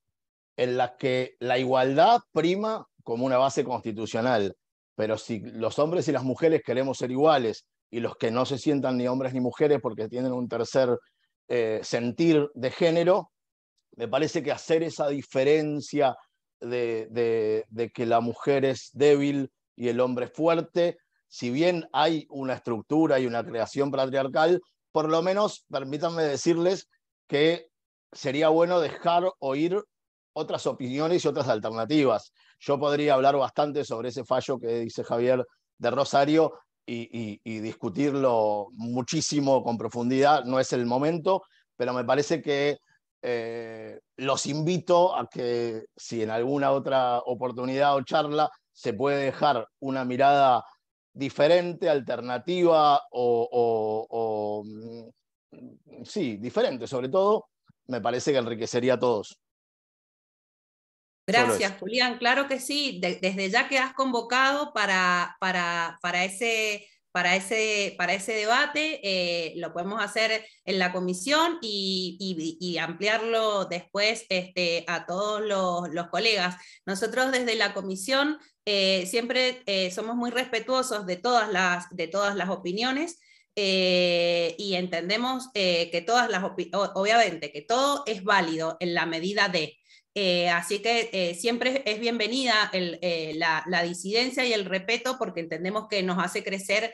en las que la igualdad prima como una base constitucional, pero si los hombres y las mujeres queremos ser iguales y los que no se sientan ni hombres ni mujeres porque tienen un tercer eh, sentir de género, me parece que hacer esa diferencia de, que la mujer es débil y el hombre es fuerte, si bien hay una estructura y una creación patriarcal, por lo menos permítanme decirles que sería bueno dejar oír otras opiniones y otras alternativas. Yo podría hablar bastante sobre ese fallo que dice Javier de Rosario y, discutirlo muchísimo con profundidad. No es el momento, pero me parece que eh, los invito a que si en alguna otra oportunidad o charla se puede dejar una mirada diferente, alternativa o, sí, diferente, sobre todo, me parece que enriquecería a todos. Gracias, Julián. Claro que sí. desde ya que has convocado para, para, para ese para ese, para ese debate, eh, lo podemos hacer en la comisión y, ampliarlo después este, a todos los, colegas. Nosotros desde la comisión eh, siempre eh, somos muy respetuosos de todas las, de todas las opiniones. y entendemos que todas las, obviamente, que todo es válido en la medida de, eh, así que eh, siempre es bienvenida eh, la, disidencia y el respeto porque entendemos que nos hace crecer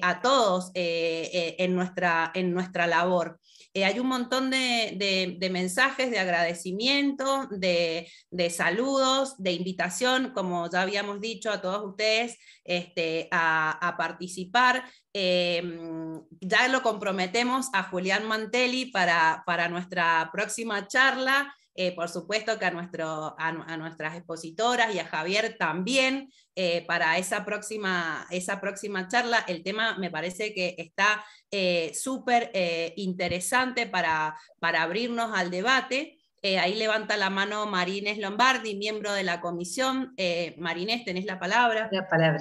a todos en, nuestra, en nuestra labor. hay un montón de, mensajes de agradecimiento, de, saludos, de invitación, como ya habíamos dicho a todos ustedes, este, a, participar. ya lo comprometemos a Julián Mantelli para, para nuestra próxima charla. Eh, por supuesto que a, nuestro, a, nuestras expositoras y a Javier también eh, para esa próxima, esa próxima charla. El tema me parece que está eh, súper interesante para, para abrirnos al debate. ahí levanta la mano Marines Lombardi, miembro de la comisión. Marines, tenés la palabra. La palabra.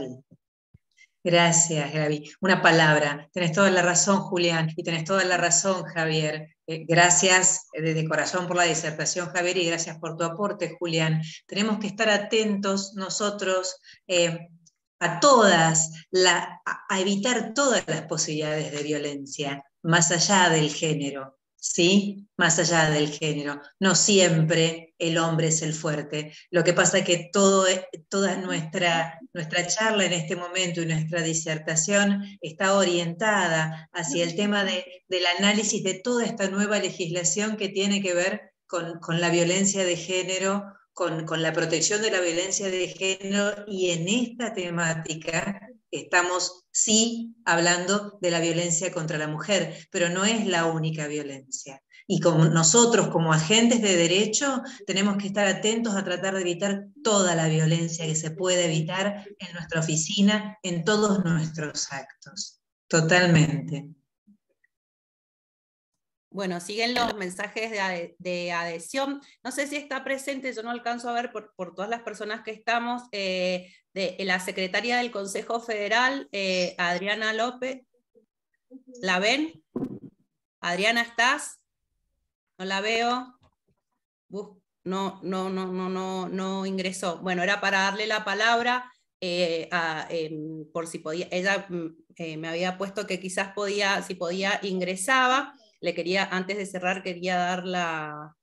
Gracias, Gaby. Una palabra. Tenés toda la razón, Julián, y tenés toda la razón, Javier. Eh, gracias eh, de corazón por la disertación, Javier, y gracias por tu aporte, Julián. Tenemos que estar atentos nosotros eh, a todas, a evitar todas las posibilidades de violencia, más allá del género. ¿Sí? Más allá del género. No siempre el hombre es el fuerte. Lo que pasa es que toda nuestra, nuestra charla en este momento y nuestra disertación está orientada hacia el tema de, del análisis de toda esta nueva legislación que tiene que ver con, con la violencia de género, con, con, la protección de la violencia de género y en esta temática estamos sí hablando de la violencia contra la mujer, pero no es la única violencia. Y como nosotros, como agentes de derecho, tenemos que estar atentos a tratar de evitar toda la violencia que se puede evitar en nuestra oficina, en todos nuestros actos. Totalmente. Bueno, siguen los mensajes de, adhesión. No sé si está presente, yo no alcanzo a ver por, todas las personas que estamos, eh, la secretaria del Consejo Federal, eh, Adriana López. ¿La ven? Adriana, ¿estás? No la veo. no, no, no, no, no, no ingresó. Bueno, era para darle la palabra. Eh, em, por si podía, ella mm, me había puesto que quizás podía, si podía, ingresaba le quería, antes de cerrar, quería dar la,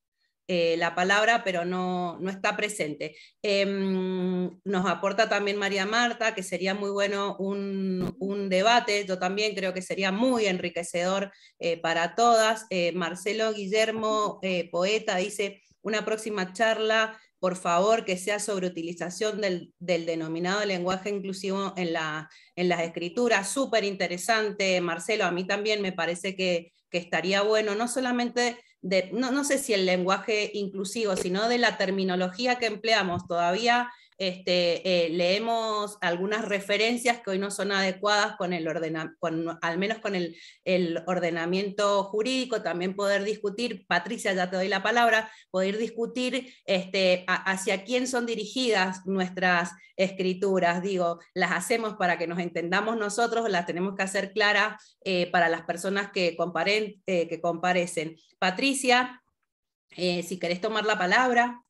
eh, la palabra, pero no, no está presente. Em, nos aporta también María Marta, que sería muy bueno un, un debate, yo también creo que sería muy enriquecedor eh, para todas. Eh, Marcelo Guillermo, poeta, dice, una próxima charla por favor, que sea sobre utilización del, denominado lenguaje inclusivo en, la, en las escrituras. Súper interesante, Marcelo, a mí también me parece que, que estaría bueno, no solamente de, no, no sé si el lenguaje inclusivo, sino de la terminología que empleamos. Todavía este, eh, leemos algunas referencias que hoy no son adecuadas con el al menos con el, ordenamiento jurídico, también poder discutir, Patricia, ya te doy la palabra, poder discutir este, hacia quién son dirigidas nuestras escrituras, digo, las hacemos para que nos entendamos nosotros, las tenemos que hacer claras eh, para las personas que, comparen, eh, que comparecen. Patricia, si querés tomar la palabra.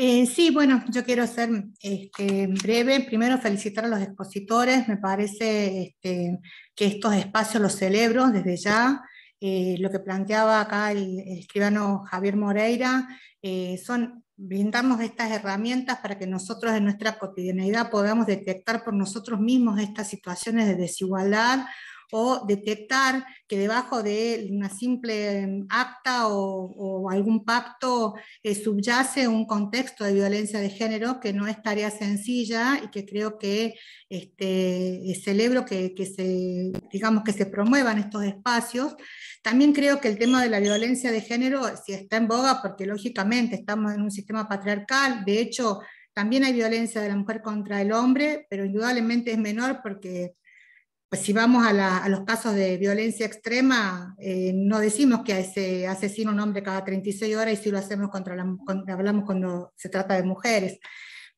Eh, sí, bueno, yo quiero ser este, breve. Primero, felicitar a los expositores. Me parece este, que estos espacios los celebro desde ya. Eh, lo que planteaba acá el, escribano Javier Moreira eh, son brindarnos estas herramientas para que nosotros en nuestra cotidianidad podamos detectar por nosotros mismos estas situaciones de desigualdad o detectar que debajo de una simple em, acta o, algún pacto eh, subyace un contexto de violencia de género que no es tarea sencilla y que creo que este, eh, celebro que, se, digamos, que se promuevan estos espacios. También creo que el tema de la violencia de género si está en boga porque lógicamente estamos en un sistema patriarcal, de hecho también hay violencia de la mujer contra el hombre, pero indudablemente es menor porque pues si vamos a, los casos de violencia extrema, eh, no decimos que se asesina un hombre cada 36 horas y si lo hacemos contra la, hablamos cuando se trata de mujeres.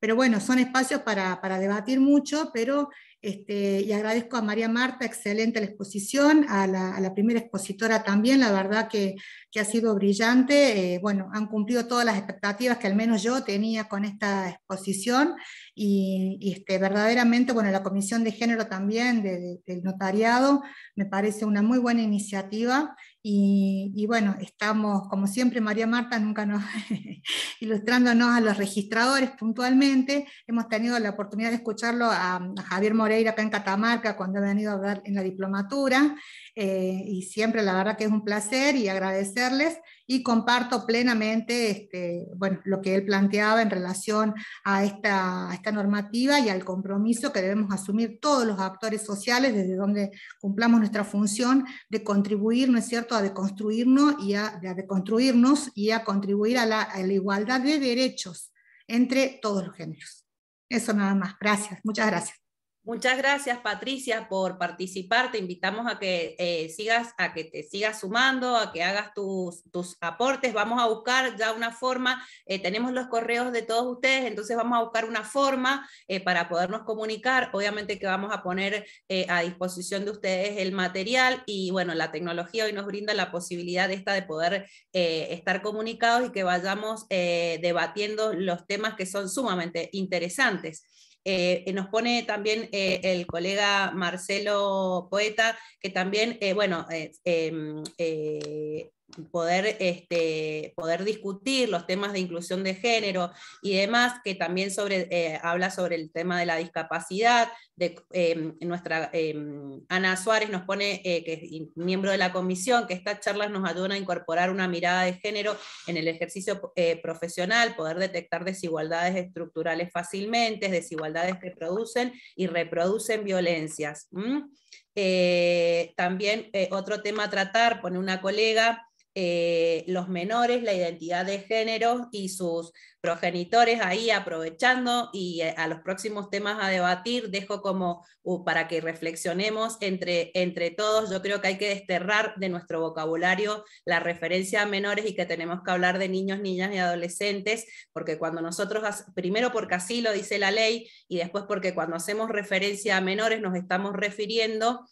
Pero bueno, son espacios para, para debatir mucho, pero este, y agradezco a María Marta, excelente la exposición, a la, primera expositora también, la verdad que, ha sido brillante, eh, bueno, han cumplido todas las expectativas que al menos yo tenía con esta exposición, y, este, verdaderamente, bueno, la Comisión de Género también del notariado me parece una muy buena iniciativa, y, bueno, estamos, como siempre, María Marta, nunca nos ilustrándonos a los registradores puntualmente. Hemos tenido la oportunidad de escucharlo a, Javier Moreira acá en Catamarca cuando ha venido a ver en la diplomatura. Eh, y siempre la verdad que es un placer y agradecerles y comparto plenamente este, bueno, lo que él planteaba en relación a esta, esta normativa y al compromiso que debemos asumir todos los actores sociales desde donde cumplamos nuestra función de contribuir, ¿no es cierto?, a deconstruirnos y a, deconstruirnos y a contribuir a la, a la igualdad de derechos entre todos los géneros. Eso nada más. Gracias. Muchas gracias. Muchas gracias, Patricia, por participar. Te invitamos a que eh, sigas, a que te sigas sumando, a que hagas tus, tus aportes. Vamos a buscar ya una forma. Eh, tenemos los correos de todos ustedes, entonces vamos a buscar una forma eh, para podernos comunicar. Obviamente que vamos a poner a disposición de ustedes el material y bueno, la tecnología hoy nos brinda la posibilidad esta de poder estar comunicados y que vayamos debatiendo los temas que son sumamente interesantes. Eh, nos pone también eh, el colega Marcelo Poeta, que también, eh, bueno, em, poder, este, poder discutir los temas de inclusión de género y demás, que también sobre, habla sobre el tema de la discapacidad. De, nuestra Ana Suárez nos pone, que es miembro de la comisión, que estas charlas nos ayudan a incorporar una mirada de género en el ejercicio profesional, poder detectar desigualdades estructurales fácilmente, desigualdades que producen y reproducen violencias. Eh, también eh, otro tema a tratar, pone una colega, eh, los menores, la identidad de género y sus progenitores ahí aprovechando y eh, a los próximos temas a debatir, dejo como uh, para que reflexionemos entre, entre todos, yo creo que hay que desterrar de nuestro vocabulario la referencia a menores y que tenemos que hablar de niños, niñas y adolescentes, porque cuando nosotros, primero porque así lo dice la ley y después porque cuando hacemos referencia a menores nos estamos refiriendo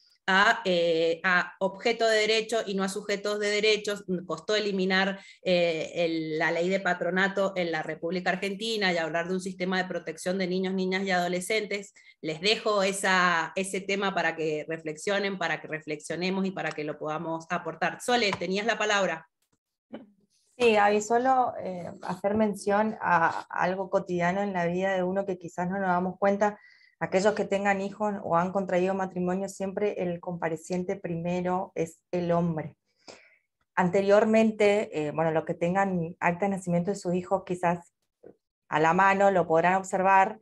eh, a, objeto de derecho y no a sujetos de derechos. Costó eliminar eh, la ley de patronato en la República Argentina y hablar de un sistema de protección de niños, niñas y adolescentes. Les dejo esa, ese tema para que reflexionen, para que reflexionemos y para que lo podamos aportar. Sole, tenías la palabra. Sí, Gaby, solo eh, hacer mención a algo cotidiano en la vida de uno que quizás no nos damos cuenta aquellos que tengan hijos o han contraído matrimonio, siempre el compareciente primero es el hombre. Anteriormente, eh, bueno, los que tengan acta de nacimiento de su hijo, quizás a la mano lo podrán observar,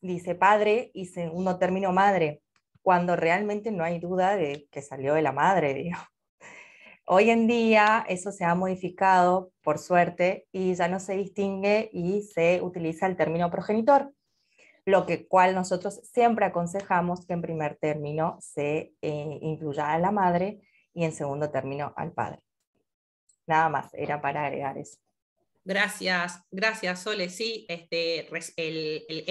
dice padre y segundo término madre, cuando realmente no hay duda de que salió de la madre. Hoy en día eso se ha modificado, por suerte, y ya no se distingue y se utiliza el término progenitor lo que cual nosotros siempre aconsejamos que en primer término se eh, incluya a la madre y en segundo término al padre. Nada más, era para agregar eso. Gracias, gracias Sole. Sí, este,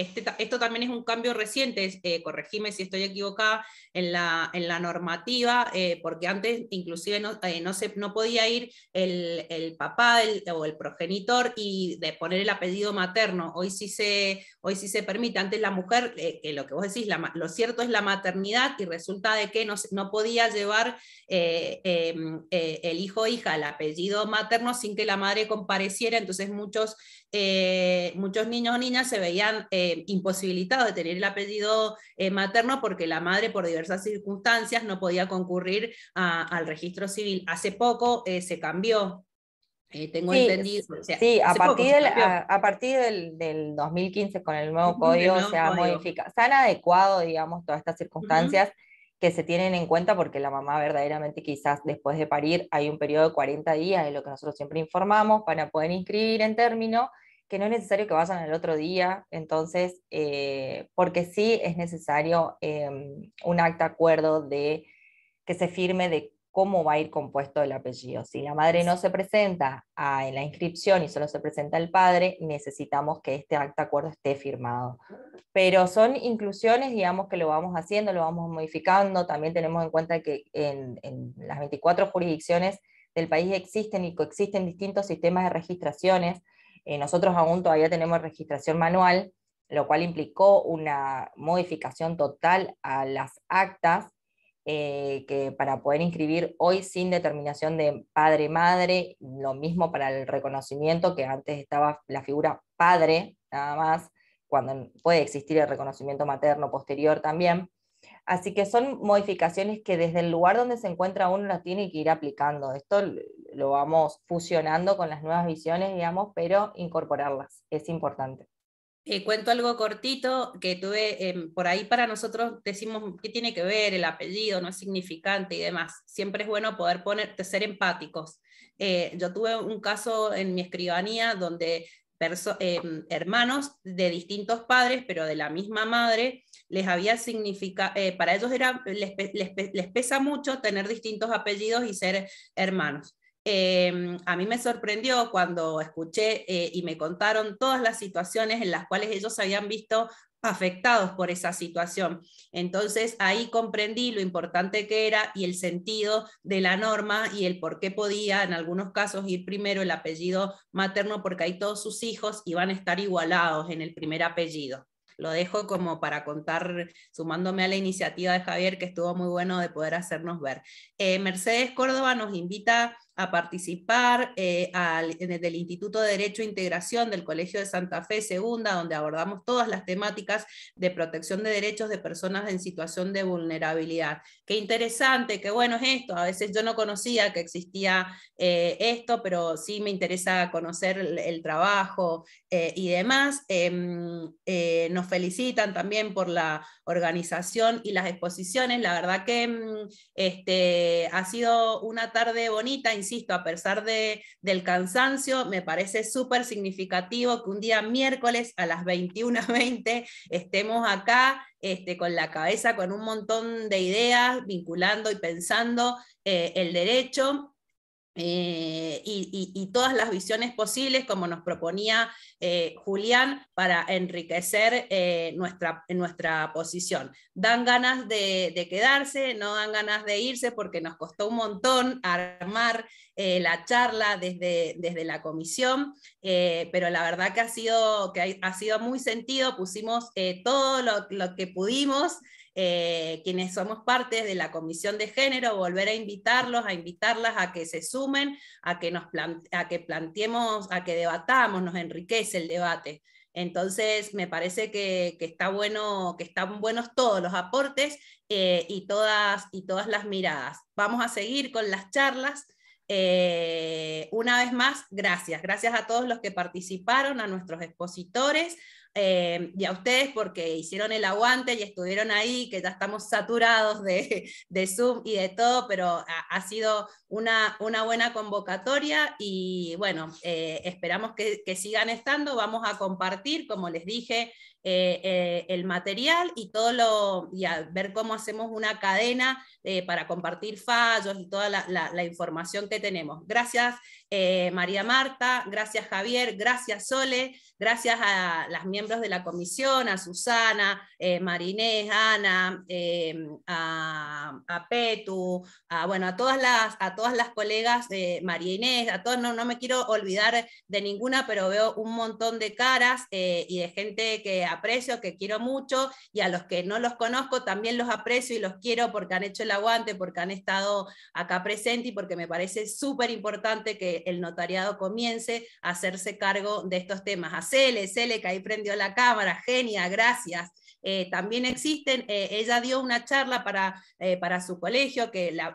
este esto también es un cambio reciente, eh, corregime si estoy equivocada, en la, en la normativa, eh, porque antes inclusive no, eh, no, se, no podía ir el, el papá o el progenitor y de poner el apellido materno. Hoy sí se, hoy sí se permite. Antes la mujer, que lo que vos decís, lo cierto es la maternidad y resulta de que no, no podía llevar em, el hijo o hija el apellido materno sin que la madre compareciera entonces muchos, eh, muchos niños o niñas se veían eh, imposibilitados de tener el apellido eh, materno porque la madre por diversas circunstancias no podía concurrir al registro civil. Hace poco se cambió tengo entendido. sí, a partir, del, a, partir del, 2015 con el nuevo código se ha modificado, se han adecuado, digamos, todas estas circunstancias que se tienen en cuenta porque la mamá verdaderamente quizás después de parir hay un periodo de 40 días, de lo que nosotros siempre informamos, para poder inscribir en término que no es necesario que vayan el otro día, entonces, eh, porque sí es necesario em, un acta acuerdo de que se firme de cómo va a ir compuesto el apellido. Si la madre no se presenta en la inscripción y solo se presenta el padre, necesitamos que este acta acuerdo esté firmado. Pero son inclusiones, digamos, que lo vamos haciendo, lo vamos modificando. También tenemos en cuenta que en, en las 24 jurisdicciones del país existen y coexisten distintos sistemas de registraciones. Eh, nosotros aún todavía tenemos registración manual, lo cual implicó una modificación total a las actas eh, que para poder inscribir hoy sin determinación de padre-madre, lo mismo para el reconocimiento, que antes estaba la figura padre, nada más, cuando puede existir el reconocimiento materno posterior también. Así que son modificaciones que desde el lugar donde se encuentra uno las tiene que ir aplicando. Esto lo vamos fusionando con las nuevas visiones, digamos, pero incorporarlas es importante. Cuento algo cortito que tuve em, por ahí para nosotros decimos qué tiene que ver el apellido, no es significante y demás. Siempre es bueno poder ponerte, ser empáticos. Eh, yo tuve un caso en mi escribanía donde em, hermanos de distintos padres, pero de la misma madre, les había significado, eh, para ellos era, les pesa mucho tener distintos apellidos y ser hermanos. Em, a mí me sorprendió cuando escuché eh, y me contaron todas las situaciones en las cuales ellos se habían visto afectados por esa situación. Entonces ahí comprendí lo importante que era y el sentido de la norma y el por qué podía en algunos casos ir primero el apellido materno porque ahí todos sus hijos iban a estar igualados en el primer apellido. Lo dejo como para contar, sumándome a la iniciativa de Javier, que estuvo muy bueno de poder hacernos ver. Eh, Mercedes Córdoba nos invita a participar eh, en el, Instituto de Derecho e Integración del Colegio de Santa Fe Segunda, donde abordamos todas las temáticas de protección de derechos de personas en situación de vulnerabilidad. Qué interesante, qué bueno es esto. A veces yo no conocía que existía eh, esto, pero sí me interesa conocer el, trabajo eh, y demás. Em, nos felicitan también por la organización y las exposiciones. La verdad que mm, este, ha sido una tarde bonita, insisto, a pesar de, del cansancio, me parece súper significativo que un día miércoles a las 21.20 estemos acá este, con la cabeza, con un montón de ideas, vinculando y pensando eh, el derecho eh, y, todas las visiones posibles, como nos proponía eh, Julián, para enriquecer eh, nuestra, nuestra posición. Dan ganas de, quedarse, no dan ganas de irse porque nos costó un montón armar la charla desde, desde la comisión, pero la verdad que ha sido, que ha, sido muy sentido, pusimos todo lo, lo que pudimos. Eh, quienes somos parte de la Comisión de Género, volver a invitarlos, a invitarlas a que se sumen, a que, nos a que planteemos, a que debatamos, nos enriquece el debate. Entonces, me parece que, está bueno, que están buenos todos los aportes eh, y, todas, y todas las miradas. Vamos a seguir con las charlas. Eh, una vez más, gracias. Gracias a todos los que participaron, a nuestros expositores, eh, y a ustedes porque hicieron el aguante y estuvieron ahí, que ya estamos saturados de, de Zoom y de todo, pero ha, sido una, una, buena convocatoria y bueno, eh, esperamos que, sigan estando. Vamos a compartir, como les dije, eh, el material y todo lo y a ver cómo hacemos una cadena para compartir fallos y toda la información que tenemos. Gracias María Marta, gracias Javier, gracias Sole. Gracias a las miembros de la comisión, a Susana, eh, Marinés, Ana, eh, a, Petu, a, bueno, a, todas las, a todas las colegas de María Inés, a todos, no, no, me quiero olvidar de ninguna, pero veo un montón de caras eh, y de gente que aprecio, que quiero mucho, y a los que no los conozco también los aprecio y los quiero porque han hecho el aguante, porque han estado acá presentes y porque me parece súper importante que el notariado comience a hacerse cargo de estos temas Cele, Cele, que ahí prendió la cámara, genia, gracias. Eh, también existen, eh, ella dio una charla para, eh, para su colegio, que la,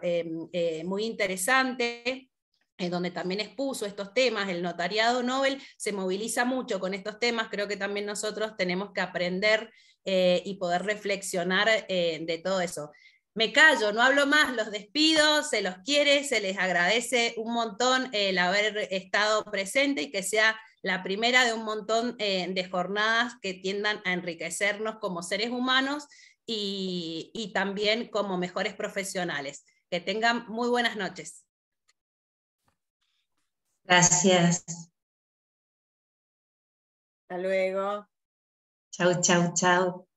muy interesante, donde también expuso estos temas, el notariado Nobel se moviliza mucho con estos temas, creo que también nosotros tenemos que aprender y poder reflexionar de todo eso. Me callo, no hablo más, los despido, se los quiere, se les agradece un montón el haber estado presente y que sea la primera de un montón eh, de jornadas que tiendan a enriquecernos como seres humanos y, y también como mejores profesionales. Que tengan muy buenas noches. Gracias. Hasta luego. Chau, chau, chau.